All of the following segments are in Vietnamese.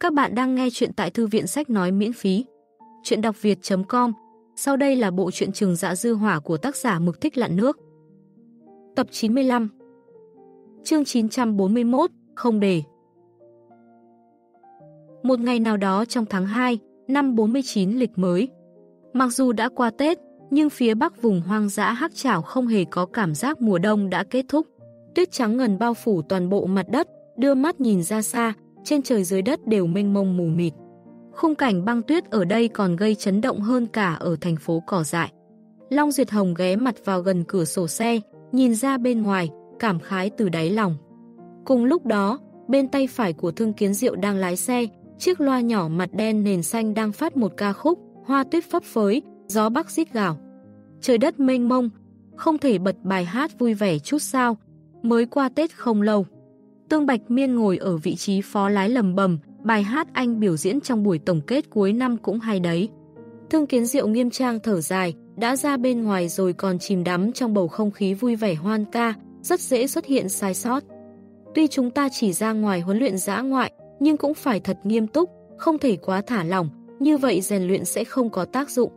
Các bạn đang nghe chuyện tại thư viện sách nói miễn phí. Chuyện đọc việt.com Sau đây là bộ truyện trường dạ dư hỏa của tác giả Mực Thích Lặn Nước. Tập 95 Chương 941 Không đề Một ngày nào đó trong tháng 2, năm 49 lịch mới. Mặc dù đã qua Tết, nhưng phía bắc vùng hoang dã hắc chảo không hề có cảm giác mùa đông đã kết thúc. Tuyết trắng ngần bao phủ toàn bộ mặt đất, đưa mắt nhìn ra xa, trên trời dưới đất đều mênh mông mù mịt. Khung cảnh băng tuyết ở đây còn gây chấn động hơn cả ở thành phố cỏ dại. Long Duyệt Hồng ghé mặt vào gần cửa sổ xe, nhìn ra bên ngoài, cảm khái từ đáy lòng. Cùng lúc đó, bên tay phải của Thương Kiến Diệu đang lái xe, chiếc loa nhỏ mặt đen nền xanh đang phát một ca khúc, hoa tuyết phấp phới, gió bắc rít gào. Trời đất mênh mông, không thể bật bài hát vui vẻ chút sao, mới qua Tết không lâu. Tương Bạch Miên ngồi ở vị trí phó lái lầm bầm, bài hát anh biểu diễn trong buổi tổng kết cuối năm cũng hay đấy. Thương Kiến Diệu nghiêm trang thở dài, đã ra bên ngoài rồi còn chìm đắm trong bầu không khí vui vẻ hoan ca, rất dễ xuất hiện sai sót. Tuy chúng ta chỉ ra ngoài huấn luyện giã ngoại, nhưng cũng phải thật nghiêm túc, không thể quá thả lỏng, như vậy rèn luyện sẽ không có tác dụng.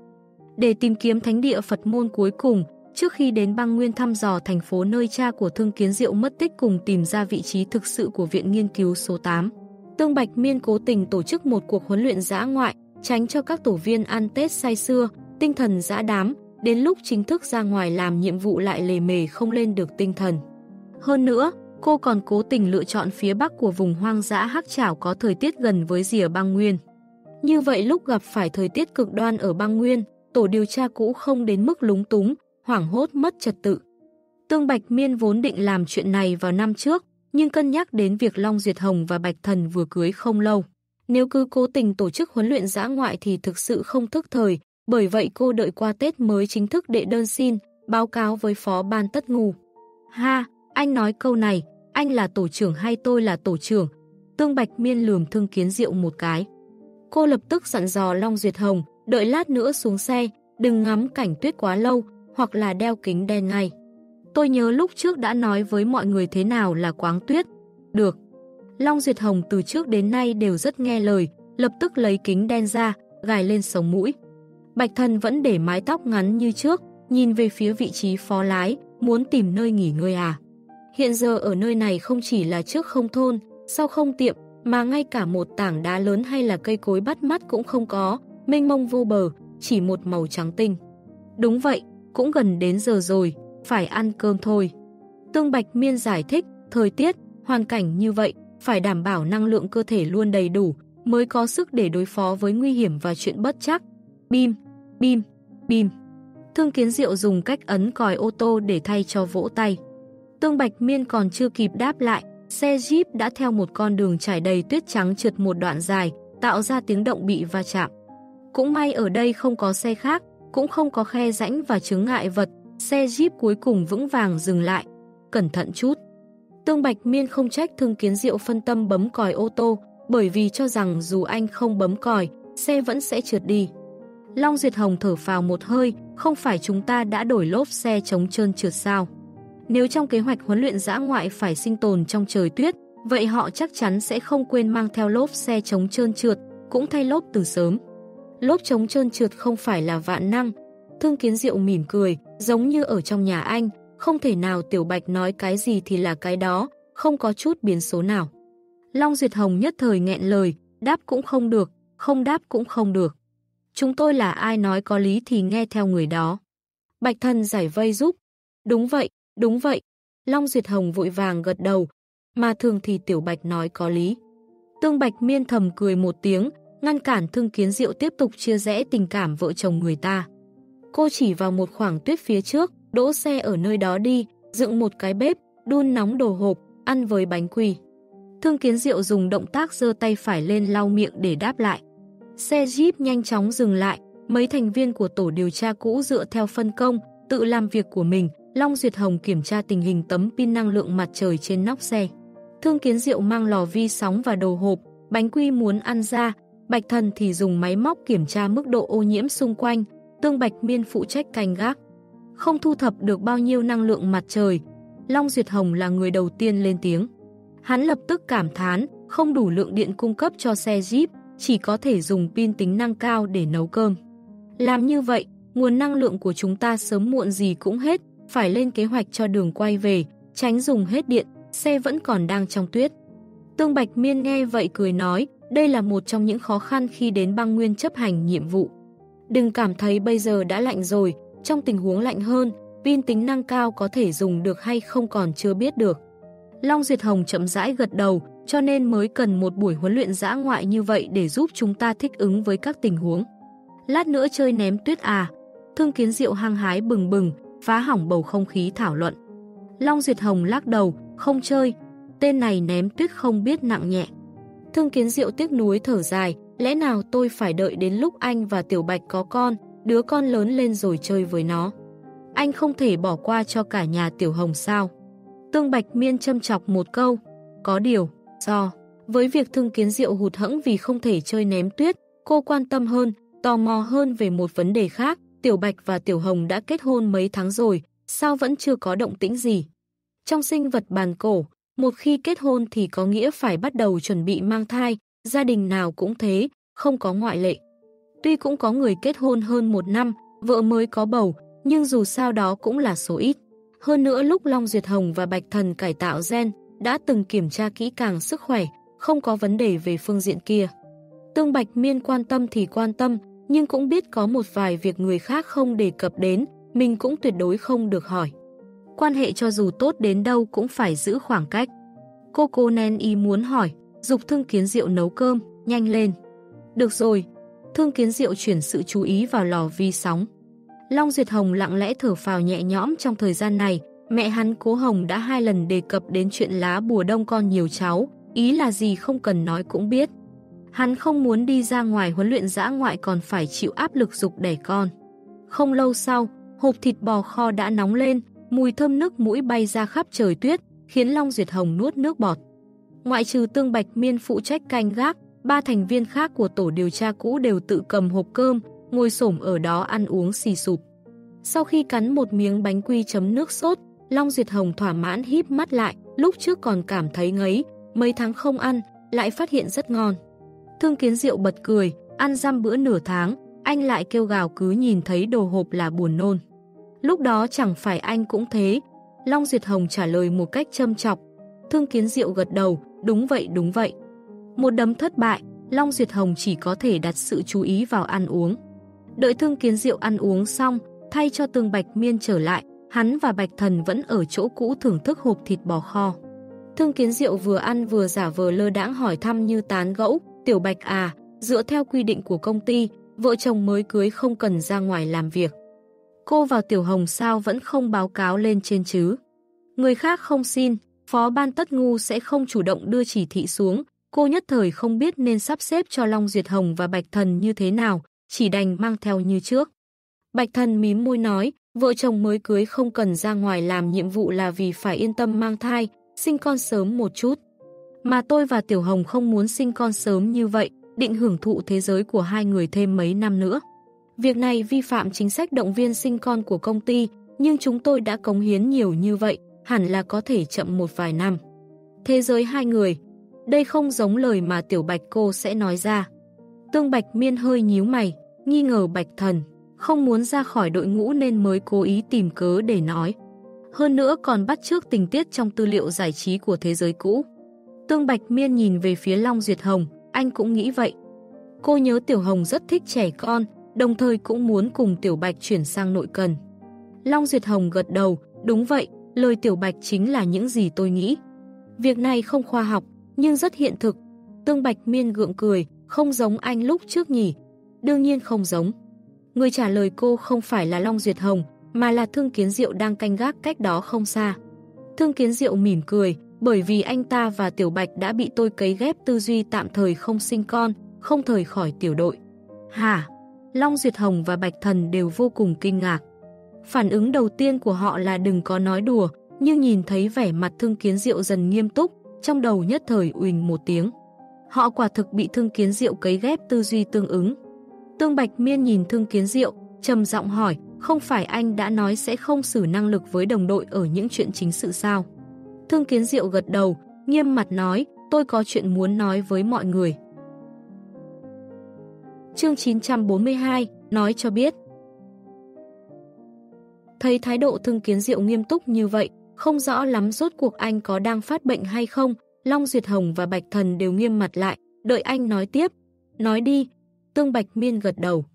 Để tìm kiếm thánh địa Phật môn cuối cùng, Trước khi đến băng nguyên thăm dò thành phố nơi cha của Thương Kiến Diệu mất tích cùng tìm ra vị trí thực sự của Viện Nghiên cứu số 8, Tương Bạch Miên cố tình tổ chức một cuộc huấn luyện giã ngoại, tránh cho các tổ viên ăn Tết say xưa, tinh thần giã đám, đến lúc chính thức ra ngoài làm nhiệm vụ lại lề mề không lên được tinh thần. Hơn nữa, cô còn cố tình lựa chọn phía bắc của vùng hoang dã hắc chảo có thời tiết gần với rìa băng nguyên. Như vậy lúc gặp phải thời tiết cực đoan ở băng nguyên, tổ điều tra cũ không đến mức lúng túng, hoảng hốt mất trật tự. Tương Bạch Miên vốn định làm chuyện này vào năm trước, nhưng cân nhắc đến việc Long Duyệt Hồng và Bạch Thần vừa cưới không lâu. Nếu cứ cố tình tổ chức huấn luyện giã ngoại thì thực sự không thức thời, bởi vậy cô đợi qua Tết mới chính thức đệ đơn xin, báo cáo với phó ban tất ngù. Ha, anh nói câu này, anh là tổ trưởng hay tôi là tổ trưởng? Tương Bạch Miên lườm thương kiến rượu một cái. Cô lập tức dặn dò Long Duyệt Hồng, đợi lát nữa xuống xe, đừng ngắm cảnh tuyết quá lâu, hoặc là đeo kính đen ngay. Tôi nhớ lúc trước đã nói với mọi người thế nào là quáng tuyết. Được. Long Duyệt Hồng từ trước đến nay đều rất nghe lời, lập tức lấy kính đen ra, gài lên sống mũi. Bạch Thần vẫn để mái tóc ngắn như trước, nhìn về phía vị trí phó lái, muốn tìm nơi nghỉ ngơi à. Hiện giờ ở nơi này không chỉ là trước không thôn, sau không tiệm, mà ngay cả một tảng đá lớn hay là cây cối bắt mắt cũng không có, mênh mông vô bờ, chỉ một màu trắng tinh. Đúng vậy, cũng gần đến giờ rồi, phải ăn cơm thôi. Tương Bạch Miên giải thích, thời tiết, hoàn cảnh như vậy, phải đảm bảo năng lượng cơ thể luôn đầy đủ, mới có sức để đối phó với nguy hiểm và chuyện bất chắc. Bim, bim, bim. Thương Kiến Diệu dùng cách ấn còi ô tô để thay cho vỗ tay. Tương Bạch Miên còn chưa kịp đáp lại, xe Jeep đã theo một con đường trải đầy tuyết trắng trượt một đoạn dài, tạo ra tiếng động bị va chạm. Cũng may ở đây không có xe khác, cũng không có khe rãnh và chướng ngại vật, xe Jeep cuối cùng vững vàng dừng lại. Cẩn thận chút. Tương Bạch Miên không trách Thương Kiến Diệu phân tâm bấm còi ô tô, bởi vì cho rằng dù anh không bấm còi, xe vẫn sẽ trượt đi. Long Duyệt Hồng thở phào một hơi, không phải chúng ta đã đổi lốp xe chống trơn trượt sao. Nếu trong kế hoạch huấn luyện giã ngoại phải sinh tồn trong trời tuyết, vậy họ chắc chắn sẽ không quên mang theo lốp xe chống trơn trượt, cũng thay lốp từ sớm lốp chống trơn trượt không phải là vạn năng. Thương kiến diệu mỉm cười, giống như ở trong nhà anh, không thể nào tiểu bạch nói cái gì thì là cái đó, không có chút biến số nào. Long Duyệt Hồng nhất thời nghẹn lời, đáp cũng không được, không đáp cũng không được. Chúng tôi là ai nói có lý thì nghe theo người đó. Bạch thần giải vây giúp. Đúng vậy, đúng vậy. Long Duyệt Hồng vội vàng gật đầu, mà thường thì Tiểu Bạch nói có lý. Tương Bạch miên thầm cười một tiếng, ngăn cản Thương Kiến Diệu tiếp tục chia rẽ tình cảm vợ chồng người ta. Cô chỉ vào một khoảng tuyết phía trước, đỗ xe ở nơi đó đi, dựng một cái bếp, đun nóng đồ hộp, ăn với bánh quỳ. Thương Kiến Diệu dùng động tác giơ tay phải lên lau miệng để đáp lại. Xe Jeep nhanh chóng dừng lại, mấy thành viên của tổ điều tra cũ dựa theo phân công, tự làm việc của mình, Long Duyệt Hồng kiểm tra tình hình tấm pin năng lượng mặt trời trên nóc xe. Thương Kiến Diệu mang lò vi sóng và đồ hộp, bánh quy muốn ăn ra, Bạch Thần thì dùng máy móc kiểm tra mức độ ô nhiễm xung quanh, Tương Bạch Miên phụ trách canh gác. Không thu thập được bao nhiêu năng lượng mặt trời, Long Duyệt Hồng là người đầu tiên lên tiếng. Hắn lập tức cảm thán, không đủ lượng điện cung cấp cho xe Jeep, chỉ có thể dùng pin tính năng cao để nấu cơm. Làm như vậy, nguồn năng lượng của chúng ta sớm muộn gì cũng hết, phải lên kế hoạch cho đường quay về, tránh dùng hết điện, xe vẫn còn đang trong tuyết. Tương Bạch Miên nghe vậy cười nói, đây là một trong những khó khăn khi đến băng nguyên chấp hành nhiệm vụ. Đừng cảm thấy bây giờ đã lạnh rồi, trong tình huống lạnh hơn, pin tính năng cao có thể dùng được hay không còn chưa biết được. Long Duyệt Hồng chậm rãi gật đầu, cho nên mới cần một buổi huấn luyện dã ngoại như vậy để giúp chúng ta thích ứng với các tình huống. Lát nữa chơi ném tuyết à? Thương Kiến Diệu hăng hái bừng bừng, phá hỏng bầu không khí thảo luận. Long Duyệt Hồng lắc đầu, không chơi, tên này ném tuyết không biết nặng nhẹ. Thương Kiến Diệu tiếc nuối thở dài, lẽ nào tôi phải đợi đến lúc anh và Tiểu Bạch có con, đứa con lớn lên rồi chơi với nó. Anh không thể bỏ qua cho cả nhà Tiểu Hồng sao? Tương Bạch Miên châm chọc một câu, có điều, do. Với việc Thương Kiến Diệu hụt hẫng vì không thể chơi ném tuyết, cô quan tâm hơn, tò mò hơn về một vấn đề khác, Tiểu Bạch và Tiểu Hồng đã kết hôn mấy tháng rồi, sao vẫn chưa có động tĩnh gì? Trong sinh vật bàn cổ, một khi kết hôn thì có nghĩa phải bắt đầu chuẩn bị mang thai, gia đình nào cũng thế, không có ngoại lệ. Tuy cũng có người kết hôn hơn một năm, vợ mới có bầu, nhưng dù sao đó cũng là số ít. Hơn nữa lúc Long Duyệt Hồng và Bạch Thần cải tạo gen, đã từng kiểm tra kỹ càng sức khỏe, không có vấn đề về phương diện kia. Tương Bạch Miên quan tâm thì quan tâm, nhưng cũng biết có một vài việc người khác không đề cập đến, mình cũng tuyệt đối không được hỏi. Quan hệ cho dù tốt đến đâu cũng phải giữ khoảng cách. Cô cô nên ý muốn hỏi, dục thương kiến rượu nấu cơm, nhanh lên. Được rồi, thương kiến rượu chuyển sự chú ý vào lò vi sóng. Long Duyệt Hồng lặng lẽ thở phào nhẹ nhõm trong thời gian này, mẹ hắn cố Hồng đã hai lần đề cập đến chuyện lá bùa đông con nhiều cháu, ý là gì không cần nói cũng biết. Hắn không muốn đi ra ngoài huấn luyện dã ngoại còn phải chịu áp lực dục đẻ con. Không lâu sau, hộp thịt bò kho đã nóng lên, mùi thơm nước mũi bay ra khắp trời tuyết, khiến Long Duyệt Hồng nuốt nước bọt. Ngoại trừ Tương Bạch Miên phụ trách canh gác, ba thành viên khác của tổ điều tra cũ đều tự cầm hộp cơm, ngồi xổm ở đó ăn uống xì sụp. Sau khi cắn một miếng bánh quy chấm nước sốt, Long Duyệt Hồng thỏa mãn híp mắt lại, lúc trước còn cảm thấy ngấy, mấy tháng không ăn, lại phát hiện rất ngon. Thương Kiến Diệu bật cười, ăn răm bữa nửa tháng, anh lại kêu gào cứ nhìn thấy đồ hộp là buồn nôn. Lúc đó chẳng phải anh cũng thế. Long Duyệt Hồng trả lời một cách châm chọc. Thương Kiến Diệu gật đầu, đúng vậy đúng vậy. Một đấm thất bại, Long Duyệt Hồng chỉ có thể đặt sự chú ý vào ăn uống. Đợi Thương Kiến Diệu ăn uống xong, thay cho Tương Bạch Miên trở lại, hắn và Bạch Thần vẫn ở chỗ cũ thưởng thức hộp thịt bò kho. Thương Kiến Diệu vừa ăn vừa giả vờ lơ đãng hỏi thăm như tán gẫu, Tiểu Bạch à, dựa theo quy định của công ty, vợ chồng mới cưới không cần ra ngoài làm việc. Cô vào Tiểu Hồng sao vẫn không báo cáo lên trên chứ? Người khác không xin, Phó Ban Tất Ngu sẽ không chủ động đưa chỉ thị xuống, cô nhất thời không biết nên sắp xếp cho Long Duyệt Hồng và Bạch Thần như thế nào, chỉ đành mang theo như trước. Bạch Thần mím môi nói, vợ chồng mới cưới không cần ra ngoài làm nhiệm vụ là vì phải yên tâm mang thai, sinh con sớm một chút. Mà tôi và Tiểu Hồng không muốn sinh con sớm như vậy, định hưởng thụ thế giới của hai người thêm mấy năm nữa. Việc này vi phạm chính sách động viên sinh con của công ty, nhưng chúng tôi đã cống hiến nhiều như vậy, hẳn là có thể chậm một vài năm. Thế giới hai người, đây không giống lời mà Tiểu Bạch cô sẽ nói ra. Tương Bạch miên hơi nhíu mày, nghi ngờ Bạch Thần, không muốn ra khỏi đội ngũ nên mới cố ý tìm cớ để nói. Hơn nữa còn bắt trước tình tiết trong tư liệu giải trí của thế giới cũ. Tương Bạch Miên nhìn về phía Long Duyệt Hồng, anh cũng nghĩ vậy. Cô nhớ Tiểu Hồng rất thích trẻ con, đồng thời cũng muốn cùng Tiểu Bạch chuyển sang nội cần. Long Duyệt Hồng gật đầu, đúng vậy, lời Tiểu Bạch chính là những gì tôi nghĩ. Việc này không khoa học, nhưng rất hiện thực. Tương Bạch Miên gượng cười, không giống anh lúc trước nhỉ. Đương nhiên không giống. Người trả lời cô không phải là Long Duyệt Hồng, mà là Thương Kiến Diệu đang canh gác cách đó không xa. Thương Kiến Diệu mỉm cười, bởi vì anh ta và Tiểu Bạch đã bị tôi cấy ghép tư duy tạm thời không sinh con, không thời khỏi tiểu đội. Hả? Long Duyệt Hồng và Bạch Thần đều vô cùng kinh ngạc. Phản ứng đầu tiên của họ là đừng có nói đùa, nhưng nhìn thấy vẻ mặt Thương Kiến Diệu dần nghiêm túc, trong đầu nhất thời uỳnh một tiếng. Họ quả thực bị Thương Kiến Diệu cấy ghép tư duy tương ứng. Tương Bạch Miên nhìn Thương Kiến Diệu, trầm giọng hỏi, không phải anh đã nói sẽ không xử năng lực với đồng đội ở những chuyện chính sự sao? Thương Kiến Diệu gật đầu, nghiêm mặt nói, tôi có chuyện muốn nói với mọi người. Chương 942, nói cho biết. Thấy thái độ thương kiến diệu nghiêm túc như vậy, không rõ lắm rốt cuộc anh có đang phát bệnh hay không, Long Duyệt Hồng và Bạch Thần đều nghiêm mặt lại, đợi anh nói tiếp. Nói đi, Tương Bạch Miên gật đầu.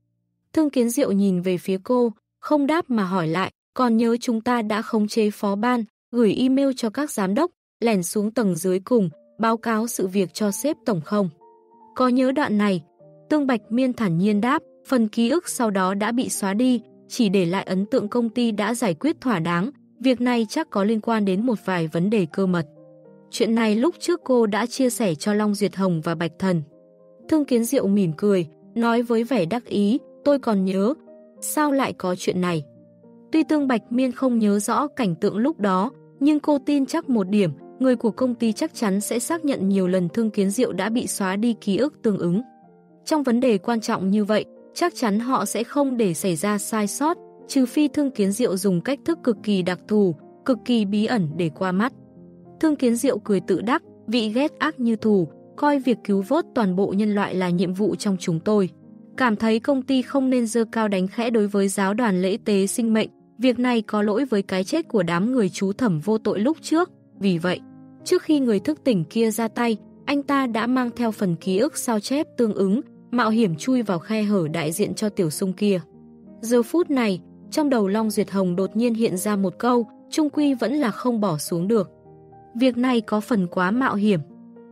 Thương kiến diệu nhìn về phía cô, không đáp mà hỏi lại, còn nhớ chúng ta đã khống chế phó ban, gửi email cho các giám đốc, lèn xuống tầng dưới cùng, báo cáo sự việc cho sếp tổng không. Có nhớ đoạn này, Tương Bạch Miên thản nhiên đáp, phần ký ức sau đó đã bị xóa đi, chỉ để lại ấn tượng công ty đã giải quyết thỏa đáng, việc này chắc có liên quan đến một vài vấn đề cơ mật. Chuyện này lúc trước cô đã chia sẻ cho Long Duyệt Hồng và Bạch Thần. Thương Kiến Diệu mỉm cười, nói với vẻ đắc ý, tôi còn nhớ, sao lại có chuyện này? Tuy Tương Bạch Miên không nhớ rõ cảnh tượng lúc đó, nhưng cô tin chắc một điểm, người của công ty chắc chắn sẽ xác nhận nhiều lần Thương Kiến Diệu đã bị xóa đi ký ức tương ứng. Trong vấn đề quan trọng như vậy, chắc chắn họ sẽ không để xảy ra sai sót, trừ phi Thương Kiến Diệu dùng cách thức cực kỳ đặc thù, cực kỳ bí ẩn để qua mắt. Thương Kiến Diệu cười tự đắc, vị ghét ác như thù, coi việc cứu vớt toàn bộ nhân loại là nhiệm vụ trong chúng tôi. Cảm thấy công ty không nên dơ cao đánh khẽ đối với giáo đoàn lễ tế sinh mệnh, việc này có lỗi với cái chết của đám người chú thẩm vô tội lúc trước. Vì vậy, trước khi người thức tỉnh kia ra tay, anh ta đã mang theo phần ký ức sao chép tương ứng, mạo hiểm chui vào khe hở đại diện cho tiểu sung kia. Giờ phút này, trong đầu Long Duyệt Hồng đột nhiên hiện ra một câu, trung quy vẫn là không bỏ xuống được. Việc này có phần quá mạo hiểm.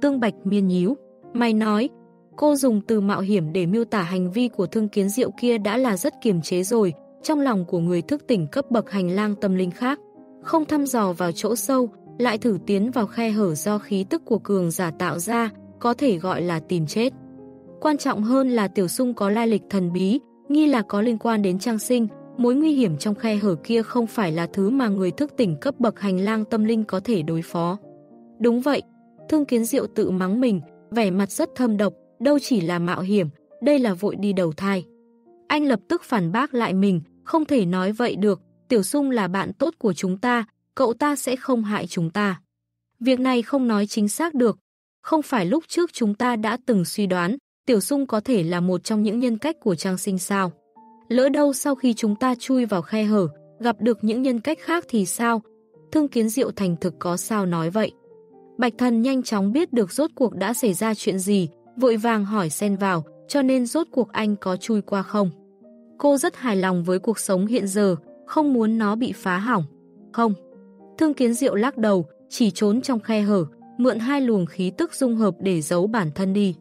Tương Bạch miên nhíu. Mày nói, cô dùng từ mạo hiểm để miêu tả hành vi của thương kiến diệu kia đã là rất kiềm chế rồi, trong lòng của người thức tỉnh cấp bậc hành lang tâm linh khác. Không thăm dò vào chỗ sâu, lại thử tiến vào khe hở do khí tức của cường giả tạo ra, có thể gọi là tìm chết. Quan trọng hơn là tiểu sung có lai lịch thần bí, nghi là có liên quan đến trang sinh, mối nguy hiểm trong khe hở kia không phải là thứ mà người thức tỉnh cấp bậc hành lang tâm linh có thể đối phó. Đúng vậy, thương kiến diệu tự mắng mình, vẻ mặt rất thâm độc, đâu chỉ là mạo hiểm, đây là vội đi đầu thai. Anh lập tức phản bác lại mình, không thể nói vậy được, tiểu sung là bạn tốt của chúng ta, cậu ta sẽ không hại chúng ta. Việc này không nói chính xác được, không phải lúc trước chúng ta đã từng suy đoán, tiểu sung có thể là một trong những nhân cách của Trang Sinh sao. Lỡ đâu sau khi chúng ta chui vào khe hở, gặp được những nhân cách khác thì sao? Thương kiến diệu thành thực có sao nói vậy? Bạch thần nhanh chóng biết được rốt cuộc đã xảy ra chuyện gì, vội vàng hỏi xen vào, cho nên rốt cuộc anh có chui qua không? Cô rất hài lòng với cuộc sống hiện giờ, không muốn nó bị phá hỏng. Không. Thương kiến diệu lắc đầu, chỉ trốn trong khe hở, mượn hai luồng khí tức dung hợp để giấu bản thân đi.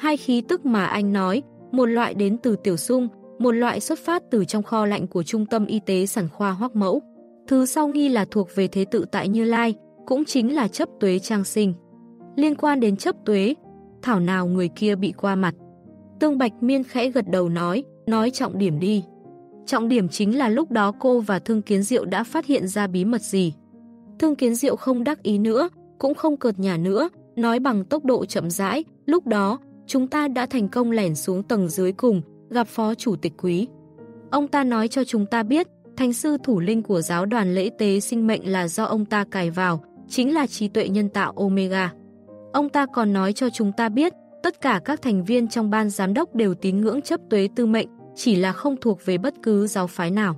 Hai khí tức mà anh nói, một loại đến từ tiểu sung, một loại xuất phát từ trong kho lạnh của Trung tâm Y tế sản khoa Hoắc Mẫu. Thứ sau nghi là thuộc về thế tự tại Như Lai, cũng chính là chấp tuế trang sinh. Liên quan đến chấp tuế, thảo nào người kia bị qua mặt. Tương Bạch Miên khẽ gật đầu nói, nói trọng điểm đi. Trọng điểm chính là lúc đó cô và Thương Kiến Diệu đã phát hiện ra bí mật gì. Thương Kiến Diệu không đắc ý nữa, cũng không cợt nhả nữa, nói bằng tốc độ chậm rãi, lúc đó, chúng ta đã thành công lẻn xuống tầng dưới cùng, gặp phó chủ tịch quý. Ông ta nói cho chúng ta biết, thành sư thủ linh của giáo đoàn lễ tế sinh mệnh là do ông ta cài vào, chính là trí tuệ nhân tạo Omega. Ông ta còn nói cho chúng ta biết, tất cả các thành viên trong ban giám đốc đều tín ngưỡng chấp tuế tư mệnh, chỉ là không thuộc về bất cứ giáo phái nào.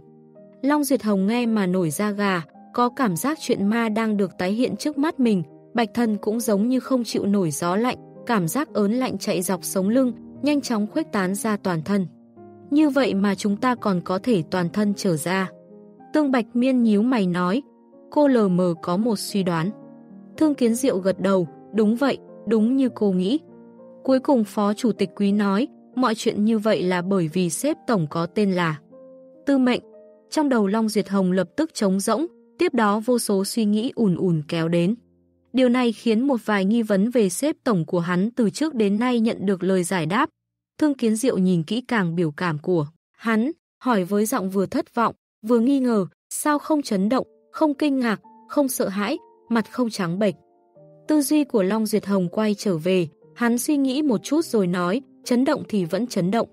Long Duyệt Hồng nghe mà nổi da gà, có cảm giác chuyện ma đang được tái hiện trước mắt mình, bạch thân cũng giống như không chịu nổi gió lạnh, cảm giác ớn lạnh chạy dọc sống lưng, nhanh chóng khuếch tán ra toàn thân. Như vậy mà chúng ta còn có thể toàn thân trở ra. Tương Bạch Miên nhíu mày nói, cô lờ mờ có một suy đoán. Thương Kiến Diệu gật đầu, đúng vậy, đúng như cô nghĩ. Cuối cùng Phó Chủ tịch Quý nói, mọi chuyện như vậy là bởi vì sếp tổng có tên là Tư Mệnh. Trong đầu Long Duyệt Hồng lập tức trống rỗng, tiếp đó vô số suy nghĩ ùn ùn kéo đến. Điều này khiến một vài nghi vấn về xếp tổng của hắn từ trước đến nay nhận được lời giải đáp. Thương Kiến Diệu nhìn kỹ càng biểu cảm của hắn, hỏi với giọng vừa thất vọng, vừa nghi ngờ, sao không chấn động, không kinh ngạc, không sợ hãi, mặt không trắng bệch. Tư duy của Long Duyệt Hồng quay trở về, hắn suy nghĩ một chút rồi nói, chấn động thì vẫn chấn động.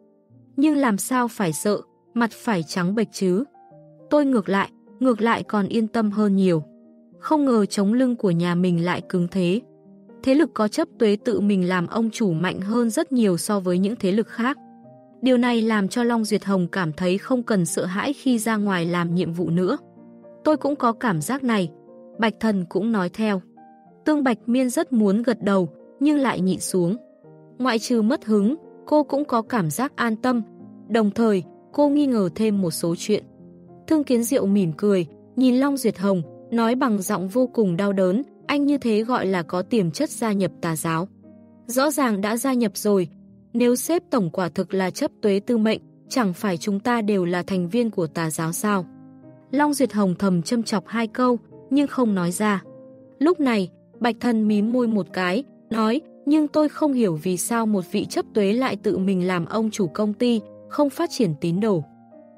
Nhưng làm sao phải sợ, mặt phải trắng bệch chứ? Tôi ngược lại, ngược lại còn yên tâm hơn nhiều. Không ngờ chống lưng của nhà mình lại cứng thế. thế lực có chấp tuế tự mình làm ông chủ mạnh hơn rất nhiều so với những thế lực khác. Điều này làm cho Long Duyệt Hồng cảm thấy không cần sợ hãi khi ra ngoài làm nhiệm vụ nữa. Tôi cũng có cảm giác này. Bạch Thần cũng nói theo. Tương Bạch Miên rất muốn gật đầu, nhưng lại nhịn xuống. Ngoại trừ mất hứng, cô cũng có cảm giác an tâm. Đồng thời, cô nghi ngờ thêm một số chuyện. Thương Kiến Diệu mỉm cười, nhìn Long Duyệt Hồng, nói bằng giọng vô cùng đau đớn, anh như thế gọi là có tiềm chất gia nhập tà giáo. Rõ ràng đã gia nhập rồi, nếu xếp tổng quả thực là chấp tuế tư mệnh, chẳng phải chúng ta đều là thành viên của tà giáo sao? Long Duyệt Hồng thầm châm chọc hai câu, nhưng không nói ra. Lúc này, Bạch Thần mím môi một cái, nói, nhưng tôi không hiểu vì sao một vị chấp tuế lại tự mình làm ông chủ công ty, không phát triển tín đồ.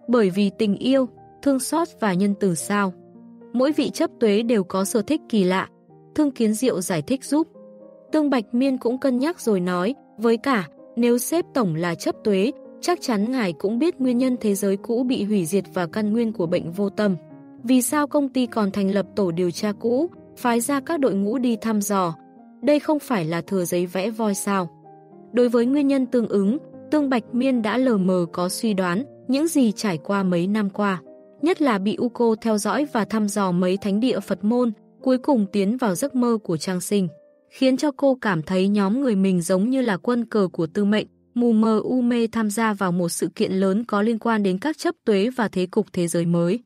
Bởi vì tình yêu, thương xót và nhân từ sao. Mỗi vị chấp tuế đều có sở thích kỳ lạ. Thương Kiến Diệu giải thích giúp. Tương Bạch Miên cũng cân nhắc rồi nói, với cả, nếu xếp tổng là chấp tuế, chắc chắn ngài cũng biết nguyên nhân thế giới cũ bị hủy diệt và căn nguyên của bệnh vô tâm. Vì sao công ty còn thành lập tổ điều tra cũ, phái ra các đội ngũ đi thăm dò? Đây không phải là thừa giấy vẽ voi sao? Đối với nguyên nhân tương ứng, Tương Bạch Miên đã lờ mờ có suy đoán những gì trải qua mấy năm qua. Nhất là bị Uco theo dõi và thăm dò mấy thánh địa Phật môn, cuối cùng tiến vào giấc mơ của Trang Sinh khiến cho cô cảm thấy nhóm người mình giống như là quân cờ của tư mệnh, mù mờ u mê tham gia vào một sự kiện lớn có liên quan đến các chấp tuế và thế cục thế giới mới.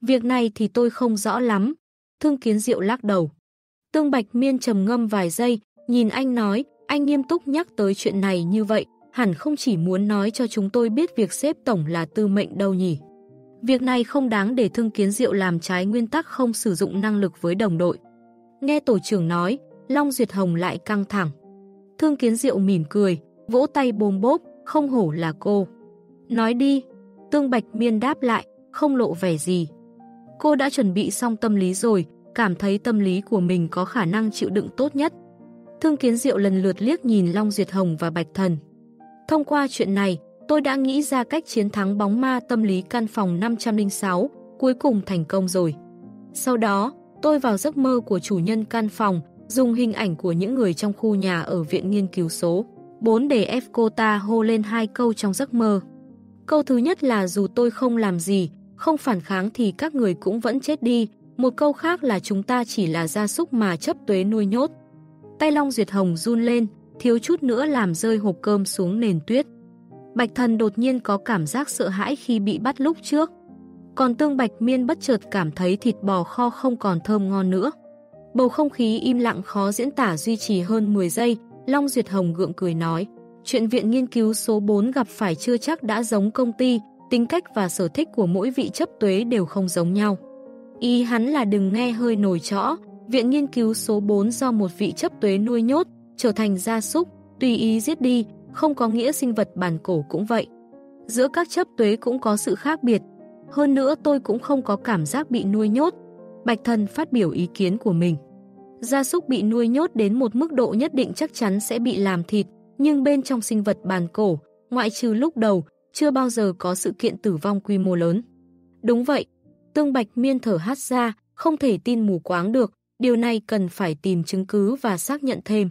Việc này thì tôi không rõ lắm. Thương Kiến Diệu lắc đầu. Tương Bạch Miên trầm ngâm vài giây, nhìn anh nói, anh nghiêm túc nhắc tới chuyện này như vậy, hẳn không chỉ muốn nói cho chúng tôi biết việc xếp tổng là tư mệnh đâu nhỉ. Việc này không đáng để Thương Kiến Diệu làm trái nguyên tắc không sử dụng năng lực với đồng đội. Nghe tổ trưởng nói, Long Duyệt Hồng lại căng thẳng. Thương Kiến Diệu mỉm cười, vỗ tay bồm bốp, không hổ là cô. Nói đi, Tương Bạch Miên đáp lại, không lộ vẻ gì. Cô đã chuẩn bị xong tâm lý rồi, cảm thấy tâm lý của mình có khả năng chịu đựng tốt nhất. Thương Kiến Diệu lần lượt liếc nhìn Long Duyệt Hồng và Bạch Thần. Thông qua chuyện này, tôi đã nghĩ ra cách chiến thắng bóng ma tâm lý căn phòng 506, cuối cùng thành công rồi. Sau đó, tôi vào giấc mơ của chủ nhân căn phòng, dùng hình ảnh của những người trong khu nhà ở viện nghiên cứu số 4 để ép cô ta hô lên hai câu trong giấc mơ. Câu thứ nhất là dù tôi không làm gì, không phản kháng thì các người cũng vẫn chết đi. Một câu khác là chúng ta chỉ là gia súc mà chấp tuế nuôi nhốt. Tay Long Duyệt Hồng run lên, thiếu chút nữa làm rơi hộp cơm xuống nền tuyết. Bạch thần đột nhiên có cảm giác sợ hãi khi bị bắt lúc trước. Còn tương bạch miên bất chợt cảm thấy thịt bò kho không còn thơm ngon nữa. Bầu không khí im lặng khó diễn tả duy trì hơn 10 giây, Long Duyệt Hồng gượng cười nói. Chuyện viện nghiên cứu số 4 gặp phải chưa chắc đã giống công ty, tính cách và sở thích của mỗi vị chấp tuế đều không giống nhau. Ý hắn là đừng nghe hơi nổi trõ, viện nghiên cứu số 4 do một vị chấp tuế nuôi nhốt, trở thành gia súc, tùy ý giết đi, không có nghĩa sinh vật bản cổ cũng vậy. Giữa các chấp tuế cũng có sự khác biệt. Hơn nữa tôi cũng không có cảm giác bị nuôi nhốt, Bạch Thần phát biểu ý kiến của mình. Gia súc bị nuôi nhốt đến một mức độ nhất định chắc chắn sẽ bị làm thịt, nhưng bên trong sinh vật bàn cổ, ngoại trừ lúc đầu, chưa bao giờ có sự kiện tử vong quy mô lớn. Đúng vậy, Tương Bạch Miên thở hát ra, không thể tin mù quáng được, điều này cần phải tìm chứng cứ và xác nhận thêm.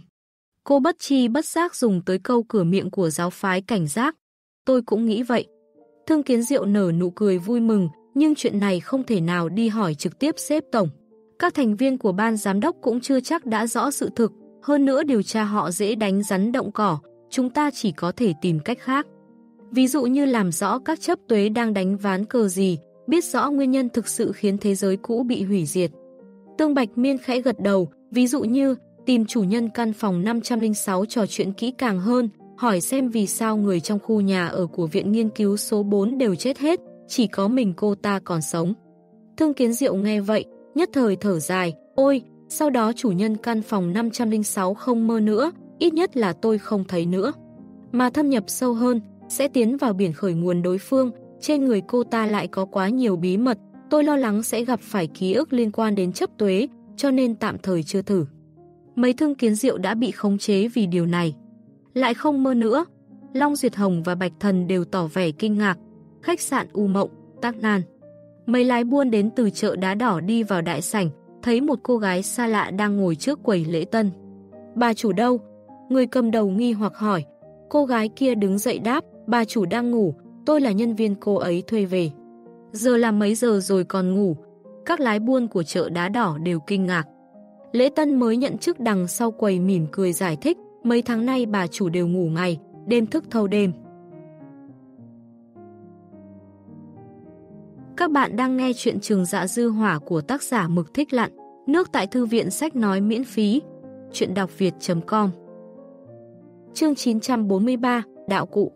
Cô bất chi bất giác dùng tới câu cửa miệng của giáo phái cảnh giác. Tôi cũng nghĩ vậy. Thương Kiến Diệu nở nụ cười vui mừng, nhưng chuyện này không thể nào đi hỏi trực tiếp xếp tổng. Các thành viên của ban giám đốc cũng chưa chắc đã rõ sự thực, hơn nữa điều tra họ dễ đánh rắn động cỏ, chúng ta chỉ có thể tìm cách khác. Ví dụ như làm rõ các chấp tuế đang đánh ván cờ gì, biết rõ nguyên nhân thực sự khiến thế giới cũ bị hủy diệt. Tương Bạch Miên khẽ gật đầu, ví dụ như tìm chủ nhân căn phòng 506 trò chuyện kỹ càng hơn, hỏi xem vì sao người trong khu nhà ở của Viện Nghiên cứu số 4 đều chết hết, chỉ có mình cô ta còn sống. Thương Kiến Diệu nghe vậy, nhất thời thở dài, ôi, sau đó chủ nhân căn phòng 506 không mơ nữa, ít nhất là tôi không thấy nữa. Mà thâm nhập sâu hơn, sẽ tiến vào biển khởi nguồn đối phương, trên người cô ta lại có quá nhiều bí mật, tôi lo lắng sẽ gặp phải ký ức liên quan đến chấp tuế, cho nên tạm thời chưa thử. Mấy thương kiến diệu đã bị khống chế vì điều này. Lại không mơ nữa, Long Duyệt Hồng và Bạch Thần đều tỏ vẻ kinh ngạc, khách sạn U Mộng, Tác Nan. Mấy lái buôn đến từ chợ đá đỏ đi vào đại sảnh, thấy một cô gái xa lạ đang ngồi trước quầy lễ tân. bà chủ đâu? Người cầm đầu nghi hoặc hỏi. Cô gái kia đứng dậy đáp, bà chủ đang ngủ, tôi là nhân viên cô ấy thuê về. Giờ là mấy giờ rồi còn ngủ? Các lái buôn của chợ đá đỏ đều kinh ngạc. Lễ Tân mới nhận chức đằng sau quầy mỉm cười giải thích, mấy tháng nay bà chủ đều ngủ ngày, đêm thức thâu đêm. Các bạn đang nghe chuyện trường dạ dư hỏa của tác giả Mực Thích Lặn, nước tại thư viện sách nói miễn phí, chuyện đọc việt.com Chương 943, Đạo Cụ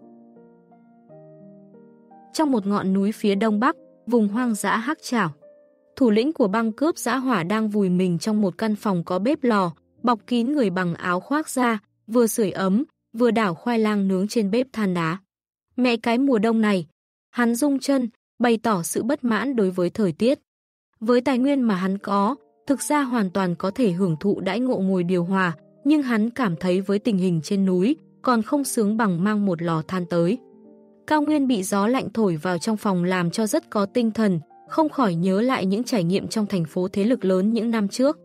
Trong một ngọn núi phía đông bắc, vùng hoang dã hắc trảo, thủ lĩnh của băng cướp giã hỏa đang vùi mình trong một căn phòng có bếp lò, bọc kín người bằng áo khoác da, vừa sưởi ấm, vừa đảo khoai lang nướng trên bếp than đá. Mẹ cái mùa đông này, hắn rung chân, bày tỏ sự bất mãn đối với thời tiết. Với tài nguyên mà hắn có, thực ra hoàn toàn có thể hưởng thụ đãi ngộ ngồi điều hòa, nhưng hắn cảm thấy với tình hình trên núi, còn không sướng bằng mang một lò than tới. Cao Nguyên bị gió lạnh thổi vào trong phòng làm cho rất có tinh thần, không khỏi nhớ lại những trải nghiệm trong thành phố thế lực lớn những năm trước.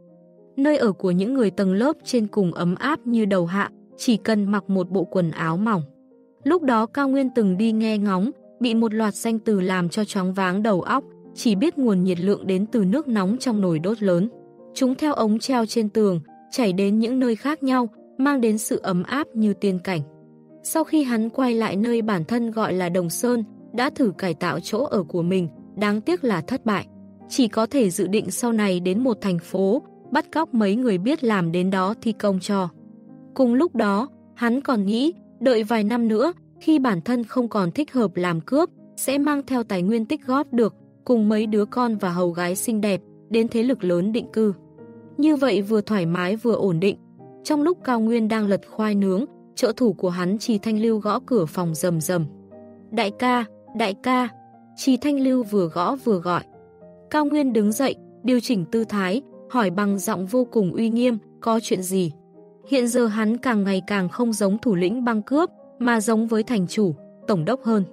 Nơi ở của những người tầng lớp trên cùng ấm áp như đầu hạ, chỉ cần mặc một bộ quần áo mỏng. Lúc đó Cao Nguyên từng đi nghe ngóng, bị một loạt danh từ làm cho chóng váng đầu óc, chỉ biết nguồn nhiệt lượng đến từ nước nóng trong nồi đốt lớn. Chúng theo ống treo trên tường, chảy đến những nơi khác nhau, mang đến sự ấm áp như tiên cảnh. Sau khi hắn quay lại nơi bản thân gọi là Đồng Sơn, đã thử cải tạo chỗ ở của mình, đáng tiếc là thất bại. Chỉ có thể dự định sau này đến một thành phố, bắt cóc mấy người biết làm đến đó thi công cho. Cùng lúc đó, hắn còn nghĩ, đợi vài năm nữa, khi bản thân không còn thích hợp làm cướp, sẽ mang theo tài nguyên tích góp được, cùng mấy đứa con và hầu gái xinh đẹp, đến thế lực lớn định cư. Như vậy vừa thoải mái vừa ổn định. Trong lúc Cao Nguyên đang lật khoai nướng, trợ thủ của hắn Trì Thanh Lưu gõ cửa phòng rầm rầm. Đại ca, đại ca, Trì Thanh Lưu vừa gõ vừa gọi. Cao Nguyên đứng dậy, điều chỉnh tư thái, hỏi bằng giọng vô cùng uy nghiêm, có chuyện gì? Hiện giờ hắn càng ngày càng không giống thủ lĩnh băng cướp, mà giống với thành chủ, tổng đốc hơn.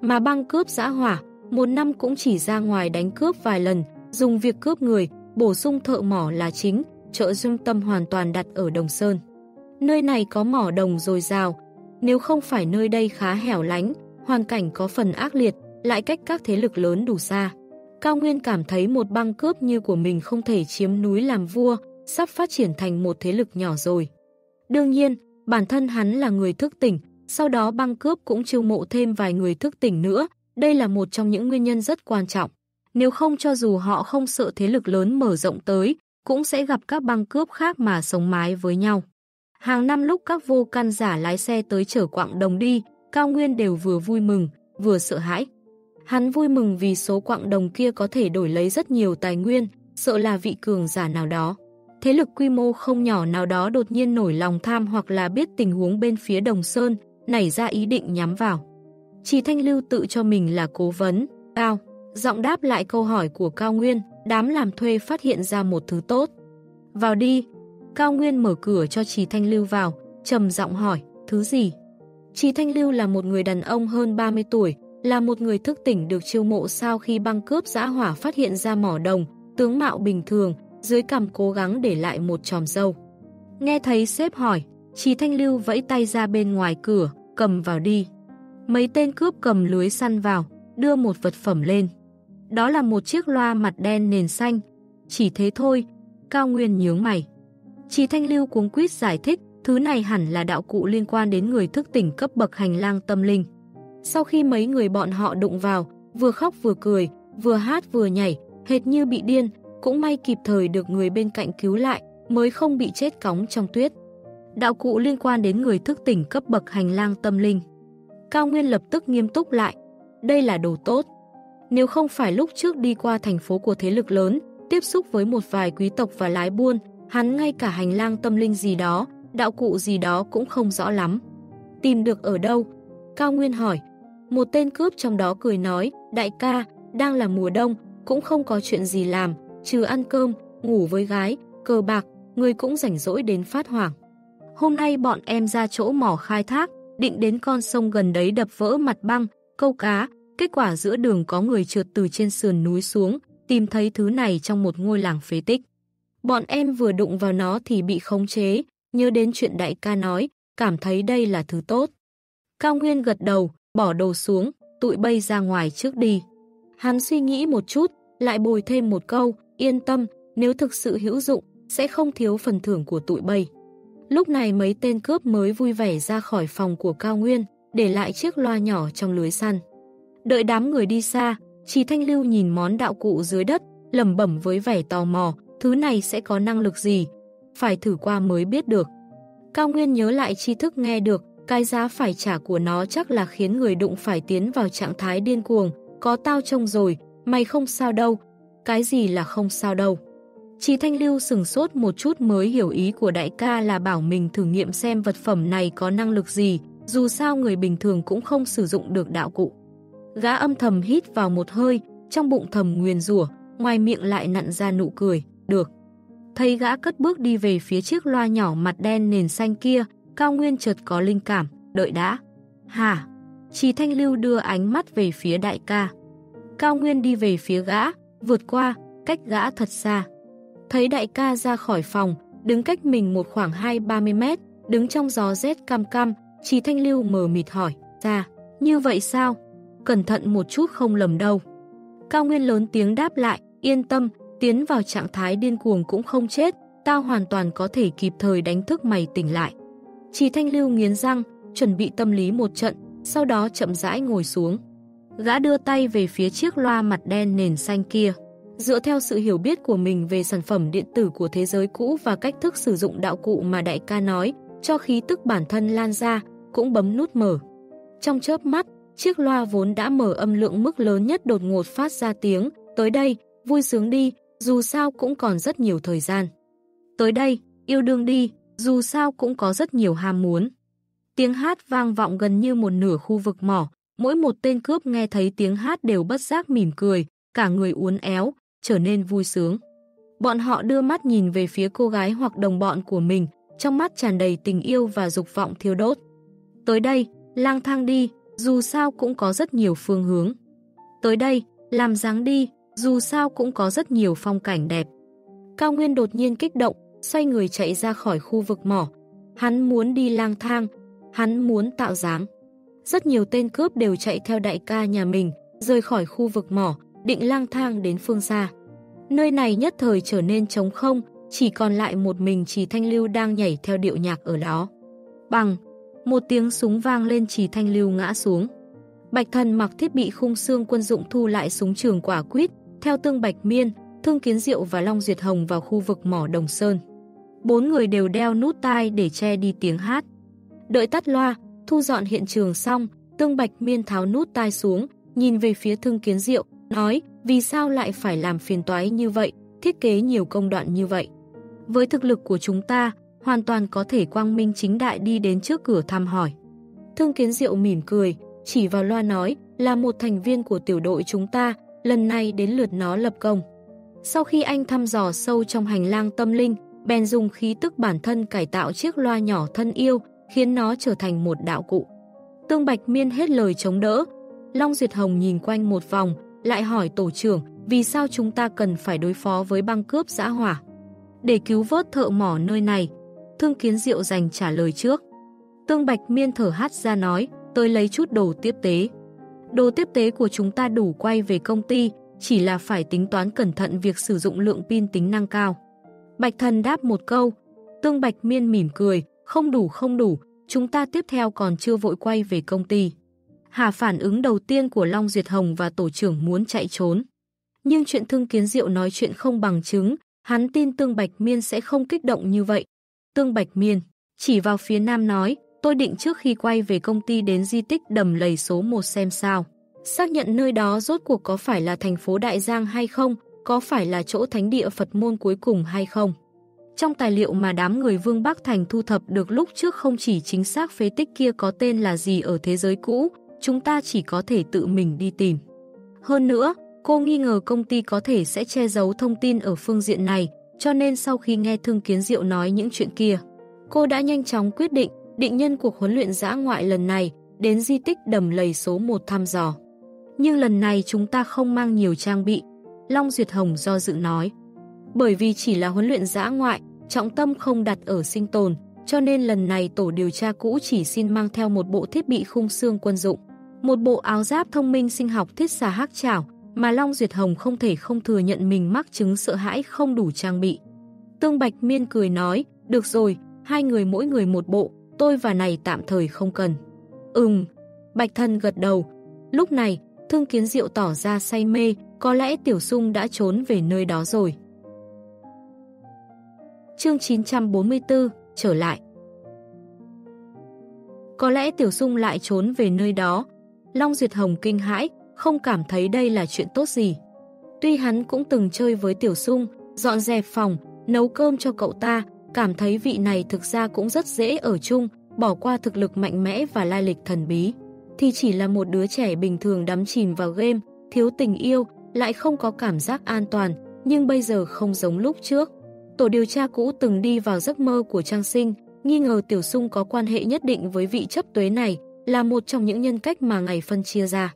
Mà băng cướp giã hỏa, một năm cũng chỉ ra ngoài đánh cướp vài lần, dùng việc cướp người, bổ sung thợ mỏ là chính, trợ dung tâm hoàn toàn đặt ở Đồng Sơn. Nơi này có mỏ đồng dồi dào, nếu không phải nơi đây khá hẻo lánh, hoàn cảnh có phần ác liệt, lại cách các thế lực lớn đủ xa. Cao Nguyên cảm thấy một băng cướp như của mình không thể chiếm núi làm vua, sắp phát triển thành một thế lực nhỏ rồi. Đương nhiên, bản thân hắn là người thức tỉnh, sau đó băng cướp cũng chiêu mộ thêm vài người thức tỉnh nữa, đây là một trong những nguyên nhân rất quan trọng. Nếu không cho dù họ không sợ thế lực lớn mở rộng tới, cũng sẽ gặp các băng cướp khác mà sống mái với nhau. Hàng năm lúc các vô căn giả lái xe tới chở quạng đồng đi, Cao Nguyên đều vừa vui mừng, vừa sợ hãi. Hắn vui mừng vì số quạng đồng kia có thể đổi lấy rất nhiều tài nguyên, sợ là vị cường giả nào đó. Thế lực quy mô không nhỏ nào đó đột nhiên nổi lòng tham hoặc là biết tình huống bên phía Đồng Sơn, nảy ra ý định nhắm vào. Chỉ Thanh Lưu tự cho mình là cố vấn, Cao, giọng đáp lại câu hỏi của Cao Nguyên, đám làm thuê phát hiện ra một thứ tốt. Vào đi, Cao Nguyên mở cửa cho Trì Thanh Lưu vào, trầm giọng hỏi, thứ gì? Trì Thanh Lưu là một người đàn ông hơn 30 tuổi, là một người thức tỉnh được chiêu mộ sau khi băng cướp giã hỏa phát hiện ra mỏ đồng, tướng mạo bình thường, dưới cằm cố gắng để lại một tròm dâu. Nghe thấy sếp hỏi, Trì Thanh Lưu vẫy tay ra bên ngoài cửa, cầm vào đi. Mấy tên cướp cầm lưới săn vào, đưa một vật phẩm lên. Đó là một chiếc loa mặt đen nền xanh. Chỉ thế thôi, Cao Nguyên nhướng mày. Trì Thanh Lưu cuống quýt giải thích, thứ này hẳn là đạo cụ liên quan đến người thức tỉnh cấp bậc hành lang tâm linh. Sau khi mấy người bọn họ đụng vào, vừa khóc vừa cười, vừa hát vừa nhảy, hệt như bị điên, cũng may kịp thời được người bên cạnh cứu lại, mới không bị chết cóng trong tuyết. Đạo cụ liên quan đến người thức tỉnh cấp bậc hành lang tâm linh. Cao Nguyên lập tức nghiêm túc lại. Đây là đồ tốt. Nếu không phải lúc trước đi qua thành phố của thế lực lớn, tiếp xúc với một vài quý tộc và lái buôn, hắn ngay cả hành lang tâm linh gì đó, đạo cụ gì đó cũng không rõ lắm. Tìm được ở đâu? Cao Nguyên hỏi. Một tên cướp trong đó cười nói, đại ca, đang là mùa đông, cũng không có chuyện gì làm, trừ ăn cơm, ngủ với gái, cờ bạc, người cũng rảnh rỗi đến phát hoảng. Hôm nay bọn em ra chỗ mỏ khai thác, định đến con sông gần đấy đập vỡ mặt băng, câu cá, kết quả giữa đường có người trượt từ trên sườn núi xuống, tìm thấy thứ này trong một ngôi làng phế tích. Bọn em vừa đụng vào nó thì bị khống chế, nhớ đến chuyện đại ca nói, cảm thấy đây là thứ tốt. Cao Nguyên gật đầu, bỏ đồ xuống, tụi bay ra ngoài trước đi. Hắn suy nghĩ một chút, lại bồi thêm một câu, yên tâm, nếu thực sự hữu dụng, sẽ không thiếu phần thưởng của tụi bay. Lúc này mấy tên cướp mới vui vẻ ra khỏi phòng của Cao Nguyên, để lại chiếc loa nhỏ trong lưới săn. Đợi đám người đi xa, Trì Thanh Lưu nhìn món đạo cụ dưới đất, lầm bẩm với vẻ tò mò, thứ này sẽ có năng lực gì? Phải thử qua mới biết được. Cao Nguyên nhớ lại tri thức nghe được, cái giá phải trả của nó chắc là khiến người đụng phải tiến vào trạng thái điên cuồng, có tao trông rồi, mày không sao đâu. Cái gì là không sao đâu? Chí Thanh Lưu sừng sốt một chút mới hiểu ý của đại ca là bảo mình thử nghiệm xem vật phẩm này có năng lực gì, dù sao người bình thường cũng không sử dụng được đạo cụ. Gã âm thầm hít vào một hơi, trong bụng thầm nguyền rủa ngoài miệng lại nặn ra nụ cười, được. Thấy gã cất bước đi về phía chiếc loa nhỏ mặt đen nền xanh kia, Cao Nguyên chợt có linh cảm, đợi đã. Hả? Chỉ Thanh Lưu đưa ánh mắt về phía đại ca. Cao Nguyên đi về phía gã, vượt qua, cách gã thật xa. Thấy đại ca ra khỏi phòng, đứng cách mình một khoảng 2-30 mét, đứng trong gió rét cam cam, chỉ Thanh Lưu mờ mịt hỏi, ra, như vậy sao? Cẩn thận một chút không lầm đâu. Cao Nguyên lớn tiếng đáp lại, yên tâm, tiến vào trạng thái điên cuồng cũng không chết, tao hoàn toàn có thể kịp thời đánh thức mày tỉnh lại. Chỉ Thanh Lưu nghiến răng, chuẩn bị tâm lý một trận, sau đó chậm rãi ngồi xuống. Gã đưa tay về phía chiếc loa mặt đen nền xanh kia. Dựa theo sự hiểu biết của mình về sản phẩm điện tử của thế giới cũ và cách thức sử dụng đạo cụ mà đại ca nói, cho khí tức bản thân lan ra, cũng bấm nút mở. Trong chớp mắt, chiếc loa vốn đã mở âm lượng mức lớn nhất đột ngột phát ra tiếng, tới đây, vui sướng đi, dù sao cũng còn rất nhiều thời gian. Tới đây, yêu đương đi, dù sao cũng có rất nhiều ham muốn. Tiếng hát vang vọng gần như một nửa khu vực mỏ, mỗi một tên cướp nghe thấy tiếng hát đều bất giác mỉm cười, cả người uốn éo, trở nên vui sướng. Bọn họ đưa mắt nhìn về phía cô gái hoặc đồng bọn của mình, trong mắt tràn đầy tình yêu và dục vọng thiêu đốt. Tới đây, lang thang đi, dù sao cũng có rất nhiều phương hướng. Tới đây, làm dáng đi, dù sao cũng có rất nhiều phong cảnh đẹp. Cao Nguyên đột nhiên kích động, xoay người chạy ra khỏi khu vực mỏ. Hắn muốn đi lang thang, hắn muốn tạo dáng. Rất nhiều tên cướp đều chạy theo đại ca nhà mình, rời khỏi khu vực mỏ, định lang thang đến phương xa. Nơi này nhất thời trở nên trống không, chỉ còn lại một mình Trì Thanh Lưu đang nhảy theo điệu nhạc ở đó. Bằng, một tiếng súng vang lên Trì Thanh Lưu ngã xuống. Bạch Thần mặc thiết bị khung xương quân dụng thu lại súng trường quả quýt, theo Tương Bạch Miên, Thương Kiến Diệu và Long Duyệt Hồng vào khu vực mỏ Đồng Sơn. Bốn người đều đeo nút tai để che đi tiếng hát. Đợi tắt loa, thu dọn hiện trường xong, Tương Bạch Miên tháo nút tai xuống, nhìn về phía Thương Kiến Diệu, nói vì sao lại phải làm phiền toái như vậy, thiết kế nhiều công đoạn như vậy. Với thực lực của chúng ta, hoàn toàn có thể quang minh chính đại đi đến trước cửa thăm hỏi. Thương Kiến Diệu mỉm cười, chỉ vào loa nói là một thành viên của tiểu đội chúng ta, lần này đến lượt nó lập công. Sau khi anh thăm dò sâu trong hành lang tâm linh, bèn dùng khí tức bản thân cải tạo chiếc loa nhỏ thân yêu, khiến nó trở thành một đạo cụ. Tương Bạch Miên hết lời chống đỡ. Long Duyệt Hồng nhìn quanh một vòng, lại hỏi tổ trưởng vì sao chúng ta cần phải đối phó với băng cướp giã hỏa. Để cứu vớt thợ mỏ nơi này, Thương Kiến Diệu dành trả lời trước. Tương Bạch Miên thở hát ra nói, tôi lấy chút đồ tiếp tế. Đồ tiếp tế của chúng ta đủ quay về công ty, chỉ là phải tính toán cẩn thận việc sử dụng lượng pin tính năng cao. Bạch Thần đáp một câu, Tương Bạch Miên mỉm cười, không đủ không đủ, chúng ta tiếp theo còn chưa vội quay về công ty. Hà phản ứng đầu tiên của Long Duyệt Hồng và tổ trưởng muốn chạy trốn. Nhưng chuyện Thương Kiến Diệu nói chuyện không bằng chứng, hắn tin Tương Bạch Miên sẽ không kích động như vậy. Tương Bạch Miên chỉ vào phía nam nói, tôi định trước khi quay về công ty đến di tích đầm lầy số 1 xem sao. Xác nhận nơi đó rốt cuộc có phải là thành phố Đại Giang hay không, có phải là chỗ thánh địa Phật môn cuối cùng hay không. Trong tài liệu mà đám người Vương Bắc Thành thu thập được lúc trước không chỉ chính xác phế tích kia có tên là gì ở thế giới cũ, chúng ta chỉ có thể tự mình đi tìm. Hơn nữa, cô nghi ngờ công ty có thể sẽ che giấu thông tin ở phương diện này, cho nên sau khi nghe Thương Kiến Diệu nói những chuyện kia, cô đã nhanh chóng quyết định định nhân cuộc huấn luyện giã ngoại lần này đến di tích đầm lầy số 1 thăm dò. Nhưng lần này chúng ta không mang nhiều trang bị, Long Duyệt Hồng do dự nói. Bởi vì chỉ là huấn luyện giã ngoại, trọng tâm không đặt ở sinh tồn, cho nên lần này tổ điều tra cũ chỉ xin mang theo một bộ thiết bị khung xương quân dụng, một bộ áo giáp thông minh sinh học thiết xà hắc chảo, mà Long Duyệt Hồng không thể không thừa nhận mình mắc chứng sợ hãi không đủ trang bị. Tương Bạch Miên cười nói, được rồi, hai người mỗi người một bộ, tôi và này tạm thời không cần. Ừm, Bạch Thân gật đầu. Lúc này, Thương Kiến Diệu tỏ ra say mê, có lẽ Tiểu Sung đã trốn về nơi đó rồi. Chương 944, trở lại. Có lẽ Tiểu Sung lại trốn về nơi đó. Long Duyệt Hồng kinh hãi, không cảm thấy đây là chuyện tốt gì. Tuy hắn cũng từng chơi với Tiểu Sung, dọn dẹp phòng, nấu cơm cho cậu ta, cảm thấy vị này thực ra cũng rất dễ ở chung, bỏ qua thực lực mạnh mẽ và lai lịch thần bí. Thì chỉ là một đứa trẻ bình thường đắm chìm vào game, thiếu tình yêu, lại không có cảm giác an toàn, nhưng bây giờ không giống lúc trước. Tổ điều tra cũ từng đi vào giấc mơ của Trang Sinh, nghi ngờ Tiểu Sung có quan hệ nhất định với vị chấp tuế này, là một trong những nhân cách mà ngày phân chia ra.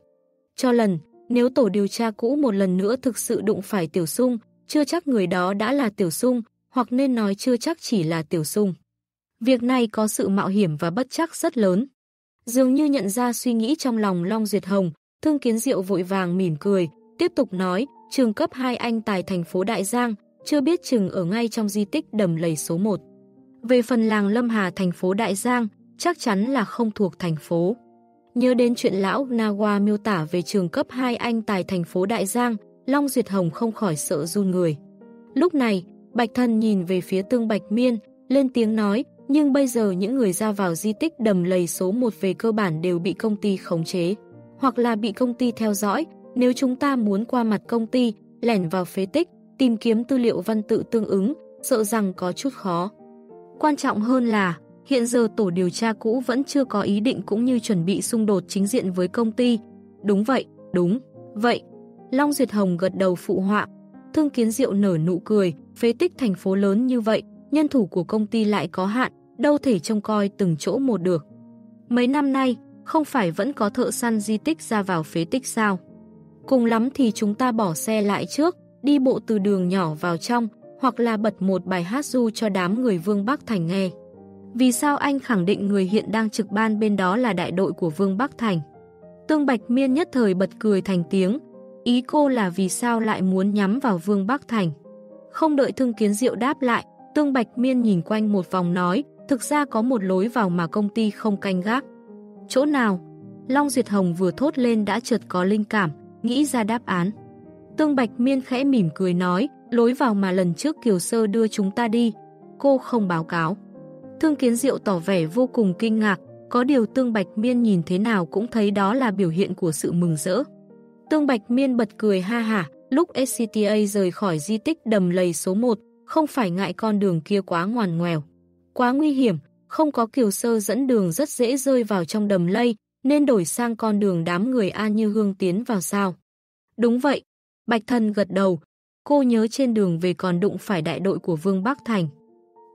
Cho lần, nếu tổ điều tra cũ một lần nữa thực sự đụng phải Tiểu Sung, chưa chắc người đó đã là Tiểu Sung, hoặc nên nói chưa chắc chỉ là Tiểu Sung. Việc này có sự mạo hiểm và bất chắc rất lớn. Dường như nhận ra suy nghĩ trong lòng Long Duyệt Hồng, Thương Kiến Diệu vội vàng mỉm cười, tiếp tục nói, trường cấp 2 anh tài thành phố Đại Giang, chưa biết chừng ở ngay trong di tích đầm lầy số 1. Về phần làng Lâm Hà thành phố Đại Giang, chắc chắn là không thuộc thành phố. Nhớ đến chuyện lão Nawa miêu tả về trường cấp 2 anh tài thành phố Đại Giang, Long Duyệt Hồng không khỏi sợ run người. Lúc này, Bạch Thân nhìn về phía tương Bạch Miên, lên tiếng nói, nhưng bây giờ những người ra vào di tích đầm lầy số 1 về cơ bản đều bị công ty khống chế, hoặc là bị công ty theo dõi. Nếu chúng ta muốn qua mặt công ty, lẻn vào phế tích, tìm kiếm tư liệu văn tự tương ứng, sợ rằng có chút khó. Quan trọng hơn là, hiện giờ tổ điều tra cũ vẫn chưa có ý định cũng như chuẩn bị xung đột chính diện với công ty. Đúng vậy, đúng, vậy. Long Duyệt Hồng gật đầu phụ họa. Thương Kiến Diệu nở nụ cười, phế tích thành phố lớn như vậy, nhân thủ của công ty lại có hạn, đâu thể trông coi từng chỗ một được. Mấy năm nay, không phải vẫn có thợ săn di tích ra vào phế tích sao? Cùng lắm thì chúng ta bỏ xe lại trước, đi bộ từ đường nhỏ vào trong, hoặc là bật một bài hát du cho đám người Vương Bắc Thành nghe. Vì sao anh khẳng định người hiện đang trực ban bên đó là đại đội của Vương Bắc Thành? Tương Bạch Miên nhất thời bật cười thành tiếng. Ý cô là vì sao lại muốn nhắm vào Vương Bắc Thành? Không đợi Thương Kiến Diệu đáp lại, Tương Bạch Miên nhìn quanh một vòng nói, thực ra có một lối vào mà công ty không canh gác. Chỗ nào? Long Duyệt Hồng vừa thốt lên đã chợt có linh cảm, nghĩ ra đáp án. Tương Bạch Miên khẽ mỉm cười nói, lối vào mà lần trước Kiều Sơ đưa chúng ta đi, cô không báo cáo. Thương Kiến Diệu tỏ vẻ vô cùng kinh ngạc, có điều Tương Bạch Miên nhìn thế nào cũng thấy đó là biểu hiện của sự mừng rỡ. Tương Bạch Miên bật cười ha hả, lúc SCTA rời khỏi di tích đầm lầy số 1, không phải ngại con đường kia quá ngoằn ngoèo. Quá nguy hiểm, không có Kiều Sơ dẫn đường rất dễ rơi vào trong đầm lây, nên đổi sang con đường đám người An Như Hương tiến vào sao. Đúng vậy, Bạch Thần gật đầu, cô nhớ trên đường về còn đụng phải đại đội của Vương Bắc Thành.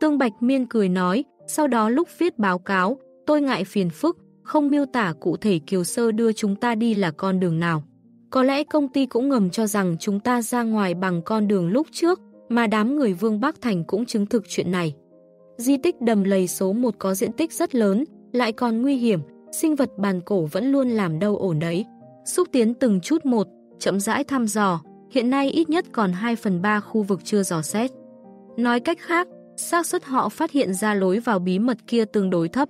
Tương Bạch Miên cười nói, sau đó lúc viết báo cáo, tôi ngại phiền phức, không miêu tả cụ thể Kiều Sơ đưa chúng ta đi là con đường nào. Có lẽ công ty cũng ngầm cho rằng chúng ta ra ngoài bằng con đường lúc trước, mà đám người Vương Bắc Thành cũng chứng thực chuyện này. Di tích đầm lầy số 1 có diện tích rất lớn, lại còn nguy hiểm, sinh vật bàn cổ vẫn luôn làm đâu ổn đấy. Xúc tiến từng chút một, chậm rãi thăm dò, hiện nay ít nhất còn 2 phần 3 khu vực chưa dò xét. Nói cách khác, xác suất họ phát hiện ra lối vào bí mật kia tương đối thấp.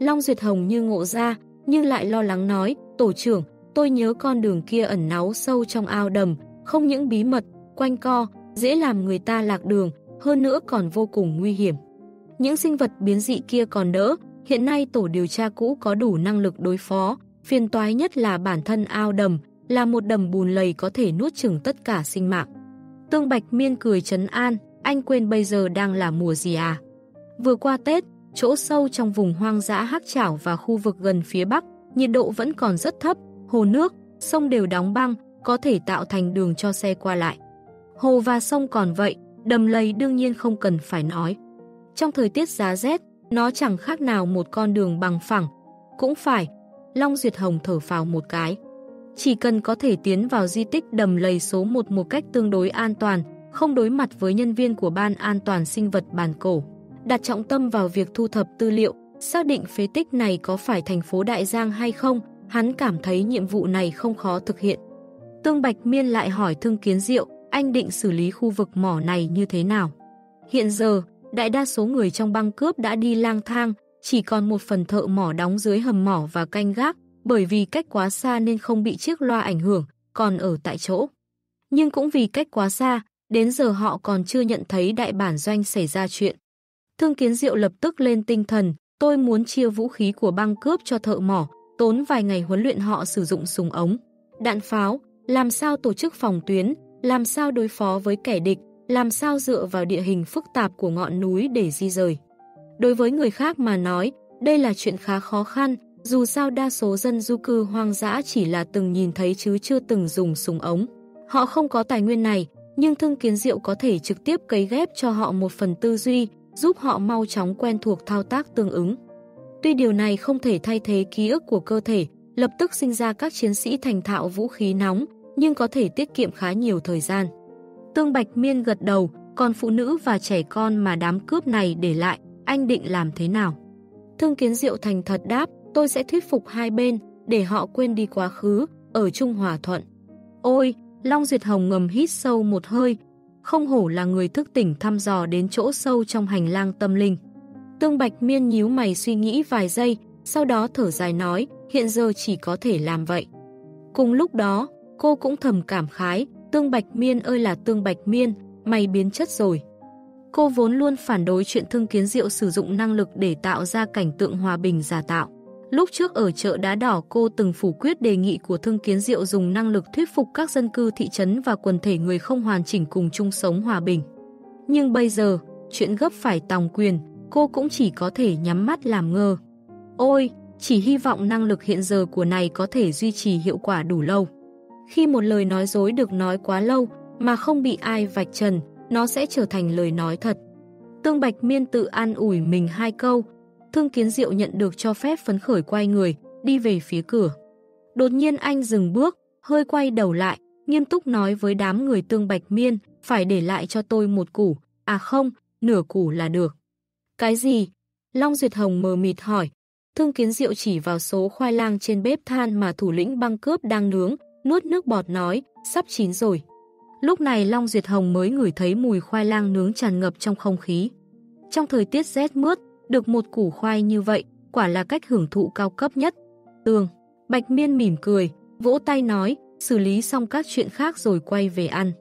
Long Duyệt Hồng như ngộ ra, nhưng lại lo lắng nói, tổ trưởng, tôi nhớ con đường kia ẩn náu sâu trong ao đầm, không những bí mật, quanh co, dễ làm người ta lạc đường, hơn nữa còn vô cùng nguy hiểm. Những sinh vật biến dị kia còn đỡ, hiện nay tổ điều tra cũ có đủ năng lực đối phó, phiền toái nhất là bản thân ao đầm, là một đầm bùn lầy có thể nuốt chửng tất cả sinh mạng. Tương Bạch Miên cười trấn an, anh quên bây giờ đang là mùa gì à? Vừa qua Tết, chỗ sâu trong vùng hoang dã Hắc Chảo và khu vực gần phía Bắc, nhiệt độ vẫn còn rất thấp, hồ nước, sông đều đóng băng, có thể tạo thành đường cho xe qua lại. Hồ và sông còn vậy, đầm lầy đương nhiên không cần phải nói. Trong thời tiết giá rét, nó chẳng khác nào một con đường bằng phẳng. Cũng phải, Long Duyệt Hồng thở phào một cái. Chỉ cần có thể tiến vào di tích đầm lầy số 1 một cách tương đối an toàn, không đối mặt với nhân viên của Ban An toàn sinh vật bàn cổ. đặt trọng tâm vào việc thu thập tư liệu, xác định phế tích này có phải thành phố Đại Giang hay không, hắn cảm thấy nhiệm vụ này không khó thực hiện. Tương Bạch Miên lại hỏi Thương Kiến Diệu, anh định xử lý khu vực mỏ này như thế nào? Hiện giờ, đại đa số người trong băng cướp đã đi lang thang, chỉ còn một phần thợ mỏ đóng dưới hầm mỏ và canh gác, bởi vì cách quá xa nên không bị chiếc loa ảnh hưởng, còn ở tại chỗ. Nhưng cũng vì cách quá xa, đến giờ họ còn chưa nhận thấy đại bản doanh xảy ra chuyện. Thương Kiến Diệu lập tức lên tinh thần, tôi muốn chia vũ khí của băng cướp cho thợ mỏ, tốn vài ngày huấn luyện họ sử dụng súng ống, đạn pháo, làm sao tổ chức phòng tuyến, làm sao đối phó với kẻ địch, làm sao dựa vào địa hình phức tạp của ngọn núi để di rời. Đối với người khác mà nói, đây là chuyện khá khó khăn, dù sao đa số dân du cư hoang dã chỉ là từng nhìn thấy chứ chưa từng dùng súng ống. Họ không có tài nguyên này, nhưng Thương Kiến Diệu có thể trực tiếp cấy ghép cho họ một phần tư duy, giúp họ mau chóng quen thuộc thao tác tương ứng. Tuy điều này không thể thay thế ký ức của cơ thể, lập tức sinh ra các chiến sĩ thành thạo vũ khí nóng, nhưng có thể tiết kiệm khá nhiều thời gian. Tương Bạch Miên gật đầu, còn phụ nữ và trẻ con mà đám cướp này để lại, anh định làm thế nào? Thương Kiến Diệu thành thật đáp, tôi sẽ thuyết phục hai bên, để họ quên đi quá khứ, ở Trung Hòa Thuận. Ôi, Long Duyệt Hồng ngầm hít sâu một hơi, không hổ là người thức tỉnh thăm dò đến chỗ sâu trong hành lang tâm linh. Tương Bạch Miên nhíu mày suy nghĩ vài giây, sau đó thở dài nói, hiện giờ chỉ có thể làm vậy. Cùng lúc đó, cô cũng thầm cảm khái, Tương Bạch Miên ơi là Tương Bạch Miên, mày biến chất rồi. Cô vốn luôn phản đối chuyện Thương Kiến Diệu sử dụng năng lực để tạo ra cảnh tượng hòa bình giả tạo. Lúc trước ở chợ đá đỏ cô từng phủ quyết đề nghị của Thương Kiến Diệu dùng năng lực thuyết phục các dân cư thị trấn và quần thể người không hoàn chỉnh cùng chung sống hòa bình. Nhưng bây giờ, chuyện gấp phải tòng quyền, cô cũng chỉ có thể nhắm mắt làm ngơ. Ôi, chỉ hy vọng năng lực hiện giờ của này có thể duy trì hiệu quả đủ lâu. Khi một lời nói dối được nói quá lâu mà không bị ai vạch trần, nó sẽ trở thành lời nói thật. Tương Bạch Miên tự an ủi mình hai câu, Thương Kiến Diệu nhận được cho phép phấn khởi quay người, đi về phía cửa. Đột nhiên anh dừng bước, hơi quay đầu lại, nghiêm túc nói với đám người Tương Bạch Miên, phải để lại cho tôi một củ, à không, nửa củ là được. Cái gì? Long Duyệt Hồng mờ mịt hỏi. Thương Kiến Diệu chỉ vào số khoai lang trên bếp than mà thủ lĩnh băng cướp đang nướng, nuốt nước bọt nói, sắp chín rồi. Lúc này Long Duyệt Hồng mới ngửi thấy mùi khoai lang nướng tràn ngập trong không khí. Trong thời tiết rét mướt, được một củ khoai như vậy, quả là cách hưởng thụ cao cấp nhất. Tường, Bạch Miên mỉm cười, vỗ tay nói, xử lý xong các chuyện khác rồi quay về ăn.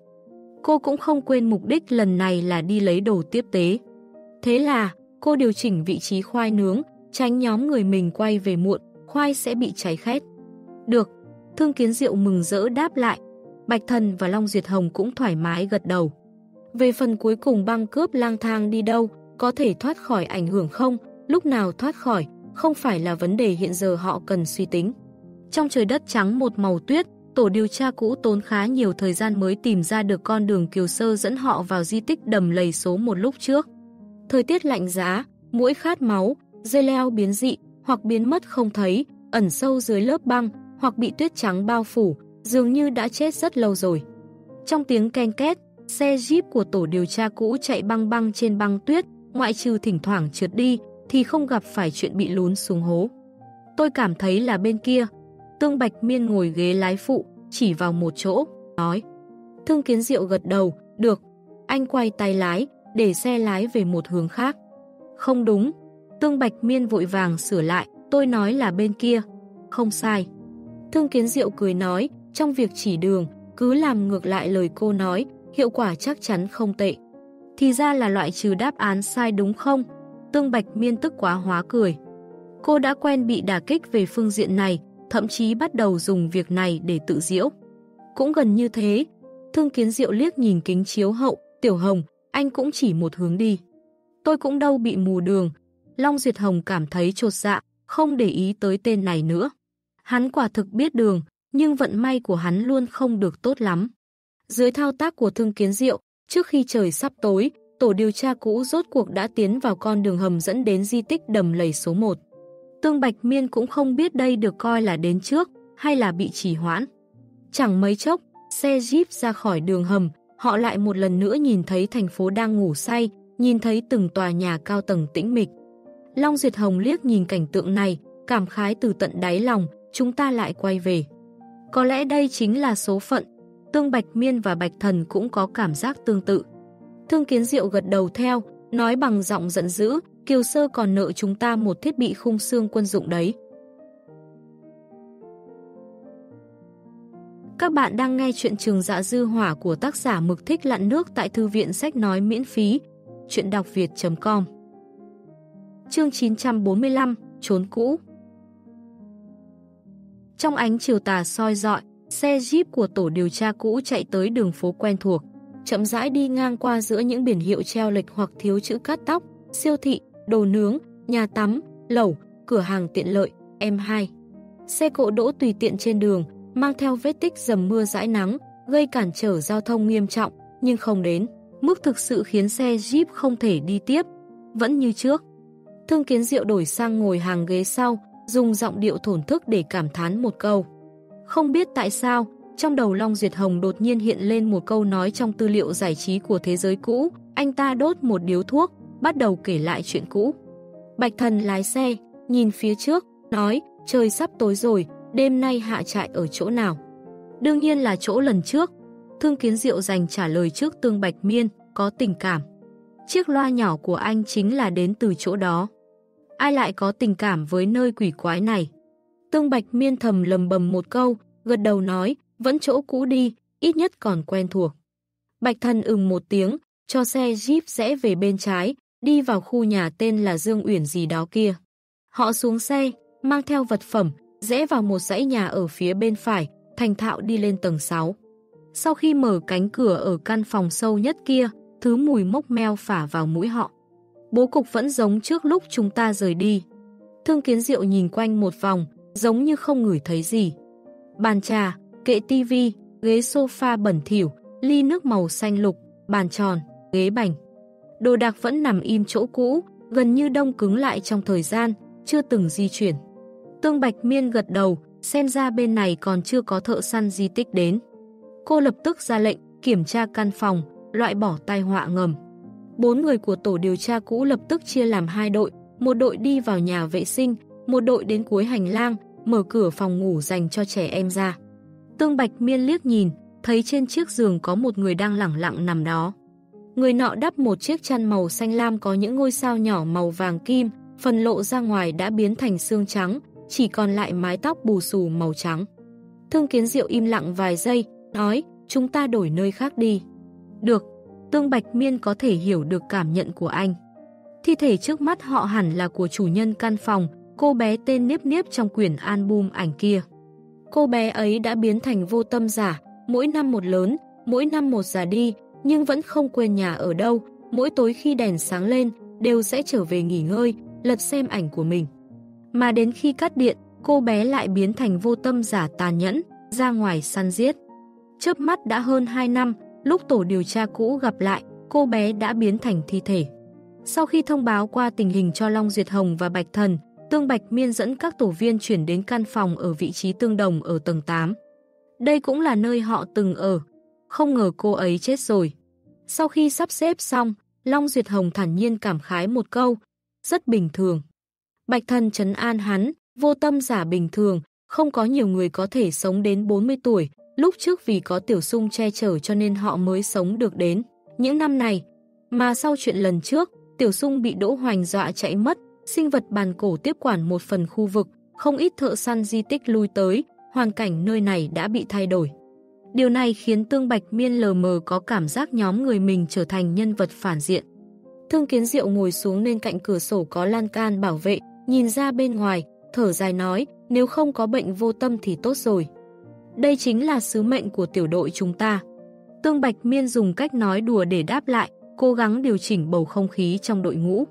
Cô cũng không quên mục đích lần này là đi lấy đồ tiếp tế. Thế là, cô điều chỉnh vị trí khoai nướng, tránh nhóm người mình quay về muộn, khoai sẽ bị cháy khét. Được, Thương Kiến Diệu mừng rỡ đáp lại. Bạch Thần và Long Duyệt Hồng cũng thoải mái gật đầu. Về phần cuối cùng băng cướp lang thang đi đâu, có thể thoát khỏi ảnh hưởng không, lúc nào thoát khỏi, không phải là vấn đề hiện giờ họ cần suy tính. Trong trời đất trắng một màu tuyết, tổ điều tra cũ tốn khá nhiều thời gian mới tìm ra được con đường kiều sơ dẫn họ vào di tích đầm lầy số một lúc trước. Thời tiết lạnh giá, mũi khát máu, dây leo biến dị hoặc biến mất không thấy, ẩn sâu dưới lớp băng hoặc bị tuyết trắng bao phủ, dường như đã chết rất lâu rồi. Trong tiếng ken két, xe jeep của tổ điều tra cũ chạy băng băng trên băng tuyết, ngoại trừ thỉnh thoảng trượt đi, thì không gặp phải chuyện bị lún xuống hố. Tôi cảm thấy là bên kia. Tương Bạch Miên ngồi ghế lái phụ, chỉ vào một chỗ, nói. Thương Kiến Diệu gật đầu, được. Anh quay tay lái, để xe lái về một hướng khác. Không đúng. Tương Bạch Miên vội vàng sửa lại, tôi nói là bên kia. Không sai. Thương Kiến Diệu cười nói, trong việc chỉ đường, cứ làm ngược lại lời cô nói, hiệu quả chắc chắn không tệ. Thì ra là loại trừ đáp án sai đúng không? Tương Bạch miên tức quá hóa cười. Cô đã quen bị đả kích về phương diện này, thậm chí bắt đầu dùng việc này để tự diễu. Cũng gần như thế, Thương Kiến Diệu liếc nhìn kính chiếu hậu, Tiểu Hồng, anh cũng chỉ một hướng đi. Tôi cũng đâu bị mù đường. Long Duyệt Hồng cảm thấy trột dạ, không để ý tới tên này nữa. Hắn quả thực biết đường, nhưng vận may của hắn luôn không được tốt lắm. Dưới thao tác của Thương Kiến Diệu, Trước khi trời sắp tối, tổ điều tra cũ rốt cuộc đã tiến vào con đường hầm dẫn đến di tích đầm lầy số 1. Tương Bạch Miên cũng không biết đây được coi là đến trước hay là bị trì hoãn. Chẳng mấy chốc, xe Jeep ra khỏi đường hầm, họ lại một lần nữa nhìn thấy thành phố đang ngủ say, nhìn thấy từng tòa nhà cao tầng tĩnh mịch. Long Duyệt Hồng liếc nhìn cảnh tượng này, cảm khái từ tận đáy lòng, chúng ta lại quay về. Có lẽ đây chính là số phận. Tương Bạch Miên và Bạch Thần cũng có cảm giác tương tự. Thương Kiến Diệu gật đầu theo, nói bằng giọng giận dữ, Kiều Sơ còn nợ chúng ta một thiết bị khung xương quân dụng đấy. Các bạn đang nghe chuyện trường dạ dư hỏa của tác giả Mực Thích Lặn Nước tại Thư viện Sách Nói miễn phí, chuyện đọc việt.com Chương 945, Trốn cũ trong ánh chiều tà soi dọi, xe Jeep của tổ điều tra cũ chạy tới đường phố quen thuộc, chậm rãi đi ngang qua giữa những biển hiệu treo lệch hoặc thiếu chữ cắt tóc, siêu thị, đồ nướng, nhà tắm, lẩu, cửa hàng tiện lợi, M2. Xe cộ đỗ tùy tiện trên đường, mang theo vết tích dầm mưa dãi nắng, gây cản trở giao thông nghiêm trọng, nhưng không đến. Mức thực sự khiến xe Jeep không thể đi tiếp, vẫn như trước. Thương kiến diệu đổi sang ngồi hàng ghế sau, dùng giọng điệu thổn thức để cảm thán một câu. Không biết tại sao, trong đầu Long Duyệt Hồng đột nhiên hiện lên một câu nói trong tư liệu giải trí của thế giới cũ, anh ta đốt một điếu thuốc, bắt đầu kể lại chuyện cũ. Bạch thần lái xe, nhìn phía trước, nói, trời sắp tối rồi, đêm nay hạ trại ở chỗ nào? Đương nhiên là chỗ lần trước. Thương Kiến Diệu dành trả lời trước Tương Bạch Miên, có tình cảm. Chiếc loa nhỏ của anh chính là đến từ chỗ đó. Ai lại có tình cảm với nơi quỷ quái này? Tương Bạch Miên thầm lầm bầm một câu, gật đầu nói, vẫn chỗ cũ đi, ít nhất còn quen thuộc. Bạch Thần ừng một tiếng, cho xe Jeep rẽ về bên trái, đi vào khu nhà tên là Dương Uyển gì đó kia. Họ xuống xe, mang theo vật phẩm, rẽ vào một dãy nhà ở phía bên phải, thành thạo đi lên tầng 6. Sau khi mở cánh cửa ở căn phòng sâu nhất kia, thứ mùi mốc meo phả vào mũi họ. Bố cục vẫn giống trước lúc chúng ta rời đi. Thương kiến diệu nhìn quanh một vòng, giống như không ngửi thấy gì. Bàn trà, kệ tivi, ghế sofa bẩn thỉu, ly nước màu xanh lục, bàn tròn, ghế bành. Đồ đạc vẫn nằm im chỗ cũ, gần như đông cứng lại trong thời gian, chưa từng di chuyển. Tương Bạch Miên gật đầu, xem ra bên này còn chưa có thợ săn di tích đến. Cô lập tức ra lệnh, kiểm tra căn phòng, loại bỏ tai họa ngầm. Bốn người của tổ điều tra cũ lập tức chia làm hai đội, một đội đi vào nhà vệ sinh, một đội đến cuối hành lang, mở cửa phòng ngủ dành cho trẻ em ra. Tương Bạch Miên liếc nhìn, thấy trên chiếc giường có một người đang lẳng lặng nằm đó. Người nọ đắp một chiếc chăn màu xanh lam có những ngôi sao nhỏ màu vàng kim, phần lộ ra ngoài đã biến thành xương trắng, chỉ còn lại mái tóc bù xù màu trắng. Thương Kiến Diệu im lặng vài giây, nói, chúng ta đổi nơi khác đi. Được, Tương Bạch Miên có thể hiểu được cảm nhận của anh. Thi thể trước mắt họ hẳn là của chủ nhân căn phòng, cô bé tên Niếp Niếp trong quyển album ảnh kia. Cô bé ấy đã biến thành vô tâm giả, mỗi năm một lớn, mỗi năm một già đi, nhưng vẫn không quên nhà ở đâu, mỗi tối khi đèn sáng lên, đều sẽ trở về nghỉ ngơi, lật xem ảnh của mình. Mà đến khi cắt điện, cô bé lại biến thành vô tâm giả tàn nhẫn, ra ngoài săn giết. Chớp mắt đã hơn 2 năm, lúc tổ điều tra cũ gặp lại, cô bé đã biến thành thi thể. Sau khi thông báo qua tình hình cho Long Duyệt Hồng và Bạch Thần, Tương Bạch Miên dẫn các tổ viên chuyển đến căn phòng ở vị trí tương đồng ở tầng 8. Đây cũng là nơi họ từng ở. Không ngờ cô ấy chết rồi. Sau khi sắp xếp xong, Long Duyệt Hồng thản nhiên cảm khái một câu, rất bình thường. Bạch thần trấn an hắn, vô tâm giả bình thường, không có nhiều người có thể sống đến 40 tuổi, lúc trước vì có tiểu sung che chở cho nên họ mới sống được đến. Những năm này, mà sau chuyện lần trước, tiểu sung bị đỗ hoành dọa chạy mất, sinh vật bàn cổ tiếp quản một phần khu vực, không ít thợ săn di tích lui tới, hoàn cảnh nơi này đã bị thay đổi. Điều này khiến Tương Bạch Miên lờ mờ có cảm giác nhóm người mình trở thành nhân vật phản diện. Thương Kiến Diệu ngồi xuống bên cạnh cửa sổ có lan can bảo vệ, nhìn ra bên ngoài, thở dài nói, nếu không có bệnh vô tâm thì tốt rồi. Đây chính là sứ mệnh của tiểu đội chúng ta. Tương Bạch Miên dùng cách nói đùa để đáp lại, cố gắng điều chỉnh bầu không khí trong đội ngũ.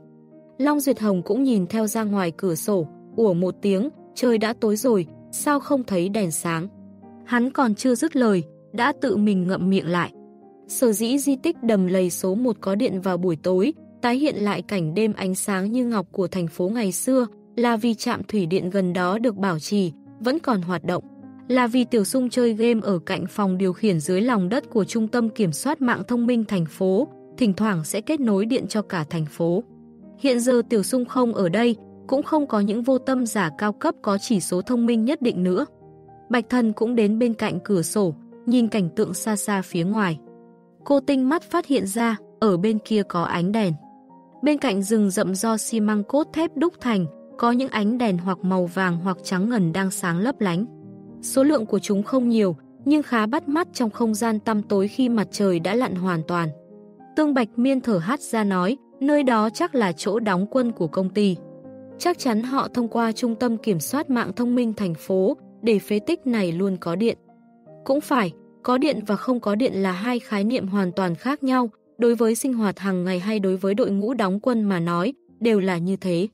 Long Duyệt Hồng cũng nhìn theo ra ngoài cửa sổ, ủa một tiếng, trời đã tối rồi, sao không thấy đèn sáng. Hắn còn chưa dứt lời, đã tự mình ngậm miệng lại. Sở dĩ di tích đầm lầy số 1 có điện vào buổi tối, tái hiện lại cảnh đêm ánh sáng như ngọc của thành phố ngày xưa, là vì trạm thủy điện gần đó được bảo trì, vẫn còn hoạt động. Là vì Tiểu Sung chơi game ở cạnh phòng điều khiển dưới lòng đất của Trung tâm Kiểm soát Mạng Thông minh thành phố, thỉnh thoảng sẽ kết nối điện cho cả thành phố. Hiện giờ Tiểu Sung không ở đây, cũng không có những vô tâm giả cao cấp có chỉ số thông minh nhất định nữa. Bạch Thần cũng đến bên cạnh cửa sổ, nhìn cảnh tượng xa xa phía ngoài. Cô tinh mắt phát hiện ra, ở bên kia có ánh đèn. Bên cạnh rừng rậm do xi măng cốt thép đúc thành, có những ánh đèn hoặc màu vàng hoặc trắng ngần đang sáng lấp lánh. Số lượng của chúng không nhiều, nhưng khá bắt mắt trong không gian tăm tối khi mặt trời đã lặn hoàn toàn. Tương Bạch Miên thở hát ra nói, nơi đó chắc là chỗ đóng quân của công ty. Chắc chắn họ thông qua trung tâm kiểm soát mạng thông minh thành phố để phế tích này luôn có điện. Cũng phải, có điện và không có điện là hai khái niệm hoàn toàn khác nhau, đối với sinh hoạt hàng ngày hay đối với đội ngũ đóng quân mà nói, đều là như thế.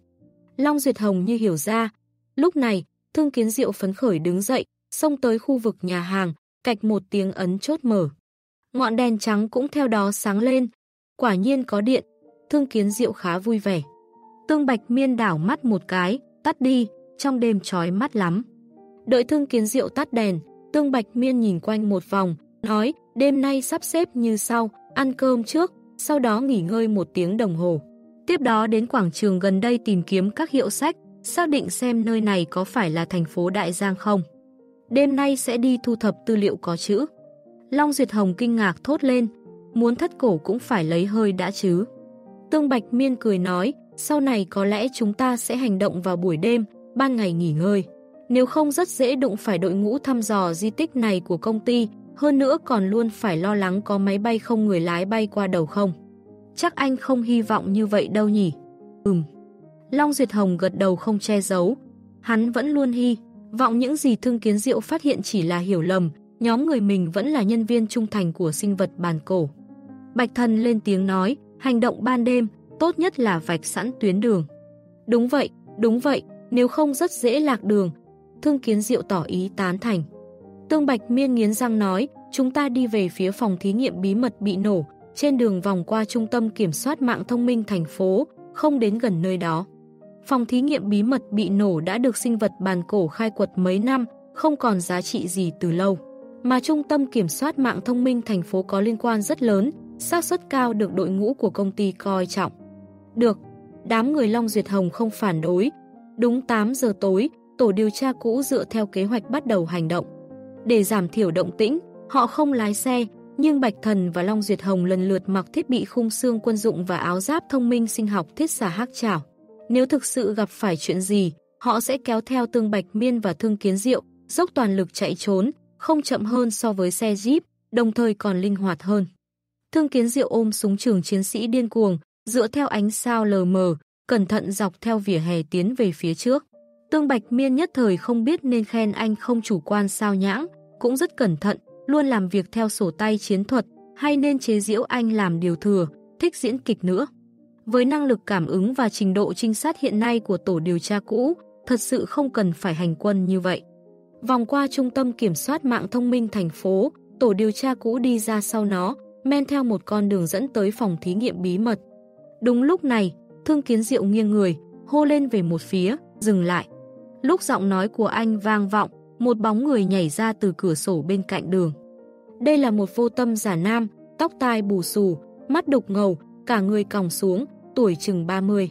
Long Duyệt Hồng như hiểu ra. Lúc này, Thương Kiến Diệu phấn khởi đứng dậy, xông tới khu vực nhà hàng, cạch một tiếng ấn chốt mở. Ngọn đèn trắng cũng theo đó sáng lên. Quả nhiên có điện, Thương Kiến Diệu khá vui vẻ. Tương Bạch Miên đảo mắt một cái, tắt đi, trong đêm trói mắt lắm. Đợi Thương Kiến Diệu tắt đèn, Tương Bạch Miên nhìn quanh một vòng, nói đêm nay sắp xếp như sau, ăn cơm trước, sau đó nghỉ ngơi một tiếng đồng hồ. Tiếp đó đến quảng trường gần đây tìm kiếm các hiệu sách, xác định xem nơi này có phải là thành phố Đại Giang không. Đêm nay sẽ đi thu thập tư liệu có chữ. Long Duyệt Hồng kinh ngạc thốt lên, muốn thất cổ cũng phải lấy hơi đã chứ. Tương Bạch Miên cười nói, sau này có lẽ chúng ta sẽ hành động vào buổi đêm, ban ngày nghỉ ngơi. Nếu không rất dễ đụng phải đội ngũ thăm dò di tích này của công ty, hơn nữa còn luôn phải lo lắng có máy bay không người lái bay qua đầu không. Chắc anh không hy vọng như vậy đâu nhỉ? Ừm. Long Duyệt Hồng gật đầu không che giấu. Hắn vẫn luôn hy vọng những gì Thương Kiến Diệu phát hiện chỉ là hiểu lầm, nhóm người mình vẫn là nhân viên trung thành của sinh vật bàn cổ. Bạch Thần lên tiếng nói, hành động ban đêm, tốt nhất là vạch sẵn tuyến đường. Đúng vậy, đúng vậy, nếu không rất dễ lạc đường. Thương Kiến Diệu tỏ ý tán thành. Tương Bạch Miên nghiến răng nói, chúng ta đi về phía phòng thí nghiệm bí mật bị nổ, trên đường vòng qua trung tâm kiểm soát mạng thông minh thành phố, không đến gần nơi đó. Phòng thí nghiệm bí mật bị nổ đã được sinh vật bàn cổ khai quật mấy năm, không còn giá trị gì từ lâu. Mà trung tâm kiểm soát mạng thông minh thành phố có liên quan rất lớn, xác suất cao được đội ngũ của công ty coi trọng. Được, đám người Long Duyệt Hồng không phản đối. Đúng 8 giờ tối, tổ điều tra cũ dựa theo kế hoạch bắt đầu hành động. Để giảm thiểu động tĩnh, họ không lái xe, nhưng Bạch Thần và Long Duyệt Hồng lần lượt mặc thiết bị khung xương quân dụng và áo giáp thông minh sinh học thiết xà hắc trảo nếu thực sự gặp phải chuyện gì, họ sẽ kéo theo Tương Bạch Miên và Thương Kiến Diệu, dốc toàn lực chạy trốn, không chậm hơn so với xe Jeep, đồng thời còn linh hoạt hơn. Thương Kiến Diệu ôm súng trường chiến sĩ điên cuồng, dựa theo ánh sao lờ mờ, cẩn thận dọc theo vỉa hè tiến về phía trước. Tương Bạch Miên nhất thời không biết nên khen anh không chủ quan sao nhãng, cũng rất cẩn thận, luôn làm việc theo sổ tay chiến thuật, hay nên chế giễu anh làm điều thừa, thích diễn kịch nữa. Với năng lực cảm ứng và trình độ trinh sát hiện nay của tổ điều tra cũ, thật sự không cần phải hành quân như vậy. Vòng qua trung tâm kiểm soát mạng thông minh thành phố, tổ điều tra cũ đi ra sau nó, men theo một con đường dẫn tới phòng thí nghiệm bí mật. Đúng lúc này, Thương Kiến Diệu nghiêng người, hô lên về một phía, dừng lại. Lúc giọng nói của anh vang vọng, một bóng người nhảy ra từ cửa sổ bên cạnh đường. Đây là một vô tâm giả nam, tóc tai bù xù, mắt đục ngầu, cả người còng xuống, tuổi chừng 30.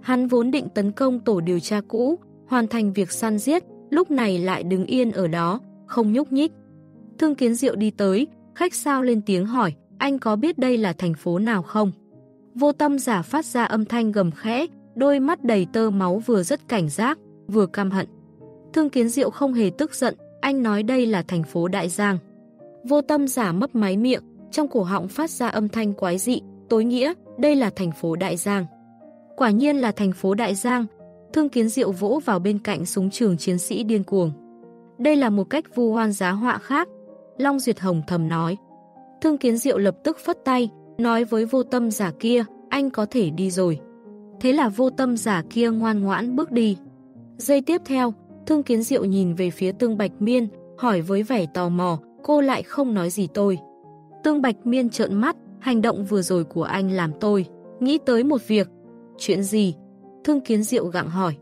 Hắn vốn định tấn công tổ điều tra cũ, hoàn thành việc săn giết, lúc này lại đứng yên ở đó, không nhúc nhích. Thương Kiến Diệu đi tới, khách sao lên tiếng hỏi, anh có biết đây là thành phố nào không? Vô tâm giả phát ra âm thanh gầm khẽ, đôi mắt đầy tơ máu vừa rất cảnh giác, vừa cam hận. Thương Kiến Diệu không hề tức giận, anh nói đây là thành phố Đại Giang. Vô tâm giả mấp máy miệng, trong cổ họng phát ra âm thanh quái dị, tối nghĩa, đây là thành phố Đại Giang. Quả nhiên là thành phố Đại Giang, Thương Kiến Diệu vỗ vào bên cạnh súng trường chiến sĩ điên cuồng. Đây là một cách vu hoan giá họa khác, Long Duyệt Hồng thầm nói. Thương Kiến Diệu lập tức phất tay, nói với vô tâm giả kia, anh có thể đi rồi. Thế là vô tâm giả kia ngoan ngoãn bước đi. Giây tiếp theo, Thương Kiến Diệu nhìn về phía Tương Bạch Miên, hỏi với vẻ tò mò, cô lại không nói gì tôi. Tương Bạch Miên trợn mắt, hành động vừa rồi của anh làm tôi. Nghĩ tới một việc. Chuyện gì? Thương Kiến Diệu gặng hỏi.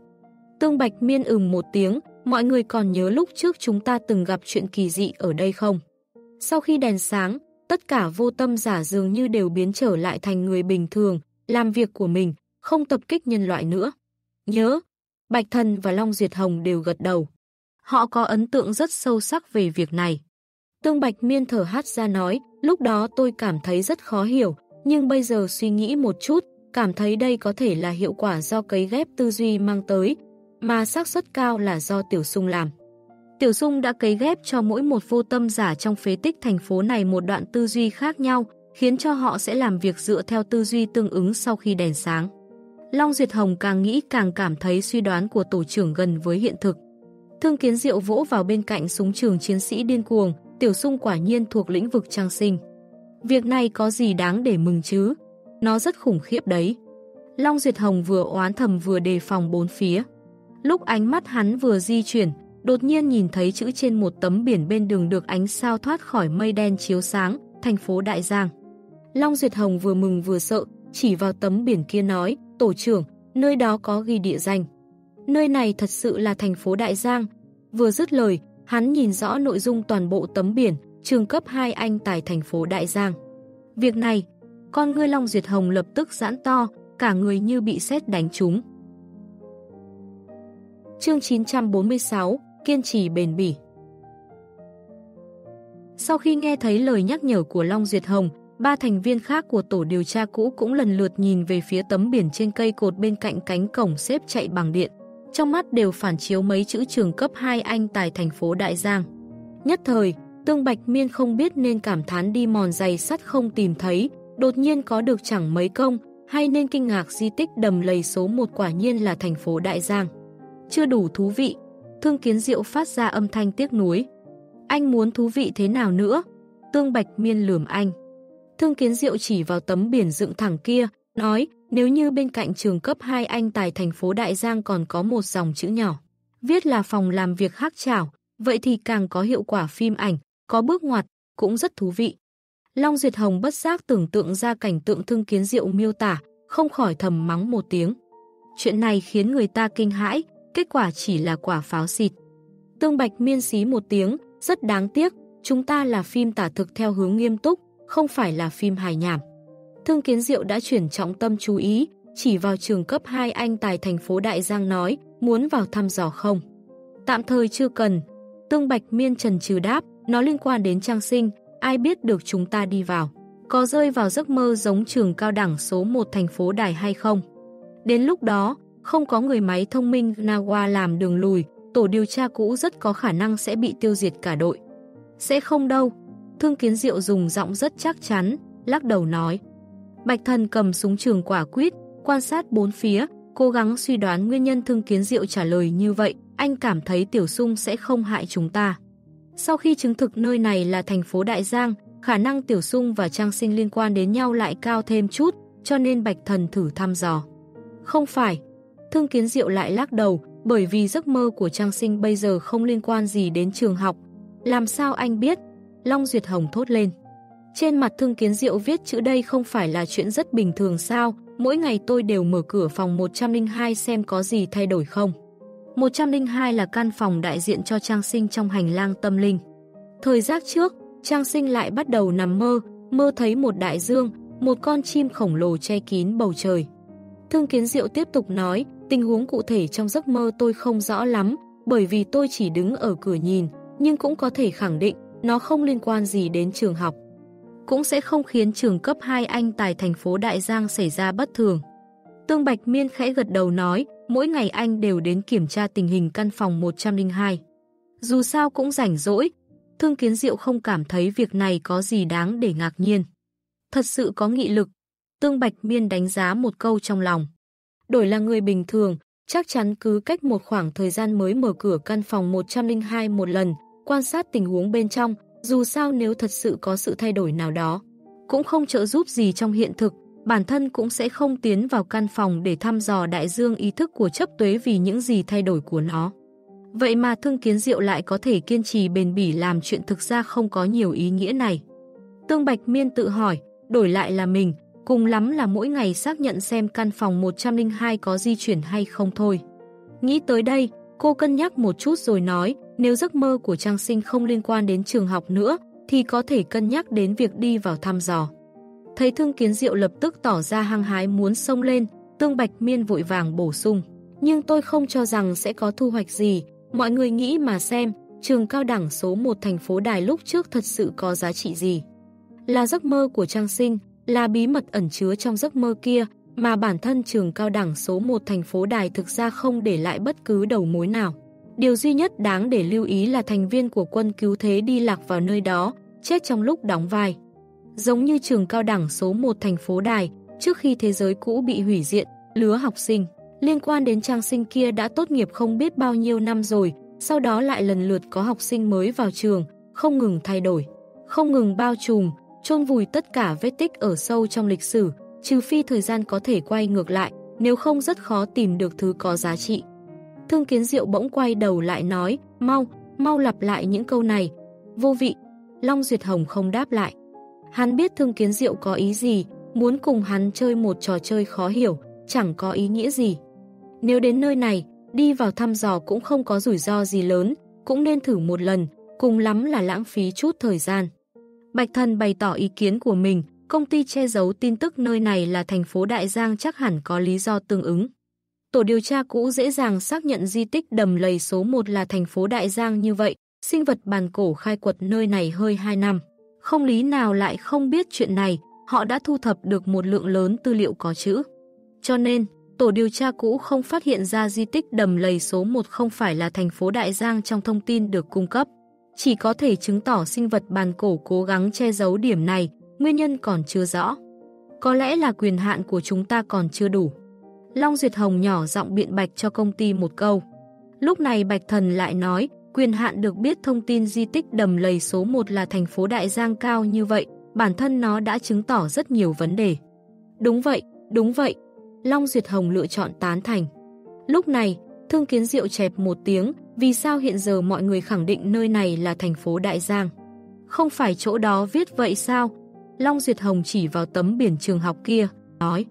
Tương Bạch Miên ừm một tiếng, mọi người còn nhớ lúc trước chúng ta từng gặp chuyện kỳ dị ở đây không? Sau khi đèn sáng, tất cả vô tâm giả dường như đều biến trở lại thành người bình thường, làm việc của mình, không tập kích nhân loại nữa. Nhớ, Bạch Thần và Long Duyệt Hồng đều gật đầu. Họ có ấn tượng rất sâu sắc về việc này. Tương Bạch Miên thở hát ra nói, lúc đó tôi cảm thấy rất khó hiểu, nhưng bây giờ suy nghĩ một chút, cảm thấy đây có thể là hiệu quả do cấy ghép tư duy mang tới, mà xác suất cao là do Tiểu Sung làm. Tiểu Sung đã cấy ghép cho mỗi một vô tâm giả trong phế tích thành phố này một đoạn tư duy khác nhau, khiến cho họ sẽ làm việc dựa theo tư duy tương ứng sau khi đèn sáng. Long Duyệt Hồng càng nghĩ càng cảm thấy suy đoán của tổ trưởng gần với hiện thực. Thương kiến diệu vỗ vào bên cạnh súng trường chiến sĩ điên cuồng, Tiểu Sung quả nhiên thuộc lĩnh vực trang sinh. Việc này có gì đáng để mừng chứ? Nó rất khủng khiếp đấy. Long Duyệt Hồng vừa oán thầm vừa đề phòng bốn phía. Lúc ánh mắt hắn vừa di chuyển, đột nhiên nhìn thấy chữ trên một tấm biển bên đường được ánh sao thoát khỏi mây đen chiếu sáng, thành phố Đại Giang. Long Duyệt Hồng vừa mừng vừa sợ, chỉ vào tấm biển kia nói, tổ trưởng, nơi đó có ghi địa danh. Nơi này thật sự là thành phố Đại Giang. Vừa dứt lời, hắn nhìn rõ nội dung toàn bộ tấm biển, trường cấp 2 anh tại thành phố Đại Giang. Việc này, con ngươi Long Duyệt Hồng lập tức giãn to, cả người như bị sét đánh trúng. Chương 946, Kiên trì bền bỉ Sau khi nghe thấy lời nhắc nhở của Long Duyệt Hồng, ba thành viên khác của tổ điều tra cũ cũng lần lượt nhìn về phía tấm biển trên cây cột bên cạnh cánh cổng xếp chạy bằng điện. Trong mắt đều phản chiếu mấy chữ trường cấp 2 anh tại thành phố Đại Giang. Nhất thời, Tương Bạch Miên không biết nên cảm thán đi mòn giày sắt không tìm thấy, đột nhiên có được chẳng mấy công, hay nên kinh ngạc di tích đầm lầy số 1 quả nhiên là thành phố Đại Giang. Chưa đủ thú vị, Thương Kiến Diệu phát ra âm thanh tiếc nuối. Anh muốn thú vị thế nào nữa? Tương Bạch Miên lườm anh. Thương Kiến Diệu chỉ vào tấm biển dựng thẳng kia, nói nếu như bên cạnh trường cấp 2 anh tại thành phố Đại Giang còn có một dòng chữ nhỏ, viết là phòng làm việc hắc chảo, vậy thì càng có hiệu quả phim ảnh, có bước ngoặt, cũng rất thú vị. Long Duyệt Hồng bất giác tưởng tượng ra cảnh tượng thương kiến diệu miêu tả, không khỏi thầm mắng một tiếng. Chuyện này khiến người ta kinh hãi, kết quả chỉ là quả pháo xịt. Tương Bạch miên xí một tiếng, rất đáng tiếc, chúng ta là phim tả thực theo hướng nghiêm túc, không phải là phim hài nhảm. Thương Kiến Diệu đã chuyển trọng tâm chú ý, chỉ vào trường cấp 2 anh tài thành phố Đại Giang nói, muốn vào thăm dò không? Tạm thời chưa cần. Tương Bạch Miên trần trừ đáp, nó liên quan đến trang sinh, ai biết được chúng ta đi vào. Có rơi vào giấc mơ giống trường cao đẳng số 1 thành phố Đài hay không? Đến lúc đó, không có người máy thông minh Nawa làm đường lùi, tổ điều tra cũ rất có khả năng sẽ bị tiêu diệt cả đội. Sẽ không đâu. Thương Kiến Diệu dùng giọng rất chắc chắn, lắc đầu nói. Bạch Thần cầm súng trường quả quýt, quan sát bốn phía, cố gắng suy đoán nguyên nhân Thương Kiến Diệu trả lời như vậy, anh cảm thấy Tiểu Sung sẽ không hại chúng ta. Sau khi chứng thực nơi này là thành phố Đại Giang, khả năng Tiểu Sung và Trang Sinh liên quan đến nhau lại cao thêm chút, cho nên Bạch Thần thử thăm dò. Không phải. Thương Kiến Diệu lại lắc đầu, bởi vì giấc mơ của Trang Sinh bây giờ không liên quan gì đến trường học. Làm sao anh biết? Long Duyệt Hồng thốt lên. Trên mặt Thương Kiến Diệu viết chữ đây không phải là chuyện rất bình thường sao, mỗi ngày tôi đều mở cửa phòng 102 xem có gì thay đổi không. 102 là căn phòng đại diện cho Trang Sinh trong hành lang tâm linh. Thời giác trước, Trang Sinh lại bắt đầu nằm mơ, mơ thấy một đại dương, một con chim khổng lồ che kín bầu trời. Thương Kiến Diệu tiếp tục nói, tình huống cụ thể trong giấc mơ tôi không rõ lắm, bởi vì tôi chỉ đứng ở cửa nhìn, nhưng cũng có thể khẳng định nó không liên quan gì đến trường học. Cũng sẽ không khiến trường cấp 2 anh tại thành phố Đại Giang xảy ra bất thường. Tương Bạch Miên khẽ gật đầu nói, mỗi ngày anh đều đến kiểm tra tình hình căn phòng 102. Dù sao cũng rảnh rỗi, Thương Kiến Diệu không cảm thấy việc này có gì đáng để ngạc nhiên. Thật sự có nghị lực. Tương Bạch Miên đánh giá một câu trong lòng. Đổi là người bình thường, chắc chắn cứ cách một khoảng thời gian mới mở cửa căn phòng 102 một lần, quan sát tình huống bên trong, dù sao nếu thật sự có sự thay đổi nào đó. Cũng không trợ giúp gì trong hiện thực, bản thân cũng sẽ không tiến vào căn phòng để thăm dò đại dương ý thức của chấp tuế vì những gì thay đổi của nó. Vậy mà Thương Kiến Diệu lại có thể kiên trì bền bỉ làm chuyện thực ra không có nhiều ý nghĩa này. Tương Bạch Miên tự hỏi, đổi lại là mình, cùng lắm là mỗi ngày xác nhận xem căn phòng 102 có di chuyển hay không thôi. Nghĩ tới đây, cô cân nhắc một chút rồi nói, nếu giấc mơ của Trang Sinh không liên quan đến trường học nữa, thì có thể cân nhắc đến việc đi vào thăm dò. Thấy Thương Kiến Diệu lập tức tỏ ra hăng hái muốn xông lên, Tương Bạch Miên vội vàng bổ sung. Nhưng tôi không cho rằng sẽ có thu hoạch gì, mọi người nghĩ mà xem, trường cao đẳng số 1 thành phố Đài lúc trước thật sự có giá trị gì. Là giấc mơ của Trang Sinh, là bí mật ẩn chứa trong giấc mơ kia, mà bản thân trường cao đẳng số 1 thành phố Đài thực ra không để lại bất cứ đầu mối nào. Điều duy nhất đáng để lưu ý là thành viên của quân cứu thế đi lạc vào nơi đó, chết trong lúc đóng vai. Giống như trường cao đẳng số 1 thành phố Đài, trước khi thế giới cũ bị hủy diệt, lứa học sinh liên quan đến trang sinh kia đã tốt nghiệp không biết bao nhiêu năm rồi, sau đó lại lần lượt có học sinh mới vào trường, không ngừng thay đổi, không ngừng bao trùm, chôn vùi tất cả vết tích ở sâu trong lịch sử, trừ phi thời gian có thể quay ngược lại, nếu không rất khó tìm được thứ có giá trị. Thương Kiến Diệu bỗng quay đầu lại nói, mau, mau lặp lại những câu này. Vô vị, Long Duyệt Hồng không đáp lại. Hắn biết Thương Kiến Diệu có ý gì, muốn cùng hắn chơi một trò chơi khó hiểu, chẳng có ý nghĩa gì. Nếu đến nơi này, đi vào thăm dò cũng không có rủi ro gì lớn, cũng nên thử một lần, cùng lắm là lãng phí chút thời gian. Bạch Thần bày tỏ ý kiến của mình, công ty che giấu tin tức nơi này là thành phố Đại Giang chắc hẳn có lý do tương ứng. Tổ điều tra cũ dễ dàng xác nhận di tích đầm lầy số 1 là thành phố Đại Giang như vậy, sinh vật bàn cổ khai quật nơi này hơi 2 năm. Không lý nào lại không biết chuyện này, họ đã thu thập được một lượng lớn tư liệu có chữ. Cho nên, tổ điều tra cũ không phát hiện ra di tích đầm lầy số 1 không phải là thành phố Đại Giang trong thông tin được cung cấp. Chỉ có thể chứng tỏ sinh vật bàn cổ cố gắng che giấu điểm này, nguyên nhân còn chưa rõ. Có lẽ là quyền hạn của chúng ta còn chưa đủ. Long Duyệt Hồng nhỏ giọng biện bạch cho công ty một câu. Lúc này Bạch Thần lại nói, quyền hạn được biết thông tin di tích đầm lầy số 1 là thành phố Đại Giang cao như vậy, bản thân nó đã chứng tỏ rất nhiều vấn đề. Đúng vậy, đúng vậy. Long Duyệt Hồng lựa chọn tán thành. Lúc này, Thương Kiến Diệu chẹp một tiếng, vì sao hiện giờ mọi người khẳng định nơi này là thành phố Đại Giang? Không phải chỗ đó viết vậy sao? Long Duyệt Hồng chỉ vào tấm biển trường học kia, nói.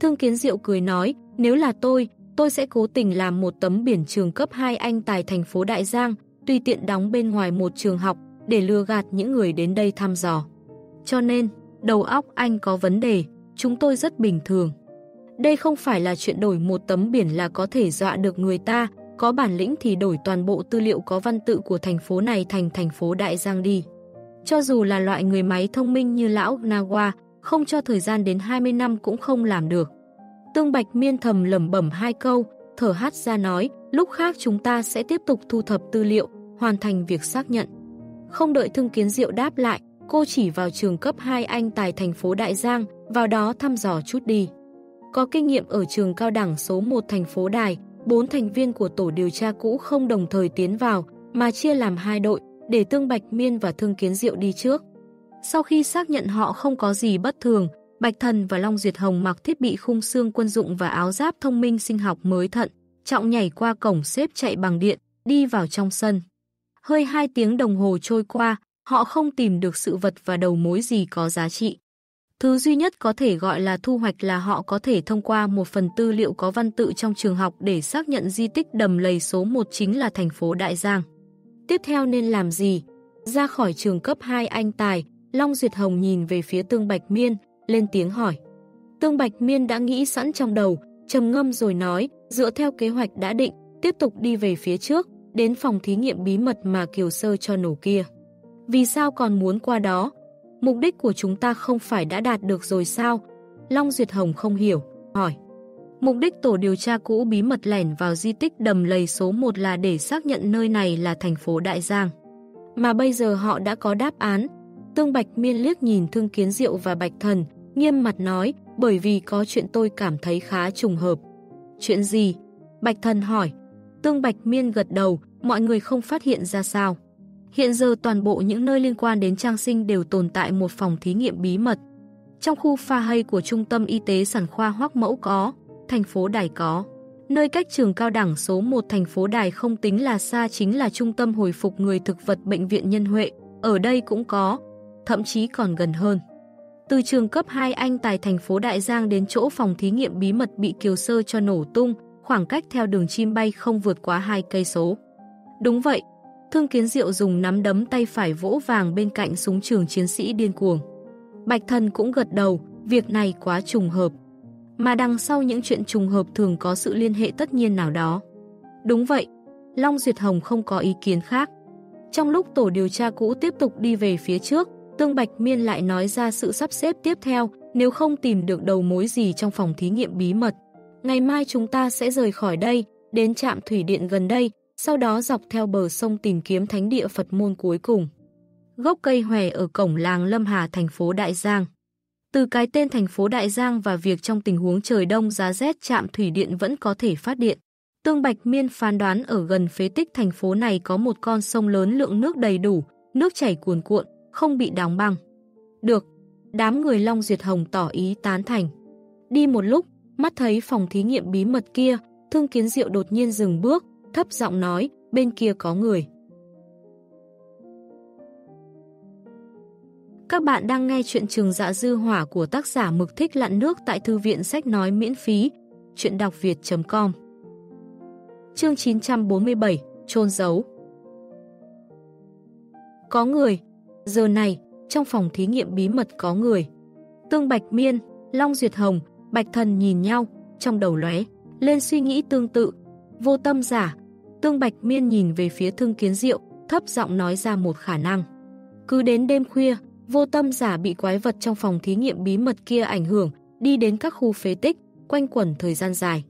Thương Kiến Diệu cười nói, nếu là tôi, tôi sẽ cố tình làm một tấm biển trường cấp 2 anh tài thành phố Đại Giang, tùy tiện đóng bên ngoài một trường học để lừa gạt những người đến đây thăm dò. Cho nên, đầu óc anh có vấn đề, chúng tôi rất bình thường. Đây không phải là chuyện đổi một tấm biển là có thể dọa được người ta, có bản lĩnh thì đổi toàn bộ tư liệu có văn tự của thành phố này thành thành phố Đại Giang đi. Cho dù là loại người máy thông minh như lão Nawa, không cho thời gian đến 20 năm cũng không làm được. Tương Bạch Miên thầm lẩm bẩm hai câu, thở hát ra nói, lúc khác chúng ta sẽ tiếp tục thu thập tư liệu, hoàn thành việc xác nhận. Không đợi Thương Kiến Diệu đáp lại, cô chỉ vào trường cấp 2 Anh tại thành phố Đại Giang, vào đó thăm dò chút đi. Có kinh nghiệm ở trường cao đẳng số 1 thành phố Đài, bốn thành viên của tổ điều tra cũ không đồng thời tiến vào, mà chia làm hai đội, để Tương Bạch Miên và Thương Kiến Diệu đi trước. Sau khi xác nhận họ không có gì bất thường, Bạch Thần và Long Duyệt Hồng mặc thiết bị khung xương quân dụng và áo giáp thông minh sinh học mới thận, trọng nhảy qua cổng xếp chạy bằng điện, đi vào trong sân. Hơi hai tiếng đồng hồ trôi qua, họ không tìm được sự vật và đầu mối gì có giá trị. Thứ duy nhất có thể gọi là thu hoạch là họ có thể thông qua một phần tư liệu có văn tự trong trường học để xác nhận di tích đầm lầy số 1 chính là thành phố Đại Giang. Tiếp theo nên làm gì? Ra khỏi trường cấp 2 anh Tài, Long Duyệt Hồng nhìn về phía Tương Bạch Miên, lên tiếng hỏi. Tương Bạch Miên đã nghĩ sẵn trong đầu, trầm ngâm rồi nói, dựa theo kế hoạch đã định, tiếp tục đi về phía trước, đến phòng thí nghiệm bí mật mà Kiều Sơ cho nổ kia. Vì sao còn muốn qua đó? Mục đích của chúng ta không phải đã đạt được rồi sao? Long Duyệt Hồng không hiểu, hỏi. Mục đích tổ điều tra cũ bí mật lẻn vào di tích đầm lầy số 1 là để xác nhận nơi này là thành phố Đại Giang. Mà bây giờ họ đã có đáp án. Tương Bạch Miên liếc nhìn Thương Kiến Diệu và Bạch Thần, nghiêm mặt nói, bởi vì có chuyện tôi cảm thấy khá trùng hợp. Chuyện gì? Bạch Thần hỏi. Tương Bạch Miên gật đầu, mọi người không phát hiện ra sao. Hiện giờ toàn bộ những nơi liên quan đến trang sinh đều tồn tại một phòng thí nghiệm bí mật. Trong khu pha hay của Trung tâm Y tế sản khoa Hoác Mẫu có, thành phố Đài có. Nơi cách trường cao đẳng số 1 thành phố Đài không tính là xa chính là trung tâm hồi phục người thực vật bệnh viện Nhân Huệ, ở đây cũng có, thậm chí còn gần hơn. Từ trường cấp 2 Anh tài thành phố Đại Giang đến chỗ phòng thí nghiệm bí mật bị Kiều Sơ cho nổ tung, khoảng cách theo đường chim bay không vượt quá 2 cây số. Đúng vậy, Thương Kiến Diệu dùng nắm đấm tay phải vỗ vàng bên cạnh súng trường chiến sĩ điên cuồng. Bạch Thần cũng gật đầu, việc này quá trùng hợp. Mà đằng sau những chuyện trùng hợp thường có sự liên hệ tất nhiên nào đó. Đúng vậy, Long Duyệt Hồng không có ý kiến khác. Trong lúc tổ điều tra cũ tiếp tục đi về phía trước, Tương Bạch Miên lại nói ra sự sắp xếp tiếp theo nếu không tìm được đầu mối gì trong phòng thí nghiệm bí mật. Ngày mai chúng ta sẽ rời khỏi đây, đến trạm thủy điện gần đây, sau đó dọc theo bờ sông tìm kiếm thánh địa Phật môn cuối cùng. Gốc cây hòe ở cổng làng Lâm Hà thành phố Đại Giang. Từ cái tên thành phố Đại Giang và việc trong tình huống trời đông giá rét trạm thủy điện vẫn có thể phát điện. Tương Bạch Miên phán đoán ở gần phế tích thành phố này có một con sông lớn lượng nước đầy đủ, nước chảy cuồn cuộn, không bị đóng băng. Được, đám người Long Duyệt Hồng tỏ ý tán thành. Đi một lúc, mắt thấy phòng thí nghiệm bí mật kia, Thương Kiến Diệu đột nhiên dừng bước, thấp giọng nói, bên kia có người. Các bạn đang nghe chuyện trường dạ dư hỏa của tác giả Mực Thích Lặn Nước tại Thư viện Sách Nói miễn phí, chuyện đọc việt.com Chương 947, trôn giấu Có người, giờ này, trong phòng thí nghiệm bí mật có người. Tương Bạch Miên, Long Duyệt Hồng, Bạch Thần nhìn nhau, trong đầu lóe lên suy nghĩ tương tự. Vô tâm giả, Tương Bạch Miên nhìn về phía Thương Kiến Diệu, thấp giọng nói ra một khả năng. Cứ đến đêm khuya, vô tâm giả bị quái vật trong phòng thí nghiệm bí mật kia ảnh hưởng, đi đến các khu phế tích, quanh quẩn thời gian dài.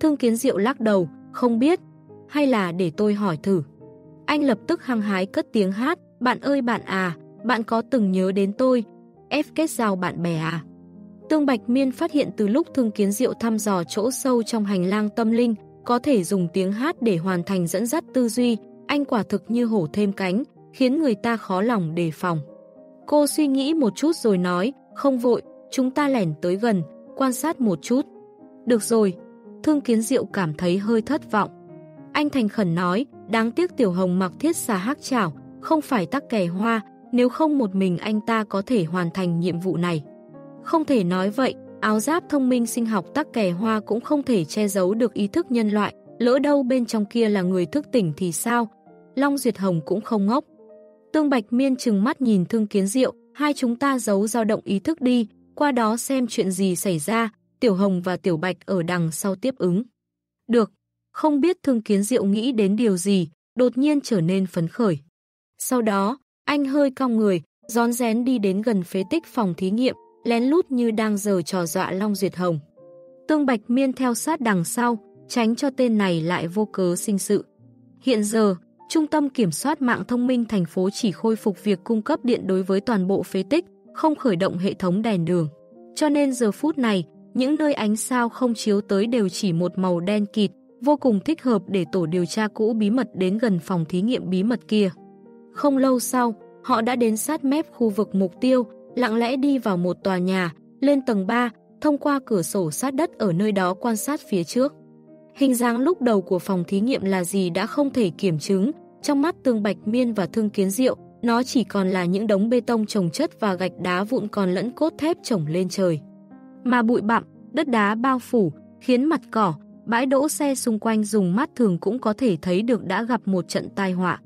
Thương Kiến Diệu lắc đầu, không biết, hay là để tôi hỏi thử. Anh lập tức hăng hái cất tiếng hát, bạn ơi bạn à, bạn có từng nhớ đến tôi, ép kết giao bạn bè à. Tương Bạch Miên phát hiện từ lúc Thương Kiến Diệu thăm dò chỗ sâu trong hành lang tâm linh, có thể dùng tiếng hát để hoàn thành dẫn dắt tư duy, anh quả thực như hổ thêm cánh, khiến người ta khó lòng đề phòng. Cô suy nghĩ một chút rồi nói, không vội, chúng ta lẻn tới gần, quan sát một chút. Được rồi, Thương Kiến Diệu cảm thấy hơi thất vọng. Anh thành khẩn nói, đáng tiếc Tiểu Hồng mặc thiết xà hắc chảo, không phải tắc kè hoa, nếu không một mình anh ta có thể hoàn thành nhiệm vụ này. Không thể nói vậy, áo giáp thông minh sinh học tắc kè hoa cũng không thể che giấu được ý thức nhân loại, lỡ đâu bên trong kia là người thức tỉnh thì sao? Long Duyệt Hồng cũng không ngốc. Tương Bạch Miên chừng mắt nhìn Thương Kiến Diệu, hai chúng ta giấu dao động ý thức đi, qua đó xem chuyện gì xảy ra, Tiểu Hồng và Tiểu Bạch ở đằng sau tiếp ứng. Được, không biết Thương Kiến Diệu nghĩ đến điều gì, đột nhiên trở nên phấn khởi. Sau đó, anh hơi cong người, rón rén đi đến gần phế tích phòng thí nghiệm, lén lút như đang giờ trò dọa Long Duyệt Hồng. Tương Bạch Miên theo sát đằng sau, tránh cho tên này lại vô cớ sinh sự. Hiện giờ, Trung tâm Kiểm soát mạng thông minh thành phố chỉ khôi phục việc cung cấp điện đối với toàn bộ phế tích, không khởi động hệ thống đèn đường. Cho nên giờ phút này, những nơi ánh sao không chiếu tới đều chỉ một màu đen kịt, vô cùng thích hợp để tổ điều tra cũ bí mật đến gần phòng thí nghiệm bí mật kia. Không lâu sau, họ đã đến sát mép khu vực mục tiêu, lặng lẽ đi vào một tòa nhà, lên tầng 3, thông qua cửa sổ sát đất ở nơi đó quan sát phía trước. Hình dáng lúc đầu của phòng thí nghiệm là gì đã không thể kiểm chứng, trong mắt tương bạch miên và thương kiến diệu, nó chỉ còn là những đống bê tông trồng chất và gạch đá vụn còn lẫn cốt thép trồng lên trời. Mà bụi bặm, đất đá bao phủ, khiến mặt cỏ, bãi đỗ xe xung quanh dùng mắt thường cũng có thể thấy được đã gặp một trận tai họa.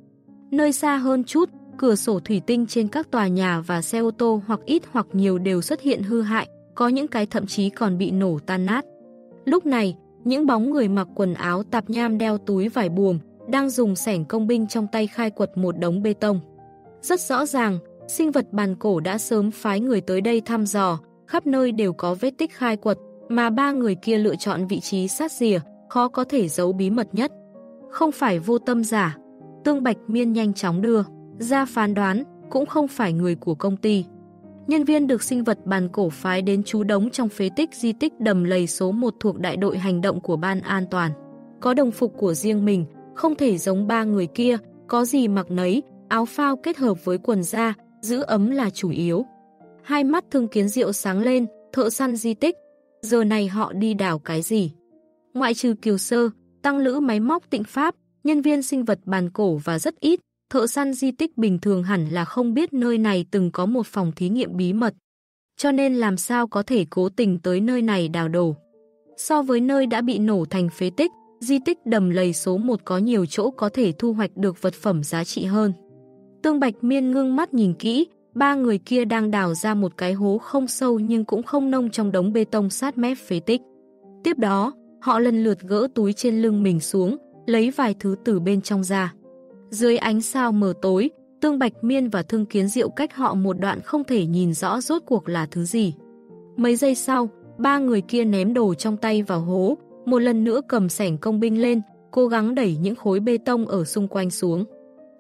Nơi xa hơn chút, cửa sổ thủy tinh trên các tòa nhà và xe ô tô hoặc ít hoặc nhiều đều xuất hiện hư hại, có những cái thậm chí còn bị nổ tan nát. Lúc này, những bóng người mặc quần áo tạp nham đeo túi vải buồm, đang dùng sẻng công binh trong tay khai quật một đống bê tông. Rất rõ ràng, sinh vật bàn cổ đã sớm phái người tới đây thăm dò, khắp nơi đều có vết tích khai quật, mà ba người kia lựa chọn vị trí sát rìa, khó có thể giấu bí mật nhất. Không phải vô tâm giả, Tương Bạch Miên nhanh chóng đưa ra phán đoán, cũng không phải người của công ty. Nhân viên được sinh vật bàn cổ phái đến trú đóng trong phế tích di tích đầm lầy số 1 thuộc đại đội hành động của ban an toàn. Có đồng phục của riêng mình, không thể giống ba người kia, có gì mặc nấy, áo phao kết hợp với quần da, giữ ấm là chủ yếu. Hai mắt thương kiến rượu sáng lên, thợ săn di tích. Giờ này họ đi đảo cái gì? Ngoại trừ kiều sơ, tăng lữ máy móc tịnh pháp, nhân viên sinh vật bàn cổ và rất ít, thợ săn di tích bình thường hẳn là không biết nơi này từng có một phòng thí nghiệm bí mật. Cho nên làm sao có thể cố tình tới nơi này đào đổ. So với nơi đã bị nổ thành phế tích, di tích đầm lầy số 1 có nhiều chỗ có thể thu hoạch được vật phẩm giá trị hơn. Tương Bạch Miên ngưng mắt nhìn kỹ, ba người kia đang đào ra một cái hố không sâu nhưng cũng không nông trong đống bê tông sát mép phế tích. Tiếp đó, họ lần lượt gỡ túi trên lưng mình xuống, lấy vài thứ từ bên trong ra. Dưới ánh sao mờ tối, Tương Bạch Miên và Thương Kiến Diệu cách họ một đoạn không thể nhìn rõ rốt cuộc là thứ gì. Mấy giây sau, ba người kia ném đồ trong tay vào hố, một lần nữa cầm sẻng công binh lên, cố gắng đẩy những khối bê tông ở xung quanh xuống.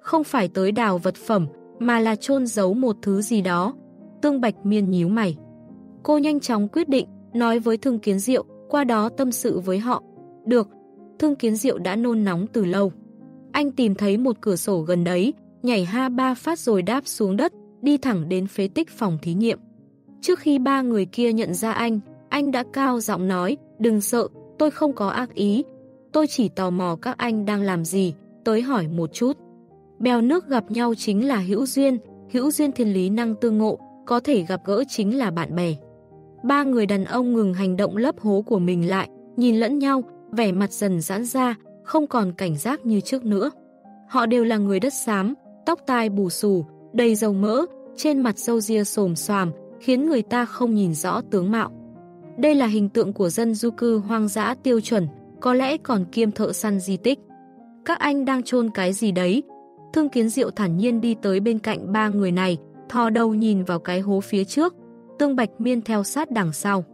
Không phải tới đào vật phẩm, mà là chôn giấu một thứ gì đó. Tương Bạch Miên nhíu mày. Cô nhanh chóng quyết định, nói với Thương Kiến Diệu, qua đó tâm sự với họ. Được, Thương Kiến Diệu đã nôn nóng từ lâu. Anh tìm thấy một cửa sổ gần đấy, nhảy ha ba phát rồi đáp xuống đất, đi thẳng đến phế tích phòng thí nghiệm. Trước khi ba người kia nhận ra anh, anh đã cao giọng nói, đừng sợ, tôi không có ác ý. Tôi chỉ tò mò các anh đang làm gì, tới hỏi một chút. Bèo nước gặp nhau chính là hữu duyên, hữu duyên thiên lý năng tương ngộ, có thể gặp gỡ chính là bạn bè. Ba người đàn ông ngừng hành động lấp hố của mình lại, nhìn lẫn nhau, vẻ mặt dần giãn ra, không còn cảnh giác như trước nữa. Họ đều là người đất xám, tóc tai bù xù, đầy dầu mỡ, trên mặt sâu ria xồm xoàm, khiến người ta không nhìn rõ tướng mạo. Đây là hình tượng của dân du cư hoang dã tiêu chuẩn, có lẽ còn kiêm thợ săn di tích. Các anh đang chôn cái gì đấy? Thương kiến diệu thản nhiên đi tới bên cạnh ba người này, thò đầu nhìn vào cái hố phía trước, tương bạch miên theo sát đằng sau.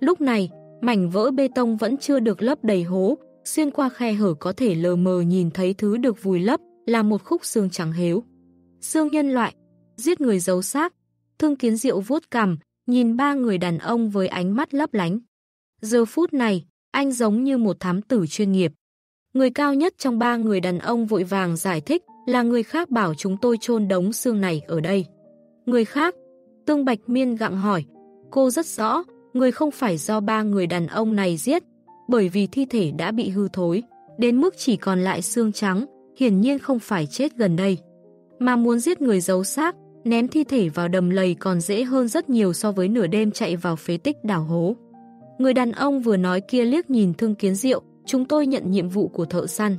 Lúc này, mảnh vỡ bê tông vẫn chưa được lấp đầy hố, xuyên qua khe hở có thể lờ mờ nhìn thấy thứ được vùi lấp là một khúc xương trắng hếu. Xương nhân loại, giết người giấu xác, thương kiến diệu vuốt cằm, nhìn ba người đàn ông với ánh mắt lấp lánh. Giờ phút này, anh giống như một thám tử chuyên nghiệp. Người cao nhất trong ba người đàn ông vội vàng giải thích là người khác bảo chúng tôi chôn đống xương này ở đây. Người khác? Tương Bạch Miên gặng hỏi. Cô rất rõ, người không phải do ba người đàn ông này giết, bởi vì thi thể đã bị hư thối, đến mức chỉ còn lại xương trắng, hiển nhiên không phải chết gần đây. Mà muốn giết người giấu xác, ném thi thể vào đầm lầy còn dễ hơn rất nhiều so với nửa đêm chạy vào phế tích đảo hố. Người đàn ông vừa nói kia liếc nhìn thương kiến diệu, chúng tôi nhận nhiệm vụ của thợ săn.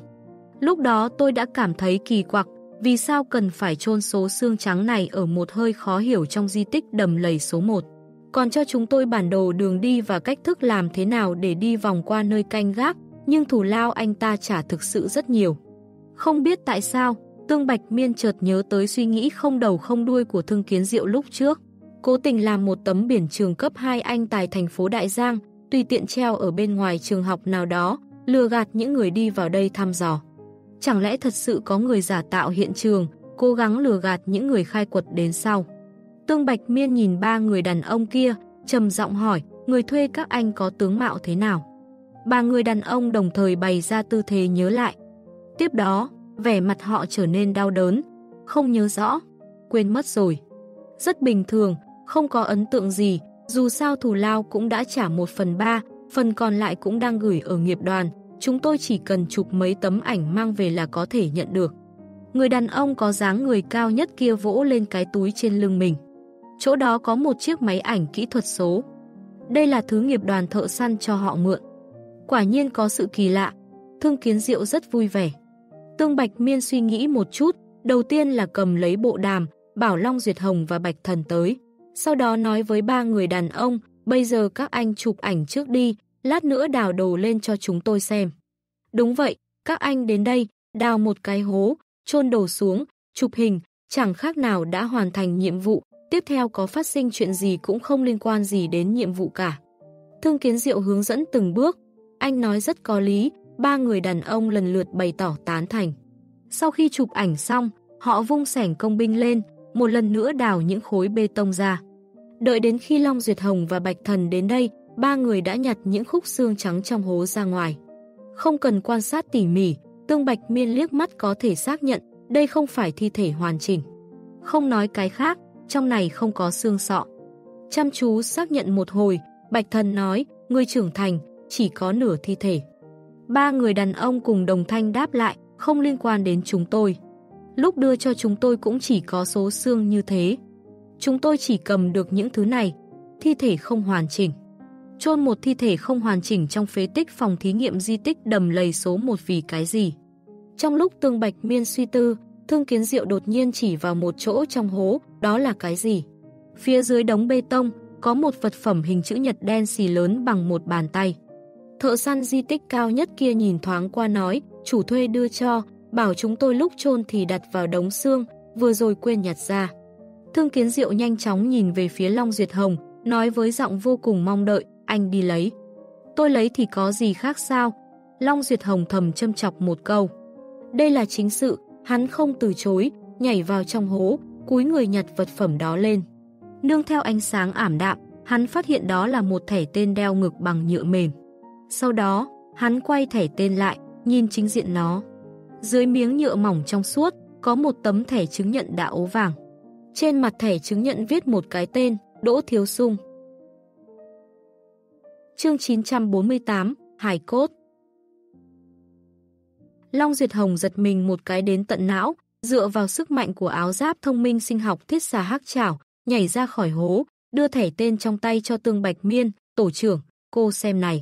Lúc đó tôi đã cảm thấy kỳ quặc, vì sao cần phải chôn số xương trắng này ở một hơi khó hiểu trong di tích đầm lầy số 1. Còn cho chúng tôi bản đồ đường đi và cách thức làm thế nào để đi vòng qua nơi canh gác, nhưng thủ lao anh ta trả thực sự rất nhiều. Không biết tại sao, Tương Bạch Miên chợt nhớ tới suy nghĩ không đầu không đuôi của Thương Kiến Diệu lúc trước. Cố tình làm một tấm biển trường cấp 2 anh tài thành phố Đại Giang, tùy tiện treo ở bên ngoài trường học nào đó, lừa gạt những người đi vào đây thăm dò. Chẳng lẽ thật sự có người giả tạo hiện trường, cố gắng lừa gạt những người khai quật đến sau. Tương Bạch Miên nhìn ba người đàn ông kia, trầm giọng hỏi, người thuê các anh có tướng mạo thế nào? Ba người đàn ông đồng thời bày ra tư thế nhớ lại. Tiếp đó, vẻ mặt họ trở nên đau đớn, không nhớ rõ, quên mất rồi. Rất bình thường, không có ấn tượng gì, dù sao thù lao cũng đã trả một phần ba, phần còn lại cũng đang gửi ở nghiệp đoàn, chúng tôi chỉ cần chụp mấy tấm ảnh mang về là có thể nhận được. Người đàn ông có dáng người cao nhất kia vỗ lên cái túi trên lưng mình. Chỗ đó có một chiếc máy ảnh kỹ thuật số. Đây là thứ nghiệp đoàn thợ săn cho họ mượn. Quả nhiên có sự kỳ lạ. Thương Kiến Diệu rất vui vẻ. Tương Bạch Miên suy nghĩ một chút, đầu tiên là cầm lấy bộ đàm, bảo Long Duyệt Hồng và Bạch Thần tới. Sau đó nói với ba người đàn ông, bây giờ các anh chụp ảnh trước đi, lát nữa đào đồ lên cho chúng tôi xem. Đúng vậy, các anh đến đây, đào một cái hố, chôn đồ xuống, chụp hình, chẳng khác nào đã hoàn thành nhiệm vụ, tiếp theo có phát sinh chuyện gì cũng không liên quan gì đến nhiệm vụ cả. Thương Kiến Diệu hướng dẫn từng bước, anh nói rất có lý, ba người đàn ông lần lượt bày tỏ tán thành. Sau khi chụp ảnh xong, họ vung sẻng công binh lên, một lần nữa đào những khối bê tông ra. Đợi đến khi Long Duyệt Hồng và Bạch Thần đến đây, ba người đã nhặt những khúc xương trắng trong hố ra ngoài. Không cần quan sát tỉ mỉ, Tương Bạch Miên liếc mắt có thể xác nhận đây không phải thi thể hoàn chỉnh. Không nói cái khác, trong này không có xương sọ. Chăm chú xác nhận một hồi, Bạch Thần nói, người trưởng thành, chỉ có nửa thi thể. Ba người đàn ông cùng đồng thanh đáp lại, không liên quan đến chúng tôi. Lúc đưa cho chúng tôi cũng chỉ có số xương như thế. Chúng tôi chỉ cầm được những thứ này, thi thể không hoàn chỉnh. chôn một thi thể không hoàn chỉnh trong phế tích phòng thí nghiệm di tích đầm lầy số 1 vì cái gì. Trong lúc Tương Bạch Miên suy tư, Thương Kiến Diệu đột nhiên chỉ vào một chỗ trong hố, đó là cái gì? Phía dưới đống bê tông, có một vật phẩm hình chữ nhật đen xì lớn bằng một bàn tay. Thợ săn di tích cao nhất kia nhìn thoáng qua nói, chủ thuê đưa cho, bảo chúng tôi lúc chôn thì đặt vào đống xương, vừa rồi quên nhặt ra. Thương Kiến Diệu nhanh chóng nhìn về phía Long Duyệt Hồng, nói với giọng vô cùng mong đợi, anh đi lấy. Tôi lấy thì có gì khác sao? Long Duyệt Hồng thầm châm chọc một câu. Đây là chính sự, hắn không từ chối, nhảy vào trong hố, cúi người nhặt vật phẩm đó lên. Nương theo ánh sáng ảm đạm, hắn phát hiện đó là một thẻ tên đeo ngực bằng nhựa mềm. Sau đó, hắn quay thẻ tên lại, nhìn chính diện nó. Dưới miếng nhựa mỏng trong suốt, có một tấm thẻ chứng nhận đã ố vàng. Trên mặt thẻ chứng nhận viết một cái tên, Đỗ Thiếu Sung. Chương 948, Hải Cốt Long Duyệt Hồng giật mình một cái đến tận não, dựa vào sức mạnh của áo giáp thông minh sinh học thiết xà hắc chảo, nhảy ra khỏi hố, đưa thẻ tên trong tay cho Tương Bạch Miên, tổ trưởng, cô xem này.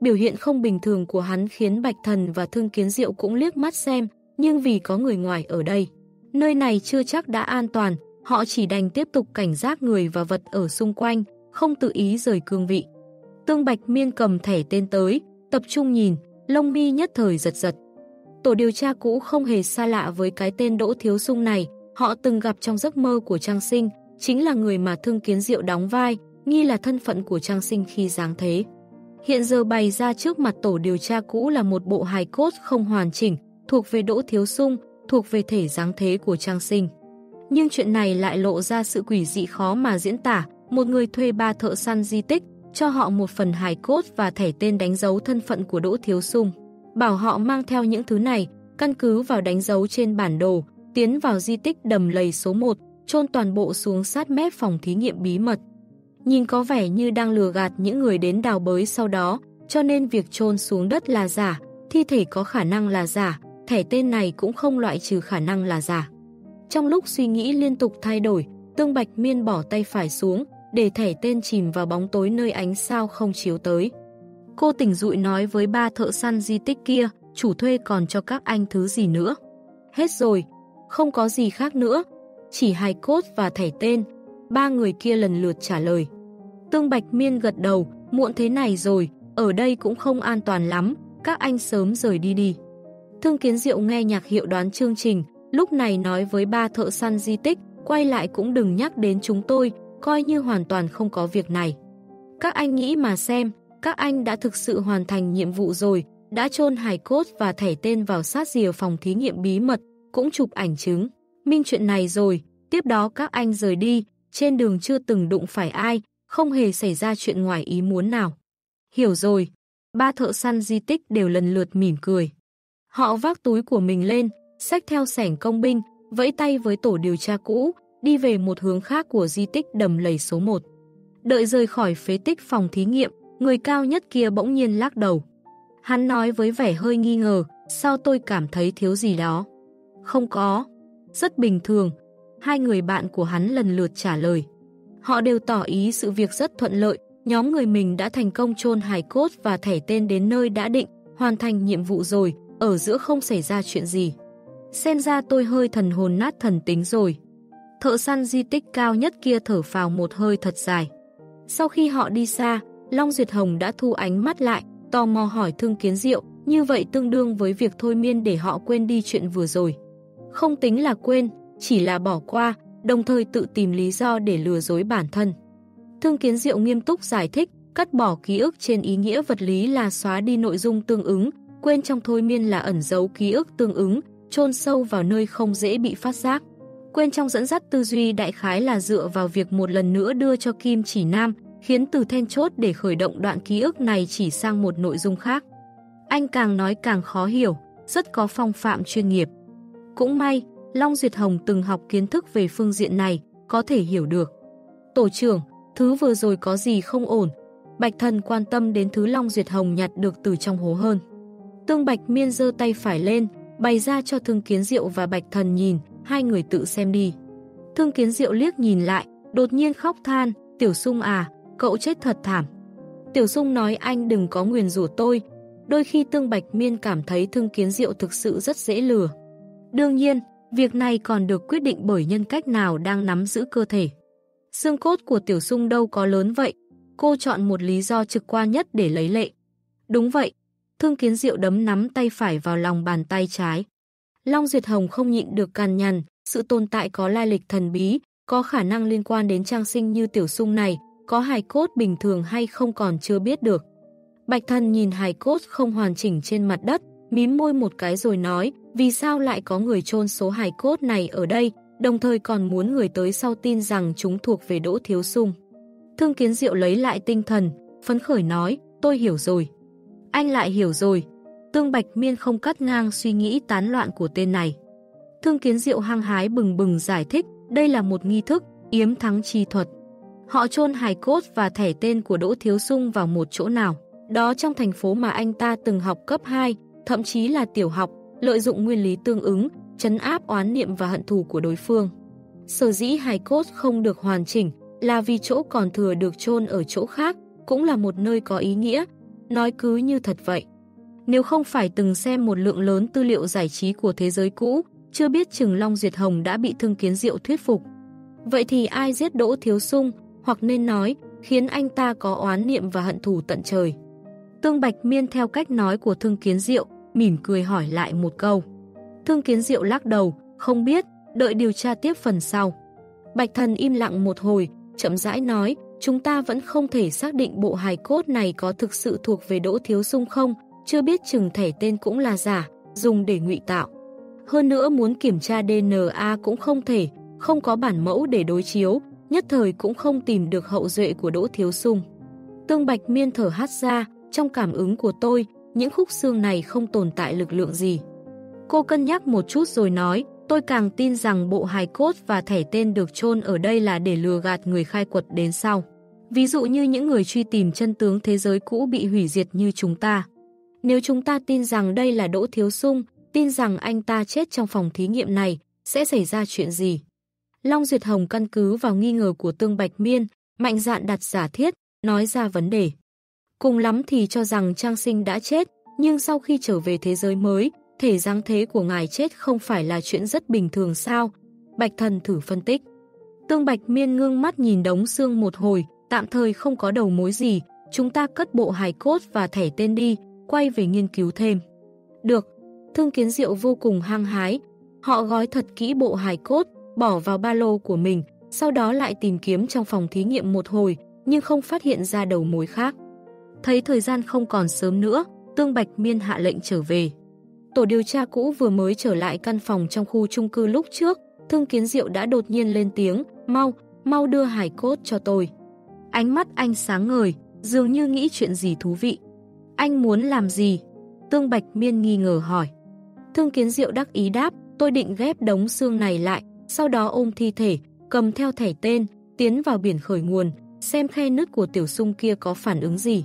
Biểu hiện không bình thường của hắn khiến Bạch Thần và Thương Kiến Diệu cũng liếc mắt xem, nhưng vì có người ngoài ở đây. Nơi này chưa chắc đã an toàn, họ chỉ đành tiếp tục cảnh giác người và vật ở xung quanh, không tự ý rời cương vị. Tương Bạch Miên cầm thẻ tên tới, tập trung nhìn, lông mi nhất thời giật giật. Tổ điều tra cũ không hề xa lạ với cái tên Đỗ Thiếu Sung này, họ từng gặp trong giấc mơ của Trang Sinh, chính là người mà Thương Kiến Diệu đóng vai, nghi là thân phận của Trang Sinh khi giáng thế. Hiện giờ bày ra trước mặt tổ điều tra cũ là một bộ hài cốt không hoàn chỉnh, thuộc về Đỗ Thiếu Sung, thuộc về thể giáng thế của Trang Sinh. Nhưng chuyện này lại lộ ra sự quỷ dị khó mà diễn tả, một người thuê ba thợ săn di tích, cho họ một phần hài cốt và thẻ tên đánh dấu thân phận của Đỗ Thiếu Sung. Bảo họ mang theo những thứ này, căn cứ vào đánh dấu trên bản đồ, tiến vào di tích đầm lầy số 1, chôn toàn bộ xuống sát mép phòng thí nghiệm bí mật. Nhìn có vẻ như đang lừa gạt những người đến đào bới sau đó, cho nên việc chôn xuống đất là giả, thi thể có khả năng là giả, thẻ tên này cũng không loại trừ khả năng là giả. Trong lúc suy nghĩ liên tục thay đổi, Tương Bạch Miên bỏ tay phải xuống, để thẻ tên chìm vào bóng tối nơi ánh sao không chiếu tới. Cô tỉnh dụi nói với ba thợ săn di tích kia, chủ thuê còn cho các anh thứ gì nữa. Hết rồi, không có gì khác nữa, chỉ hài cốt và thẻ tên. Ba người kia lần lượt trả lời. Tương Bạch Miên gật đầu, muộn thế này rồi, ở đây cũng không an toàn lắm, các anh sớm rời đi đi. Thương Kiến Diệu nghe nhạc hiệu đoán chương trình, lúc này nói với ba thợ săn di tích, quay lại cũng đừng nhắc đến chúng tôi, coi như hoàn toàn không có việc này. Các anh nghĩ mà xem, các anh đã thực sự hoàn thành nhiệm vụ rồi, đã chôn hài cốt và thẻ tên vào sát rìa phòng thí nghiệm bí mật, cũng chụp ảnh chứng. Minh chuyện này rồi, tiếp đó các anh rời đi, trên đường chưa từng đụng phải ai, không hề xảy ra chuyện ngoài ý muốn nào. Hiểu rồi, ba thợ săn di tích đều lần lượt mỉm cười. Họ vác túi của mình lên, xách theo sẻng công binh, vẫy tay với tổ điều tra cũ, đi về một hướng khác của di tích đầm lầy số 1. Đợi rời khỏi phế tích phòng thí nghiệm, người cao nhất kia bỗng nhiên lắc đầu. Hắn nói với vẻ hơi nghi ngờ, sao tôi cảm thấy thiếu gì đó? Không có. Rất bình thường. Hai người bạn của hắn lần lượt trả lời. Họ đều tỏ ý sự việc rất thuận lợi, nhóm người mình đã thành công chôn hài cốt và thẻ tên đến nơi đã định, hoàn thành nhiệm vụ rồi, ở giữa không xảy ra chuyện gì. Xem ra tôi hơi thần hồn nát thần tính rồi. Thợ săn di tích cao nhất kia thở phào một hơi thật dài. Sau khi họ đi xa, Long Duyệt Hồng đã thu ánh mắt lại, tò mò hỏi Thương Kiến Diệu, như vậy tương đương với việc thôi miên để họ quên đi chuyện vừa rồi. Không tính là quên, chỉ là bỏ qua, đồng thời tự tìm lý do để lừa dối bản thân. Thương Kiến Diệu nghiêm túc giải thích, cắt bỏ ký ức trên ý nghĩa vật lý là xóa đi nội dung tương ứng, quên trong thôi miên là ẩn giấu ký ức tương ứng, chôn sâu vào nơi không dễ bị phát giác. Quên trong dẫn dắt tư duy đại khái là dựa vào việc một lần nữa đưa cho Kim chỉ nam, khiến từ then chốt để khởi động đoạn ký ức này chỉ sang một nội dung khác. Anh càng nói càng khó hiểu, rất có phong phạm chuyên nghiệp. Cũng may, Long Duyệt Hồng từng học kiến thức về phương diện này, có thể hiểu được. Tổ trưởng, thứ vừa rồi có gì không ổn? Bạch Thần quan tâm đến thứ Long Duyệt Hồng nhặt được từ trong hố hơn. Tương Bạch Miên giơ tay phải lên, bày ra cho Thương Kiến Diệu và Bạch Thần nhìn, hai người tự xem đi. Thương Kiến Diệu liếc nhìn lại, đột nhiên khóc than, Tiểu Sung à, cậu chết thật thảm. Tiểu dung nói anh đừng có nguyền rủa tôi. Đôi khi Tương Bạch Miên cảm thấy Thương Kiến Diệu thực sự rất dễ lừa. Đương nhiên, việc này còn được quyết định bởi nhân cách nào đang nắm giữ cơ thể. Xương cốt của Tiểu dung đâu có lớn vậy, cô chọn một lý do trực quan nhất để lấy lệ. Đúng vậy, Thương Kiến Diệu đấm nắm tay phải vào lòng bàn tay trái. Long Duyệt Hồng không nhịn được càn nhằn, sự tồn tại có lai lịch thần bí, có khả năng liên quan đến trang sinh như Tiểu Sung này, có hài cốt bình thường hay không còn chưa biết được. Bạch thần nhìn hài cốt không hoàn chỉnh trên mặt đất, mím môi một cái rồi nói, vì sao lại có người chôn số hài cốt này ở đây, đồng thời còn muốn người tới sau tin rằng chúng thuộc về Đỗ Thiếu Sung. Thương Kiến Diệu lấy lại tinh thần, phấn khởi nói, tôi hiểu rồi. Anh lại hiểu rồi. Tương Bạch Miên không cắt ngang suy nghĩ tán loạn của tên này. Thương Kiến Diệu hăng hái bừng bừng giải thích, đây là một nghi thức, yếm thắng chi thuật. Họ chôn hài cốt và thẻ tên của Đỗ Thiếu Sung vào một chỗ nào. Đó trong thành phố mà anh ta từng học cấp 2, thậm chí là tiểu học, lợi dụng nguyên lý tương ứng, chấn áp oán niệm và hận thù của đối phương. Sở dĩ hài cốt không được hoàn chỉnh là vì chỗ còn thừa được chôn ở chỗ khác, cũng là một nơi có ý nghĩa, nói cứ như thật vậy. Nếu không phải từng xem một lượng lớn tư liệu giải trí của thế giới cũ, chưa biết Trừng Long Duyệt Hồng đã bị Thương Kiến Diệu thuyết phục. Vậy thì ai giết Đỗ Thiếu Sung, hoặc nên nói, khiến anh ta có oán niệm và hận thù tận trời? Tương Bạch Miên theo cách nói của Thương Kiến Diệu, mỉm cười hỏi lại một câu. Thương Kiến Diệu lắc đầu, không biết, đợi điều tra tiếp phần sau. Bạch Thần im lặng một hồi, chậm rãi nói, chúng ta vẫn không thể xác định bộ hài cốt này có thực sự thuộc về Đỗ Thiếu Sung không, chưa biết chừng thẻ tên cũng là giả, dùng để ngụy tạo. Hơn nữa muốn kiểm tra DNA cũng không thể, không có bản mẫu để đối chiếu, nhất thời cũng không tìm được hậu duệ của Đỗ Thiếu Sung. Tương Bạch Miên thở hát ra, trong cảm ứng của tôi, những khúc xương này không tồn tại lực lượng gì. Cô cân nhắc một chút rồi nói, tôi càng tin rằng bộ hài cốt và thẻ tên được chôn ở đây là để lừa gạt người khai quật đến sau. Ví dụ như những người truy tìm chân tướng thế giới cũ bị hủy diệt như chúng ta. Nếu chúng ta tin rằng đây là Đỗ Thiếu Sung, tin rằng anh ta chết trong phòng thí nghiệm này, sẽ xảy ra chuyện gì? Long Duyệt Hồng căn cứ vào nghi ngờ của Tương Bạch Miên, mạnh dạn đặt giả thiết, nói ra vấn đề. Cùng lắm thì cho rằng Trang Sinh đã chết, nhưng sau khi trở về thế giới mới, thể dáng thế của ngài chết không phải là chuyện rất bình thường sao? Bạch Thần thử phân tích. Tương Bạch Miên ngương mắt nhìn đống xương một hồi, tạm thời không có đầu mối gì, chúng ta cất bộ hài cốt và thẻ tên đi, quay về nghiên cứu thêm. Được, Thương Kiến Diệu vô cùng hăng hái, họ gói thật kỹ bộ hài cốt, bỏ vào ba lô của mình, sau đó lại tìm kiếm trong phòng thí nghiệm một hồi, nhưng không phát hiện ra đầu mối khác. Thấy thời gian không còn sớm nữa, Tương Bạch Miên hạ lệnh trở về. Tổ điều tra cũ vừa mới trở lại căn phòng trong khu chung cư lúc trước, Thương Kiến Diệu đã đột nhiên lên tiếng, mau, mau đưa hải cốt cho tôi. Ánh mắt anh sáng ngời, dường như nghĩ chuyện gì thú vị. Anh muốn làm gì? Tương Bạch Miên nghi ngờ hỏi. Thương Kiến Diệu đắc ý đáp, tôi định ghép đống xương này lại, sau đó ôm thi thể, cầm theo thẻ tên, tiến vào biển khởi nguồn, xem khe nứt của tiểu sung kia có phản ứng gì.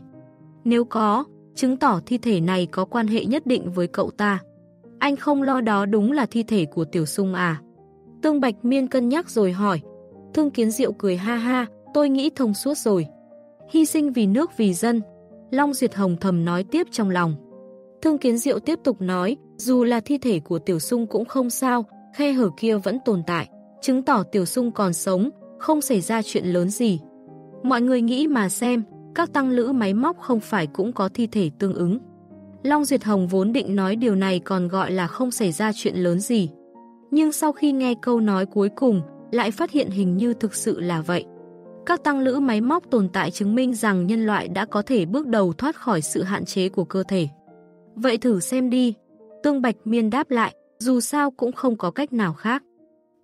Nếu có, chứng tỏ thi thể này có quan hệ nhất định với cậu ta. Anh không lo đó đúng là thi thể của tiểu sung à? Tương Bạch Miên cân nhắc rồi hỏi. Thương Kiến Diệu cười ha ha, tôi nghĩ thông suốt rồi. Hy sinh vì nước vì dân. Long Duyệt Hồng thầm nói tiếp trong lòng. Thương Kiến Diệu tiếp tục nói, dù là thi thể của tiểu sung cũng không sao, khe hở kia vẫn tồn tại, chứng tỏ tiểu sung còn sống, không xảy ra chuyện lớn gì. Mọi người nghĩ mà xem, các tăng lữ máy móc không phải cũng có thi thể tương ứng. Long Duyệt Hồng vốn định nói điều này còn gọi là không xảy ra chuyện lớn gì. Nhưng sau khi nghe câu nói cuối cùng, lại phát hiện hình như thực sự là vậy. Các tăng lữ máy móc tồn tại chứng minh rằng nhân loại đã có thể bước đầu thoát khỏi sự hạn chế của cơ thể. Vậy thử xem đi. Tương Bạch Miên đáp lại, dù sao cũng không có cách nào khác.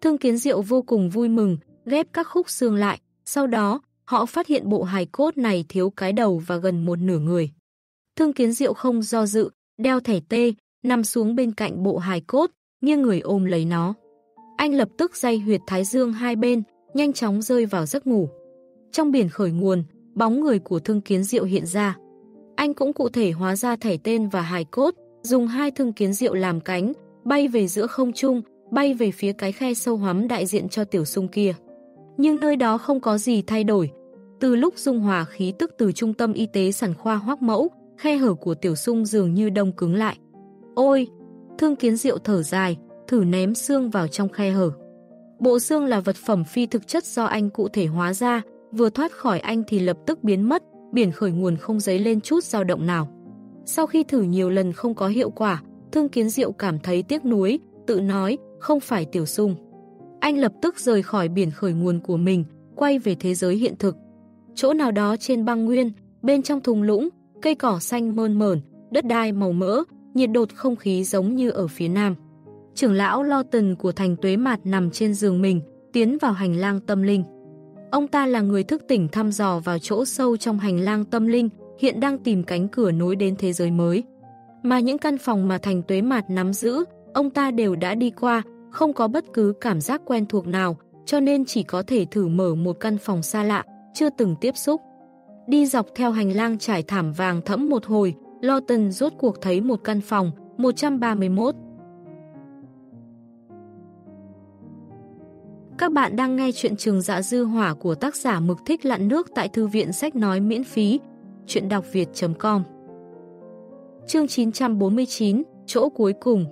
Thương Kiến Diệu vô cùng vui mừng, ghép các khúc xương lại, sau đó họ phát hiện bộ hài cốt này thiếu cái đầu và gần một nửa người. Thương Kiến Diệu không do dự, đeo thẻ tê, nằm xuống bên cạnh bộ hài cốt, nghiêng người ôm lấy nó. Anh lập tức dây huyệt thái dương hai bên, nhanh chóng rơi vào giấc ngủ. Trong biển khởi nguồn, bóng người của Thương Kiến Diệu hiện ra. Anh cũng cụ thể hóa ra thẻ tên và hài cốt, dùng hai thương kiến diệu làm cánh, bay về giữa không trung, bay về phía cái khe sâu hoắm đại diện cho tiểu sung kia. Nhưng nơi đó không có gì thay đổi. từ lúc dung hòa khí tức từ trung tâm y tế sản khoa hoác mẫu, khe hở của tiểu sung dường như đông cứng lại. Ôi! Thương kiến diệu thở dài, thử ném xương vào trong khe hở. Bộ xương là vật phẩm phi thực chất do anh cụ thể hóa ra, vừa thoát khỏi anh thì lập tức biến mất, biển khởi nguồn không giấy lên chút dao động nào. Sau khi thử nhiều lần không có hiệu quả, Thương Kiến Diệu cảm thấy tiếc nuối, tự nói, không phải tiểu sung. Anh lập tức rời khỏi biển khởi nguồn của mình, quay về thế giới hiện thực. Chỗ nào đó trên băng nguyên, bên trong thùng lũng, cây cỏ xanh mơn mởn, đất đai màu mỡ, nhiệt đột không khí giống như ở phía nam. Trưởng lão Lo Tần của thành tuế mạt nằm trên giường mình, tiến vào hành lang tâm linh. Ông ta là người thức tỉnh thăm dò vào chỗ sâu trong hành lang tâm linh, hiện đang tìm cánh cửa nối đến thế giới mới. Mà những căn phòng mà thành tuế mạt nắm giữ, ông ta đều đã đi qua, không có bất cứ cảm giác quen thuộc nào, cho nên chỉ có thể thử mở một căn phòng xa lạ, chưa từng tiếp xúc. Đi dọc theo hành lang trải thảm vàng thẫm một hồi, Lawton rốt cuộc thấy một căn phòng, 131. Các bạn đang nghe chuyện trường dạ dư hỏa của tác giả Mực Thích Lặn Nước tại Thư viện Sách Nói miễn phí, chuyện đọc việt.com Chương 949, chỗ cuối cùng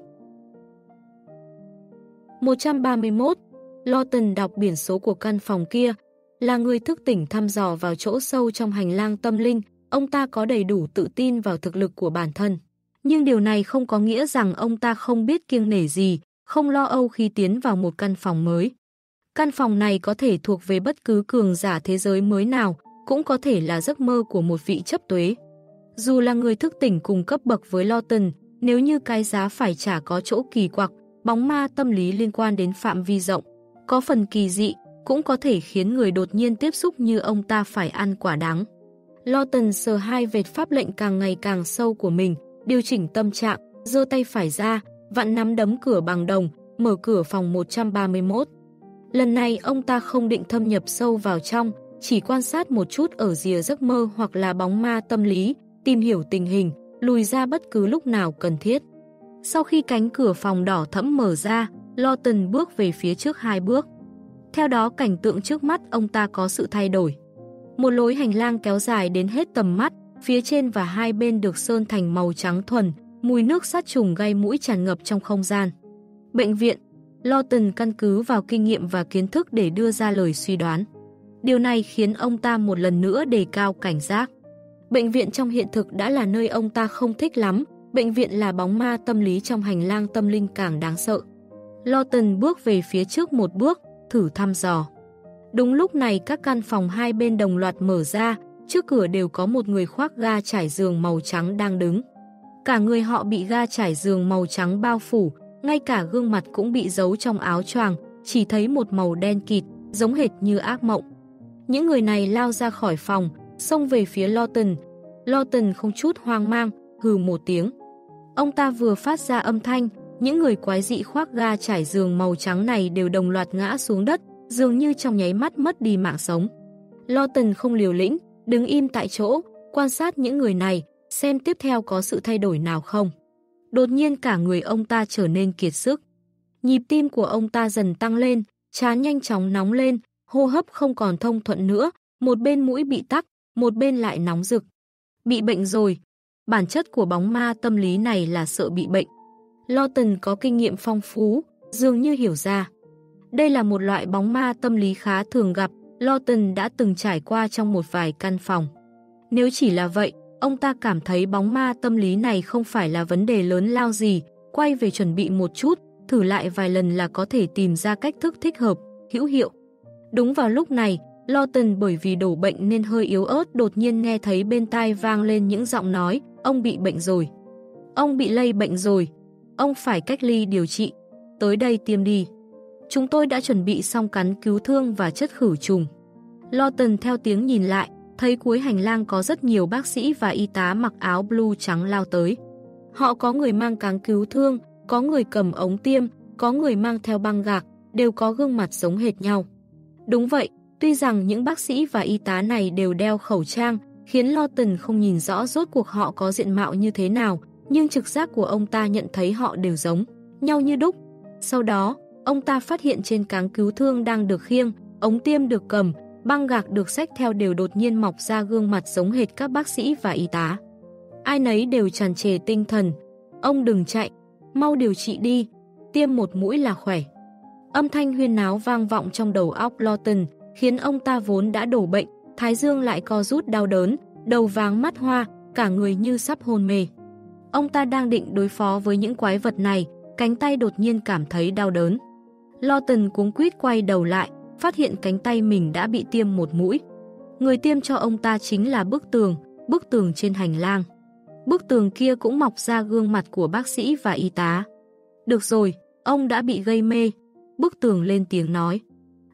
131. Lawton đọc biển số của căn phòng kia, là người thức tỉnh thăm dò vào chỗ sâu trong hành lang tâm linh, ông ta có đầy đủ tự tin vào thực lực của bản thân. Nhưng điều này không có nghĩa rằng ông ta không biết kiêng nể gì, không lo âu khi tiến vào một căn phòng mới. Căn phòng này có thể thuộc về bất cứ cường giả thế giới mới nào, cũng có thể là giấc mơ của một vị chấp tuế. Dù là người thức tỉnh cùng cấp bậc với Lawton, nếu như cái giá phải trả có chỗ kỳ quặc, bóng ma tâm lý liên quan đến phạm vi rộng, có phần kỳ dị, cũng có thể khiến người đột nhiên tiếp xúc như ông ta phải ăn quả đắng. Lawton sờ hai vệt pháp lệnh càng ngày càng sâu của mình, điều chỉnh tâm trạng, giơ tay phải ra, vặn nắm đấm cửa bằng đồng, mở cửa phòng 131. Lần này ông ta không định thâm nhập sâu vào trong, chỉ quan sát một chút ở rìa giấc mơ hoặc là bóng ma tâm lý, tìm hiểu tình hình, lùi ra bất cứ lúc nào cần thiết. Sau khi cánh cửa phòng đỏ thẫm mở ra, Lawton bước về phía trước hai bước. Theo đó cảnh tượng trước mắt ông ta có sự thay đổi. Một lối hành lang kéo dài đến hết tầm mắt, phía trên và hai bên được sơn thành màu trắng thuần, mùi nước sát trùng gây mũi tràn ngập trong không gian. Bệnh viện, Lawton căn cứ vào kinh nghiệm và kiến thức để đưa ra lời suy đoán. Điều này khiến ông ta một lần nữa đề cao cảnh giác. Bệnh viện trong hiện thực đã là nơi ông ta không thích lắm, bệnh viện là bóng ma tâm lý trong hành lang tâm linh càng đáng sợ. Lawton bước về phía trước một bước, thử thăm dò. Đúng lúc này các căn phòng hai bên đồng loạt mở ra, trước cửa đều có một người khoác ga trải giường màu trắng đang đứng. Cả người họ bị ga trải giường màu trắng bao phủ, ngay cả gương mặt cũng bị giấu trong áo choàng, chỉ thấy một màu đen kịt, giống hệt như ác mộng. Những người này lao ra khỏi phòng, xông về phía Lawton. Lawton không chút hoang mang, hừ một tiếng. Ông ta vừa phát ra âm thanh, những người quái dị khoác ga trải giường màu trắng này đều đồng loạt ngã xuống đất, dường như trong nháy mắt mất đi mạng sống. Lawton không liều lĩnh, đứng im tại chỗ, quan sát những người này, xem tiếp theo có sự thay đổi nào không. Đột nhiên cả người ông ta trở nên kiệt sức. Nhịp tim của ông ta dần tăng lên, chán nhanh chóng nóng lên, hô hấp không còn thông thuận nữa, một bên mũi bị tắc, một bên lại nóng rực. Bị bệnh rồi. Bản chất của bóng ma tâm lý này là sợ bị bệnh. Lawton có kinh nghiệm phong phú, dường như hiểu ra. Đây là một loại bóng ma tâm lý khá thường gặp, Lawton đã từng trải qua trong một vài căn phòng. Nếu chỉ là vậy, ông ta cảm thấy bóng ma tâm lý này không phải là vấn đề lớn lao gì, quay về chuẩn bị một chút, thử lại vài lần là có thể tìm ra cách thức thích hợp, hữu hiệu. Đúng vào lúc này, Lawton bởi vì đổ bệnh nên hơi yếu ớt đột nhiên nghe thấy bên tai vang lên những giọng nói, ông bị bệnh rồi. Ông bị lây bệnh rồi. Ông phải cách ly điều trị. Tới đây tiêm đi. Chúng tôi đã chuẩn bị xong cắn cứu thương và chất khử trùng. Lawton theo tiếng nhìn lại, thấy cuối hành lang có rất nhiều bác sĩ và y tá mặc áo blue trắng lao tới. Họ có người mang cáng cứu thương, có người cầm ống tiêm, có người mang theo băng gạc, đều có gương mặt giống hệt nhau. Đúng vậy, tuy rằng những bác sĩ và y tá này đều đeo khẩu trang, khiến Lawton không nhìn rõ rốt cuộc họ có diện mạo như thế nào, nhưng trực giác của ông ta nhận thấy họ đều giống, nhau như đúc. Sau đó, ông ta phát hiện trên cáng cứu thương đang được khiêng, ống tiêm được cầm, băng gạc được xách theo đều đột nhiên mọc ra gương mặt giống hệt các bác sĩ và y tá. Ai nấy đều tràn trề tinh thần. Ông đừng chạy, mau điều trị đi, tiêm một mũi là khỏe. Âm thanh huyên náo vang vọng trong đầu óc Lawton, khiến ông ta vốn đã đổ bệnh, thái dương lại co rút đau đớn, đầu váng mắt hoa, cả người như sắp hôn mê. Ông ta đang định đối phó với những quái vật này, cánh tay đột nhiên cảm thấy đau đớn. Lawton cuống quýt quay đầu lại, phát hiện cánh tay mình đã bị tiêm một mũi. Người tiêm cho ông ta chính là bức tường, bức tường trên hành lang. Bức tường kia cũng mọc ra gương mặt của bác sĩ và y tá. Được rồi, ông đã bị gây mê. Bức tường lên tiếng nói.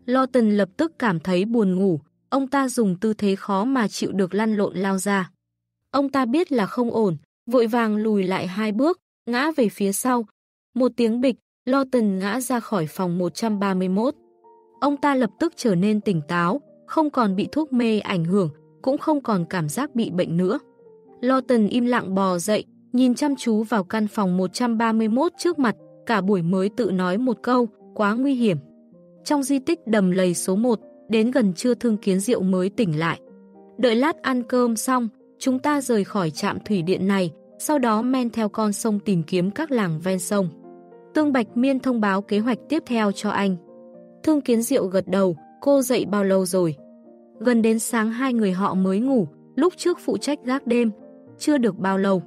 Lawton lập tức cảm thấy buồn ngủ, ông ta dùng tư thế khó mà chịu được lăn lộn lao ra. Ông ta biết là không ổn, vội vàng lùi lại hai bước, ngã về phía sau. Một tiếng bịch, Lawton ngã ra khỏi phòng 131. Ông ta lập tức trở nên tỉnh táo, không còn bị thuốc mê ảnh hưởng, cũng không còn cảm giác bị bệnh nữa. Lawton im lặng bò dậy, nhìn chăm chú vào căn phòng 131 trước mặt, cả buổi mới tự nói một câu, quá nguy hiểm. Trong di tích đầm lầy số 1, đến gần trưa thương kiến rượu mới tỉnh lại. Đợi lát ăn cơm xong, chúng ta rời khỏi trạm thủy điện này, sau đó men theo con sông tìm kiếm các làng ven sông. Tương Bạch Miên thông báo kế hoạch tiếp theo cho anh. Thương Kiến Diệu gật đầu, cô dậy bao lâu rồi? Gần đến sáng hai người họ mới ngủ, lúc trước phụ trách gác đêm, chưa được bao lâu.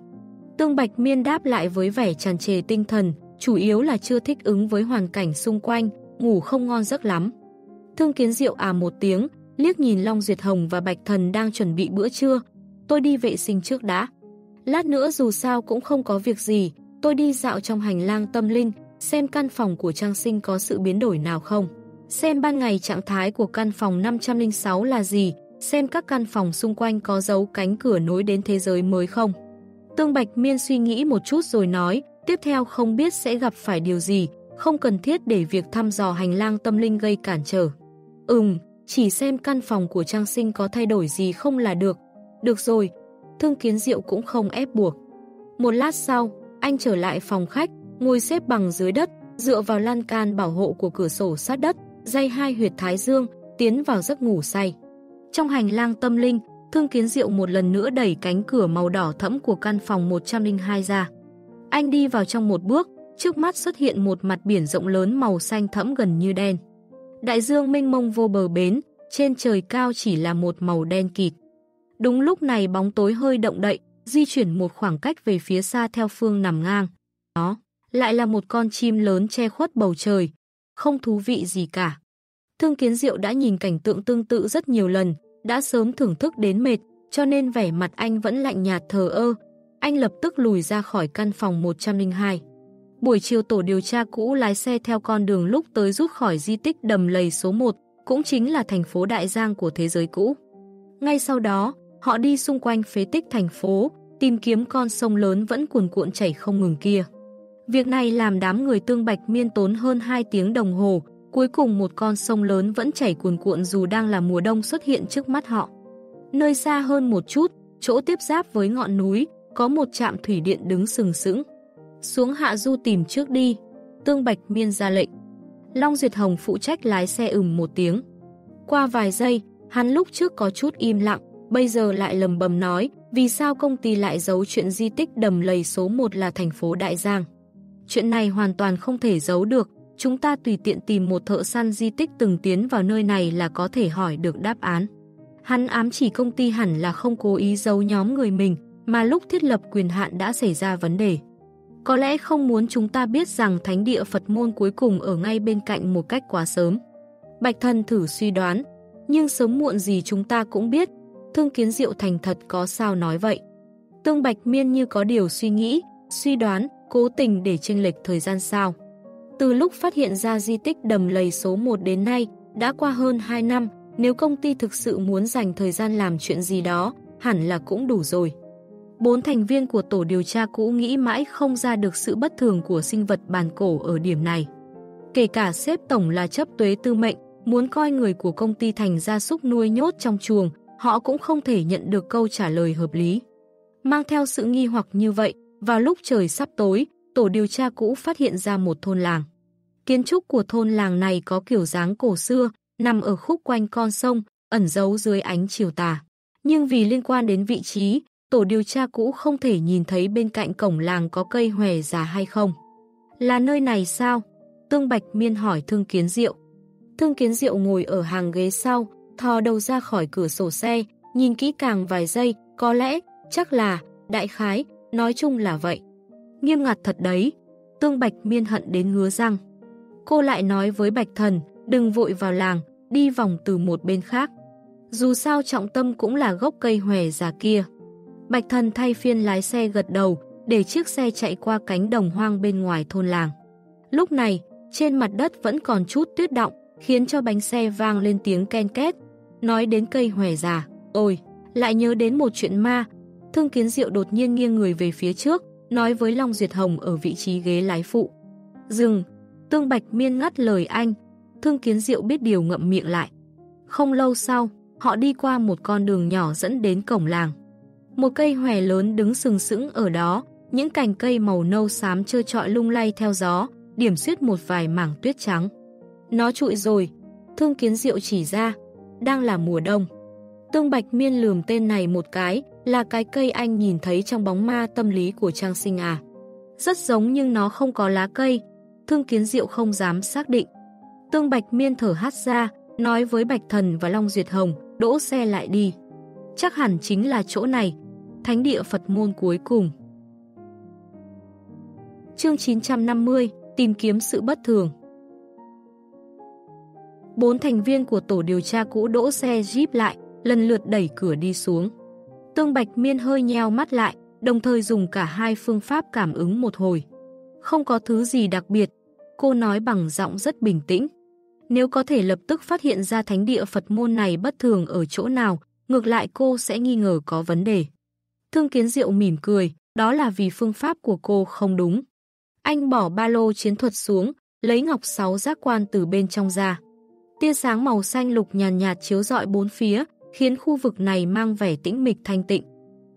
Tương Bạch Miên đáp lại với vẻ tràn trề tinh thần, chủ yếu là chưa thích ứng với hoàn cảnh xung quanh, ngủ không ngon giấc lắm. Thương Kiến Diệu à một tiếng, liếc nhìn Long Duyệt Hồng và Bạch Thần đang chuẩn bị bữa trưa. Tôi đi vệ sinh trước đã. Lát nữa dù sao cũng không có việc gì, tôi đi dạo trong hành lang tâm linh, xem căn phòng của Trang Sinh có sự biến đổi nào không. Xem ban ngày trạng thái của căn phòng 506 là gì, xem các căn phòng xung quanh có dấu cánh cửa nối đến thế giới mới không. Tương Bạch Miên suy nghĩ một chút rồi nói, tiếp theo không biết sẽ gặp phải điều gì, không cần thiết để việc thăm dò hành lang tâm linh gây cản trở. Ừm, chỉ xem căn phòng của Trang Sinh có thay đổi gì không là được. Được rồi, Thương Kiến Diệu cũng không ép buộc. Một lát sau, anh trở lại phòng khách, ngồi xếp bằng dưới đất, dựa vào lan can bảo hộ của cửa sổ sát đất, dây hai huyệt thái dương, tiến vào giấc ngủ say. Trong hành lang tâm linh, Thương Kiến Diệu một lần nữa đẩy cánh cửa màu đỏ thẫm của căn phòng 102 ra. Anh đi vào trong một bước, trước mắt xuất hiện một mặt biển rộng lớn màu xanh thẫm gần như đen. Đại dương mênh mông vô bờ bến, trên trời cao chỉ là một màu đen kịt. Đúng lúc này bóng tối hơi động đậy, di chuyển một khoảng cách về phía xa theo phương nằm ngang. Đó, lại là một con chim lớn che khuất bầu trời. Không thú vị gì cả. Thương Kiến Diệu đã nhìn cảnh tượng tương tự rất nhiều lần, đã sớm thưởng thức đến mệt, cho nên vẻ mặt anh vẫn lạnh nhạt thờ ơ. Anh lập tức lùi ra khỏi căn phòng 102. Buổi chiều tổ điều tra cũ lái xe theo con đường lúc tới rút khỏi di tích đầm lầy số 1, cũng chính là thành phố Đại Giang của thế giới cũ. Ngay sau đó, họ đi xung quanh phế tích thành phố, tìm kiếm con sông lớn vẫn cuồn cuộn chảy không ngừng kia. Việc này làm đám người tương bạch miên tốn hơn 2 tiếng đồng hồ, cuối cùng một con sông lớn vẫn chảy cuồn cuộn dù đang là mùa đông xuất hiện trước mắt họ. Nơi xa hơn một chút, chỗ tiếp giáp với ngọn núi, có một trạm thủy điện đứng sừng sững. Xuống hạ du tìm trước đi, tương bạch miên ra lệnh. Long Duyệt Hồng phụ trách lái xe ừm một tiếng. Qua vài giây, hắn lúc trước có chút im lặng, bây giờ lại lầm bầm nói vì sao công ty lại giấu chuyện di tích đầm lầy số 1 là thành phố Đại Giang. Chuyện này hoàn toàn không thể giấu được, chúng ta tùy tiện tìm một thợ săn di tích từng tiến vào nơi này là có thể hỏi được đáp án. Hắn ám chỉ công ty hẳn là không cố ý giấu nhóm người mình, mà lúc thiết lập quyền hạn đã xảy ra vấn đề. Có lẽ không muốn chúng ta biết rằng thánh địa Phật môn cuối cùng ở ngay bên cạnh một cách quá sớm. Bạch thân thử suy đoán, nhưng sớm muộn gì chúng ta cũng biết, thương kiến diệu thành thật có sao nói vậy. Tương Bạch Miên như có điều suy nghĩ, suy đoán, cố tình để chênh lệch thời gian sao. Từ lúc phát hiện ra di tích đầm lầy số 1 đến nay, đã qua hơn 2 năm, nếu công ty thực sự muốn dành thời gian làm chuyện gì đó, hẳn là cũng đủ rồi. Bốn thành viên của tổ điều tra cũ nghĩ mãi không ra được sự bất thường của sinh vật bàn cổ ở điểm này. Kể cả xếp tổng là chấp tuế tư mệnh, muốn coi người của công ty thành gia súc nuôi nhốt trong chuồng, họ cũng không thể nhận được câu trả lời hợp lý. Mang theo sự nghi hoặc như vậy, vào lúc trời sắp tối, tổ điều tra cũ phát hiện ra một thôn làng. Kiến trúc của thôn làng này có kiểu dáng cổ xưa, nằm ở khúc quanh con sông, ẩn giấu dưới ánh chiều tà. Nhưng vì liên quan đến vị trí, tổ điều tra cũ không thể nhìn thấy bên cạnh cổng làng có cây hòe già hay không. Là nơi này sao? Tương Bạch Miên hỏi Thương Kiến Diệu. Thương Kiến Diệu ngồi ở hàng ghế sau, thò đầu ra khỏi cửa sổ xe, nhìn kỹ càng vài giây, có lẽ, chắc là, đại khái, nói chung là vậy. Nghiêm ngặt thật đấy, Tương Bạch Miên hận đến ngứa răng. Cô lại nói với Bạch Thần, đừng vội vào làng, đi vòng từ một bên khác. Dù sao trọng tâm cũng là gốc cây hòe già kia. Bạch Thần thay phiên lái xe gật đầu, để chiếc xe chạy qua cánh đồng hoang bên ngoài thôn làng. Lúc này, trên mặt đất vẫn còn chút tuyết động, khiến cho bánh xe vang lên tiếng ken két. Nói đến cây hòe già, ôi, lại nhớ đến một chuyện ma. Thương Kiến Diệu đột nhiên nghiêng người về phía trước, nói với Long Duyệt Hồng ở vị trí ghế lái phụ. Dừng, Tương Bạch Miên ngắt lời anh, Thương Kiến Diệu biết điều ngậm miệng lại. Không lâu sau, họ đi qua một con đường nhỏ dẫn đến cổng làng. Một cây hòe lớn đứng sừng sững ở đó, những cành cây màu nâu xám trơ trọi lung lay theo gió, điểm xuyết một vài mảng tuyết trắng. Nó trụi rồi, Thương Kiến Diệu chỉ ra, đang là mùa đông. Tương Bạch Miên lườm tên này một cái, là cái cây anh nhìn thấy trong bóng ma tâm lý của Trang Sinh à. Rất giống nhưng nó không có lá cây, Thương Kiến Diệu không dám xác định. Tương Bạch Miên thở hát ra, nói với Bạch Thần và Long Duyệt Hồng, đỗ xe lại đi. Chắc hẳn chính là chỗ này, thánh địa Phật môn cuối cùng. Chương 950, tìm kiếm sự bất thường. Bốn thành viên của tổ điều tra cũ đỗ xe Jeep lại, lần lượt đẩy cửa đi xuống. Tương Bạch Miên hơi nheo mắt lại, đồng thời dùng cả hai phương pháp cảm ứng một hồi. Không có thứ gì đặc biệt, cô nói bằng giọng rất bình tĩnh. Nếu có thể lập tức phát hiện ra thánh địa Phật môn này bất thường ở chỗ nào, ngược lại cô sẽ nghi ngờ có vấn đề. Thương Kiến Diệu mỉm cười, đó là vì phương pháp của cô không đúng. Anh bỏ ba lô chiến thuật xuống, lấy ngọc sáu giác quan từ bên trong ra. Tia sáng màu xanh lục nhàn nhạt, nhạt chiếu rọi bốn phía, khiến khu vực này mang vẻ tĩnh mịch thanh tịnh.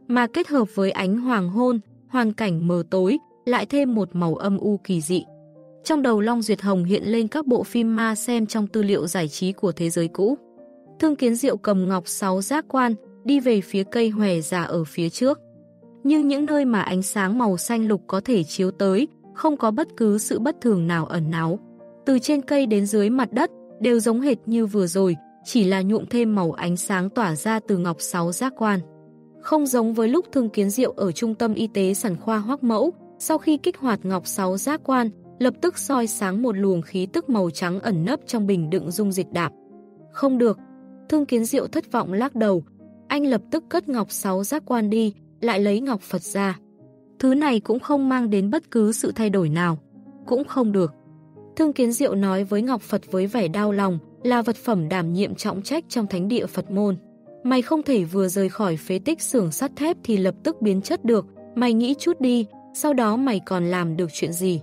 Mà kết hợp với ánh hoàng hôn, hoàn cảnh mờ tối, lại thêm một màu âm u kỳ dị. Trong đầu Long Duyệt Hồng hiện lên các bộ phim ma xem trong tư liệu giải trí của thế giới cũ. Thương Kiến Diệu cầm ngọc sáu giác quan, đi về phía cây hòe già ở phía trước. Nhưng những nơi mà ánh sáng màu xanh lục có thể chiếu tới, không có bất cứ sự bất thường nào ẩn náu. Từ trên cây đến dưới mặt đất, đều giống hệt như vừa rồi, chỉ là nhuộm thêm màu ánh sáng tỏa ra từ ngọc sáu giác quan. Không giống với lúc Thương Kiến Diệu ở trung tâm y tế sản khoa hoác Mẫu, sau khi kích hoạt ngọc sáu giác quan, lập tức soi sáng một luồng khí tức màu trắng ẩn nấp trong bình đựng dung dịch đạp. Không được, Thương Kiến Diệu thất vọng lắc đầu, anh lập tức cất ngọc sáu giác quan đi, lại lấy ngọc Phật ra. Thứ này cũng không mang đến bất cứ sự thay đổi nào. Cũng không được. Thương Kiến Diệu nói với Ngọc Phật với vẻ đau lòng, là vật phẩm đảm nhiệm trọng trách trong thánh địa Phật môn. Mày không thể vừa rời khỏi phế tích xưởng sắt thép thì lập tức biến chất được, mày nghĩ chút đi, sau đó mày còn làm được chuyện gì.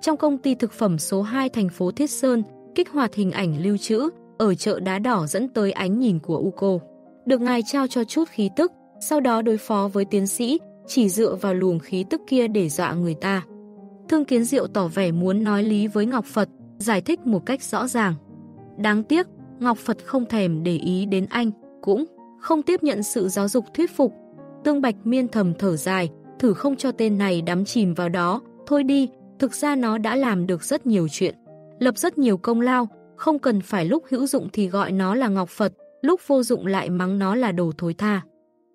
Trong công ty thực phẩm số 2 thành phố Thiết Sơn, kích hoạt hình ảnh lưu trữ, ở chợ đá đỏ dẫn tới ánh nhìn của Uco. Được ngài trao cho chút khí tức, sau đó đối phó với tiến sĩ, chỉ dựa vào luồng khí tức kia để dọa người ta. Thương Kiến Diệu tỏ vẻ muốn nói lý với Ngọc Phật, giải thích một cách rõ ràng. Đáng tiếc, Ngọc Phật không thèm để ý đến anh, cũng không tiếp nhận sự giáo dục thuyết phục. Tương Bạch miên thầm thở dài, thử không cho tên này đắm chìm vào đó, thôi đi, thực ra nó đã làm được rất nhiều chuyện, lập rất nhiều công lao, không cần phải lúc hữu dụng thì gọi nó là Ngọc Phật, lúc vô dụng lại mắng nó là đồ thối tha.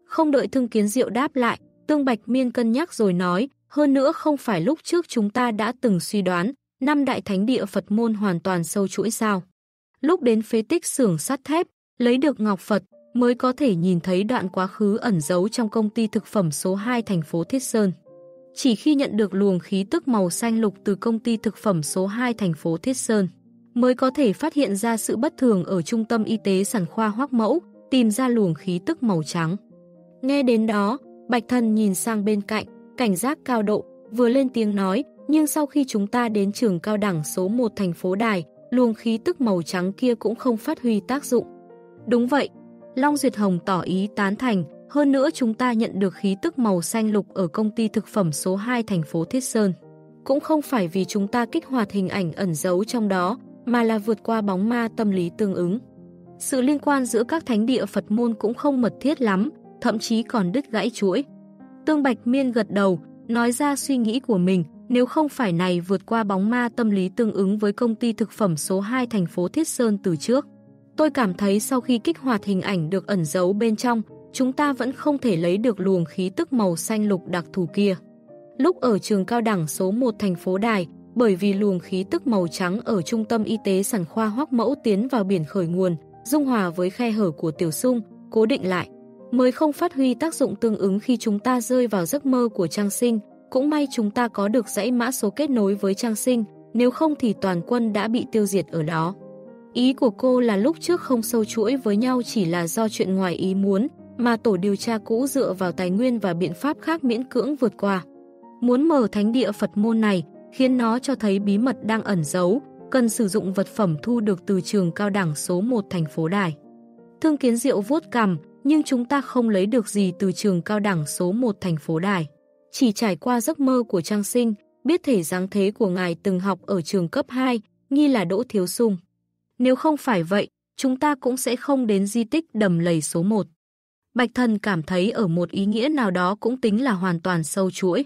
Không đợi Thương Kiến Diệu đáp lại, Tương Bạch Miên cân nhắc rồi nói, hơn nữa không phải lúc trước chúng ta đã từng suy đoán, năm đại thánh địa Phật môn hoàn toàn sâu chuỗi sao. Lúc đến phế tích xưởng sắt thép, lấy được Ngọc Phật, mới có thể nhìn thấy đoạn quá khứ ẩn giấu trong công ty thực phẩm số 2 thành phố Thiết Sơn. Chỉ khi nhận được luồng khí tức màu xanh lục từ công ty thực phẩm số 2 thành phố Thiết Sơn, mới có thể phát hiện ra sự bất thường ở trung tâm y tế sản khoa hoác Mẫu, tìm ra luồng khí tức màu trắng. Nghe đến đó, Bạch Thần nhìn sang bên cạnh, cảnh giác cao độ, vừa lên tiếng nói, nhưng sau khi chúng ta đến trường cao đẳng số 1 thành phố Đài, luồng khí tức màu trắng kia cũng không phát huy tác dụng. Đúng vậy, Long Duyệt Hồng tỏ ý tán thành, hơn nữa chúng ta nhận được khí tức màu xanh lục ở công ty thực phẩm số 2 thành phố Thiết Sơn. Cũng không phải vì chúng ta kích hoạt hình ảnh ẩn giấu trong đó, mà là vượt qua bóng ma tâm lý tương ứng. Sự liên quan giữa các thánh địa Phật môn cũng không mật thiết lắm, thậm chí còn đứt gãy chuỗi. Tương Bạch Miên gật đầu, nói ra suy nghĩ của mình, nếu không phải này vượt qua bóng ma tâm lý tương ứng với công ty thực phẩm số 2 thành phố Thiết Sơn từ trước. Tôi cảm thấy sau khi kích hoạt hình ảnh được ẩn giấu bên trong, chúng ta vẫn không thể lấy được luồng khí tức màu xanh lục đặc thù kia. Lúc ở trường cao đẳng số 1 thành phố Đài, bởi vì luồng khí tức màu trắng ở trung tâm y tế sản khoa hoác mẫu tiến vào biển khởi nguồn, dung hòa với khe hở của tiểu sung, cố định lại, mới không phát huy tác dụng tương ứng khi chúng ta rơi vào giấc mơ của Trang Sinh. Cũng may chúng ta có được dãy mã số kết nối với Trang Sinh, nếu không thì toàn quân đã bị tiêu diệt ở đó. Ý của cô là lúc trước không sâu chuỗi với nhau chỉ là do chuyện ngoài ý muốn, mà tổ điều tra cũ dựa vào tài nguyên và biện pháp khác miễn cưỡng vượt qua. Muốn mở thánh địa Phật môn này, khiến nó cho thấy bí mật đang ẩn giấu, cần sử dụng vật phẩm thu được từ trường cao đẳng số 1 thành phố Đài. Thương kiến diệu vuốt cằm, nhưng chúng ta không lấy được gì từ trường cao đẳng số 1 thành phố Đài. Chỉ trải qua giấc mơ của Trang Sinh, biết thể dáng thế của ngài từng học ở trường cấp 2, nghi là Đỗ Thiếu Sung. Nếu không phải vậy, chúng ta cũng sẽ không đến di tích đầm lầy số 1. Bạch Thần cảm thấy ở một ý nghĩa nào đó cũng tính là hoàn toàn sâu chuỗi.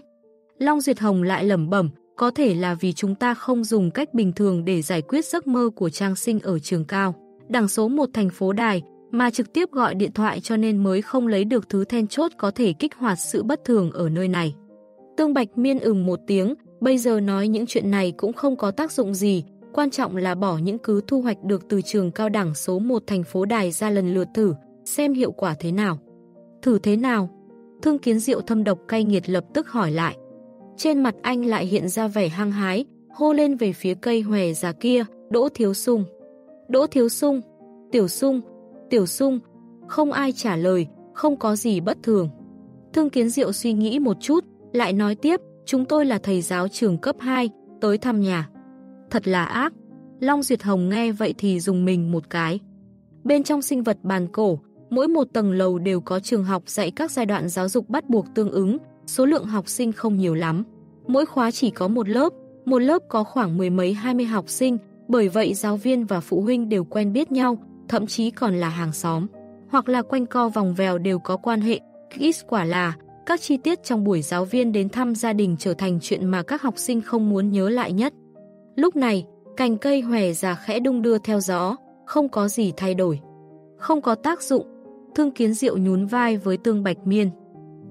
Long Duyệt Hồng lại lẩm bẩm, có thể là vì chúng ta không dùng cách bình thường để giải quyết giấc mơ của Trang Sinh ở trường cao. Đằng số một thành phố Đài, mà trực tiếp gọi điện thoại cho nên mới không lấy được thứ then chốt có thể kích hoạt sự bất thường ở nơi này. Tương Bạch miên ừm một tiếng, bây giờ nói những chuyện này cũng không có tác dụng gì, quan trọng là bỏ những cứ thu hoạch được từ trường cao đẳng số 1 thành phố Đài ra lần lượt thử, xem hiệu quả thế nào. Thử thế nào? Thương kiến diệu thâm độc cay nghiệt lập tức hỏi lại. Trên mặt anh lại hiện ra vẻ hăng hái, hô lên về phía cây hòe già kia, Đỗ Thiếu Sung. Đỗ Thiếu Sung, Tiểu Sung, Tiểu Sung, không ai trả lời, không có gì bất thường. Thương Kiến Diệu suy nghĩ một chút, lại nói tiếp, chúng tôi là thầy giáo trường cấp 2, tới thăm nhà. Thật là ác. Long Duyệt Hồng nghe vậy thì dùng mình một cái. Bên trong sinh vật bàn cổ, mỗi một tầng lầu đều có trường học dạy các giai đoạn giáo dục bắt buộc tương ứng, số lượng học sinh không nhiều lắm. Mỗi khóa chỉ có một lớp, một lớp có khoảng mười mấy hai mươi học sinh, bởi vậy giáo viên và phụ huynh đều quen biết nhau, thậm chí còn là hàng xóm. Hoặc là quanh co vòng vèo đều có quan hệ, ít quả là các chi tiết trong buổi giáo viên đến thăm gia đình trở thành chuyện mà các học sinh không muốn nhớ lại nhất. Lúc này, cành cây hòe già khẽ đung đưa theo gió, không có gì thay đổi. Không có tác dụng, thương kiến diệu nhún vai với tương bạch miên.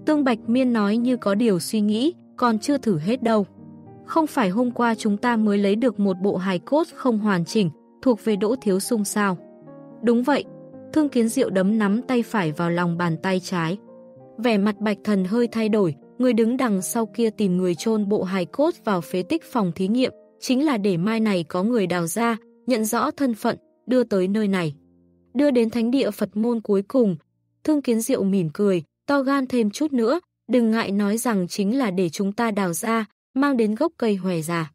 Tương Bạch Miên nói như có điều suy nghĩ, còn chưa thử hết đâu. Không phải hôm qua chúng ta mới lấy được một bộ hài cốt không hoàn chỉnh, thuộc về Đỗ Thiếu Sung sao. Đúng vậy, Thương Kiến Diệu đấm nắm tay phải vào lòng bàn tay trái. Vẻ mặt Bạch Thần hơi thay đổi, người đứng đằng sau kia tìm người chôn bộ hài cốt vào phế tích phòng thí nghiệm, chính là để mai này có người đào ra, nhận rõ thân phận, đưa tới nơi này. Đưa đến thánh địa Phật môn cuối cùng, Thương Kiến Diệu mỉm cười, to gan thêm chút nữa, đừng ngại nói rằng chính là để chúng ta đào ra, mang đến gốc cây hòe già.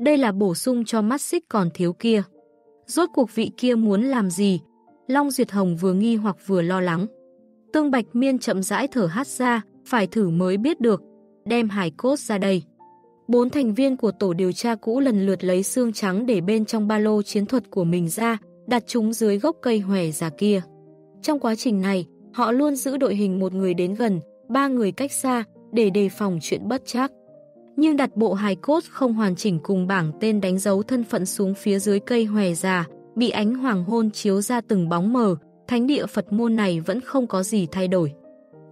Đây là bổ sung cho mắt xích còn thiếu kia. Rốt cuộc vị kia muốn làm gì? Long Duyệt Hồng vừa nghi hoặc vừa lo lắng. Tương Bạch Miên chậm rãi thở hát ra, phải thử mới biết được. Đem hải cốt ra đây. Bốn thành viên của tổ điều tra cũ lần lượt lấy xương trắng để bên trong ba lô chiến thuật của mình ra, đặt chúng dưới gốc cây hòe già kia. Trong quá trình này, Họ luôn giữ đội hình một người đến gần, ba người cách xa, để đề phòng chuyện bất chắc. Nhưng đặt bộ hài cốt không hoàn chỉnh cùng bảng tên đánh dấu thân phận xuống phía dưới cây hòe già, bị ánh hoàng hôn chiếu ra từng bóng mờ, thánh địa Phật môn này vẫn không có gì thay đổi.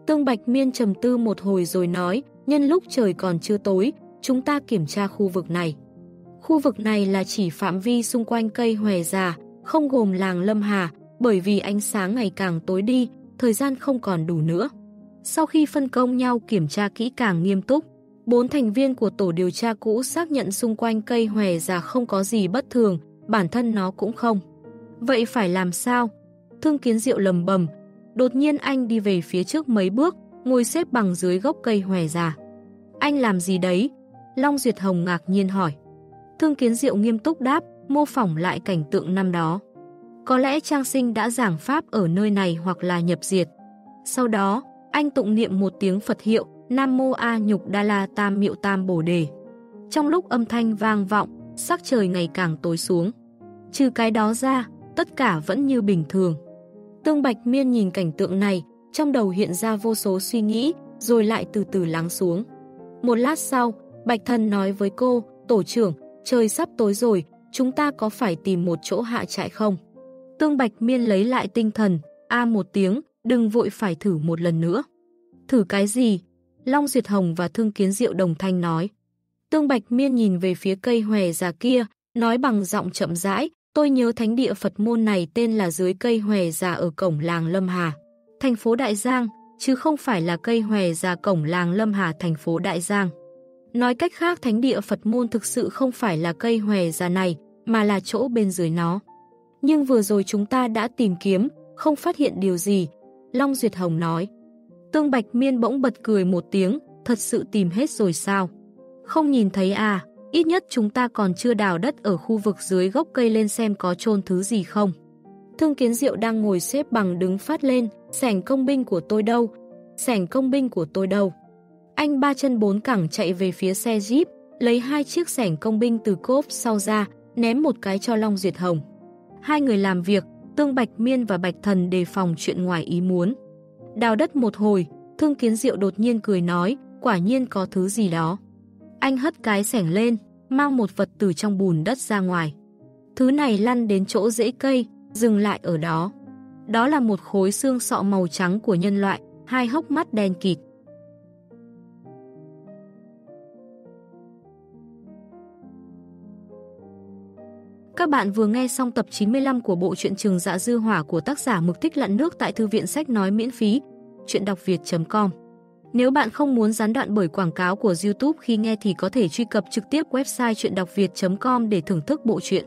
Tương Bạch Miên trầm tư một hồi rồi nói, nhân lúc trời còn chưa tối, chúng ta kiểm tra khu vực này. Khu vực này là chỉ phạm vi xung quanh cây hòe già, không gồm làng Lâm Hà, bởi vì ánh sáng ngày càng tối đi, thời gian không còn đủ nữa. Sau khi phân công nhau kiểm tra kỹ càng nghiêm túc, bốn thành viên của tổ điều tra cũ xác nhận xung quanh cây hòe già không có gì bất thường, bản thân nó cũng không. Vậy phải làm sao? Thương kiến diệu lầm bầm, đột nhiên anh đi về phía trước mấy bước, ngồi xếp bằng dưới gốc cây hòe già. Anh làm gì đấy? Long Duyệt Hồng ngạc nhiên hỏi. Thương kiến diệu nghiêm túc đáp, mô phỏng lại cảnh tượng năm đó. Có lẽ Trang Sinh đã giảng Pháp ở nơi này hoặc là nhập diệt. Sau đó, anh tụng niệm một tiếng Phật hiệu Nam Mô A Nhục Đa La Tam Miệu Tam Bồ Đề. Trong lúc âm thanh vang vọng, sắc trời ngày càng tối xuống. Trừ cái đó ra, tất cả vẫn như bình thường. Tương Bạch Miên nhìn cảnh tượng này, trong đầu hiện ra vô số suy nghĩ, rồi lại từ từ lắng xuống. Một lát sau, Bạch Thần nói với cô, tổ trưởng, trời sắp tối rồi, chúng ta có phải tìm một chỗ hạ trại không? Tương Bạch Miên lấy lại tinh thần, a một tiếng, đừng vội phải thử một lần nữa. Thử cái gì? Long Duyệt Hồng và Thương Kiến Diệu đồng thanh nói. Tương Bạch Miên nhìn về phía cây hòe già kia, nói bằng giọng chậm rãi, tôi nhớ thánh địa Phật môn này tên là dưới cây hòe già ở cổng làng Lâm Hà, thành phố Đại Giang, chứ không phải là cây hòe già cổng làng Lâm Hà thành phố Đại Giang. Nói cách khác thánh địa Phật môn thực sự không phải là cây hòe già này, mà là chỗ bên dưới nó. Nhưng vừa rồi chúng ta đã tìm kiếm, không phát hiện điều gì. Long Duyệt Hồng nói. Tương Bạch Miên bỗng bật cười một tiếng, thật sự tìm hết rồi sao? Không nhìn thấy à, ít nhất chúng ta còn chưa đào đất ở khu vực dưới gốc cây lên xem có chôn thứ gì không. Thương Kiến Diệu đang ngồi xếp bằng đứng phát lên, sảnh công binh của tôi đâu? Sảnh công binh của tôi đâu? Anh ba chân bốn cẳng chạy về phía xe Jeep, lấy hai chiếc sảnh công binh từ cốp sau ra, ném một cái cho Long Duyệt Hồng. Hai người làm việc, Tương Bạch Miên và Bạch Thần đề phòng chuyện ngoài ý muốn. Đào đất một hồi, Thương Kiến Diệu đột nhiên cười nói, quả nhiên có thứ gì đó. Anh hất cái sẻng lên, mang một vật từ trong bùn đất ra ngoài. Thứ này lăn đến chỗ rễ cây, dừng lại ở đó. Đó là một khối xương sọ màu trắng của nhân loại, hai hốc mắt đen kịt. Các bạn vừa nghe xong tập 95 của bộ truyện Trường Dạ Dư Hỏa của tác giả Mực Thích Lặn Nước tại Thư viện Sách Nói miễn phí, chuyện đọc việt.com. Nếu bạn không muốn gián đoạn bởi quảng cáo của YouTube khi nghe thì có thể truy cập trực tiếp website chuyện đọc việt.com để thưởng thức bộ truyện.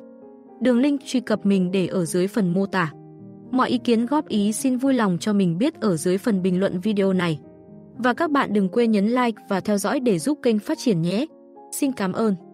Đường link truy cập mình để ở dưới phần mô tả. Mọi ý kiến góp ý xin vui lòng cho mình biết ở dưới phần bình luận video này. Và các bạn đừng quên nhấn like và theo dõi để giúp kênh phát triển nhé. Xin cảm ơn.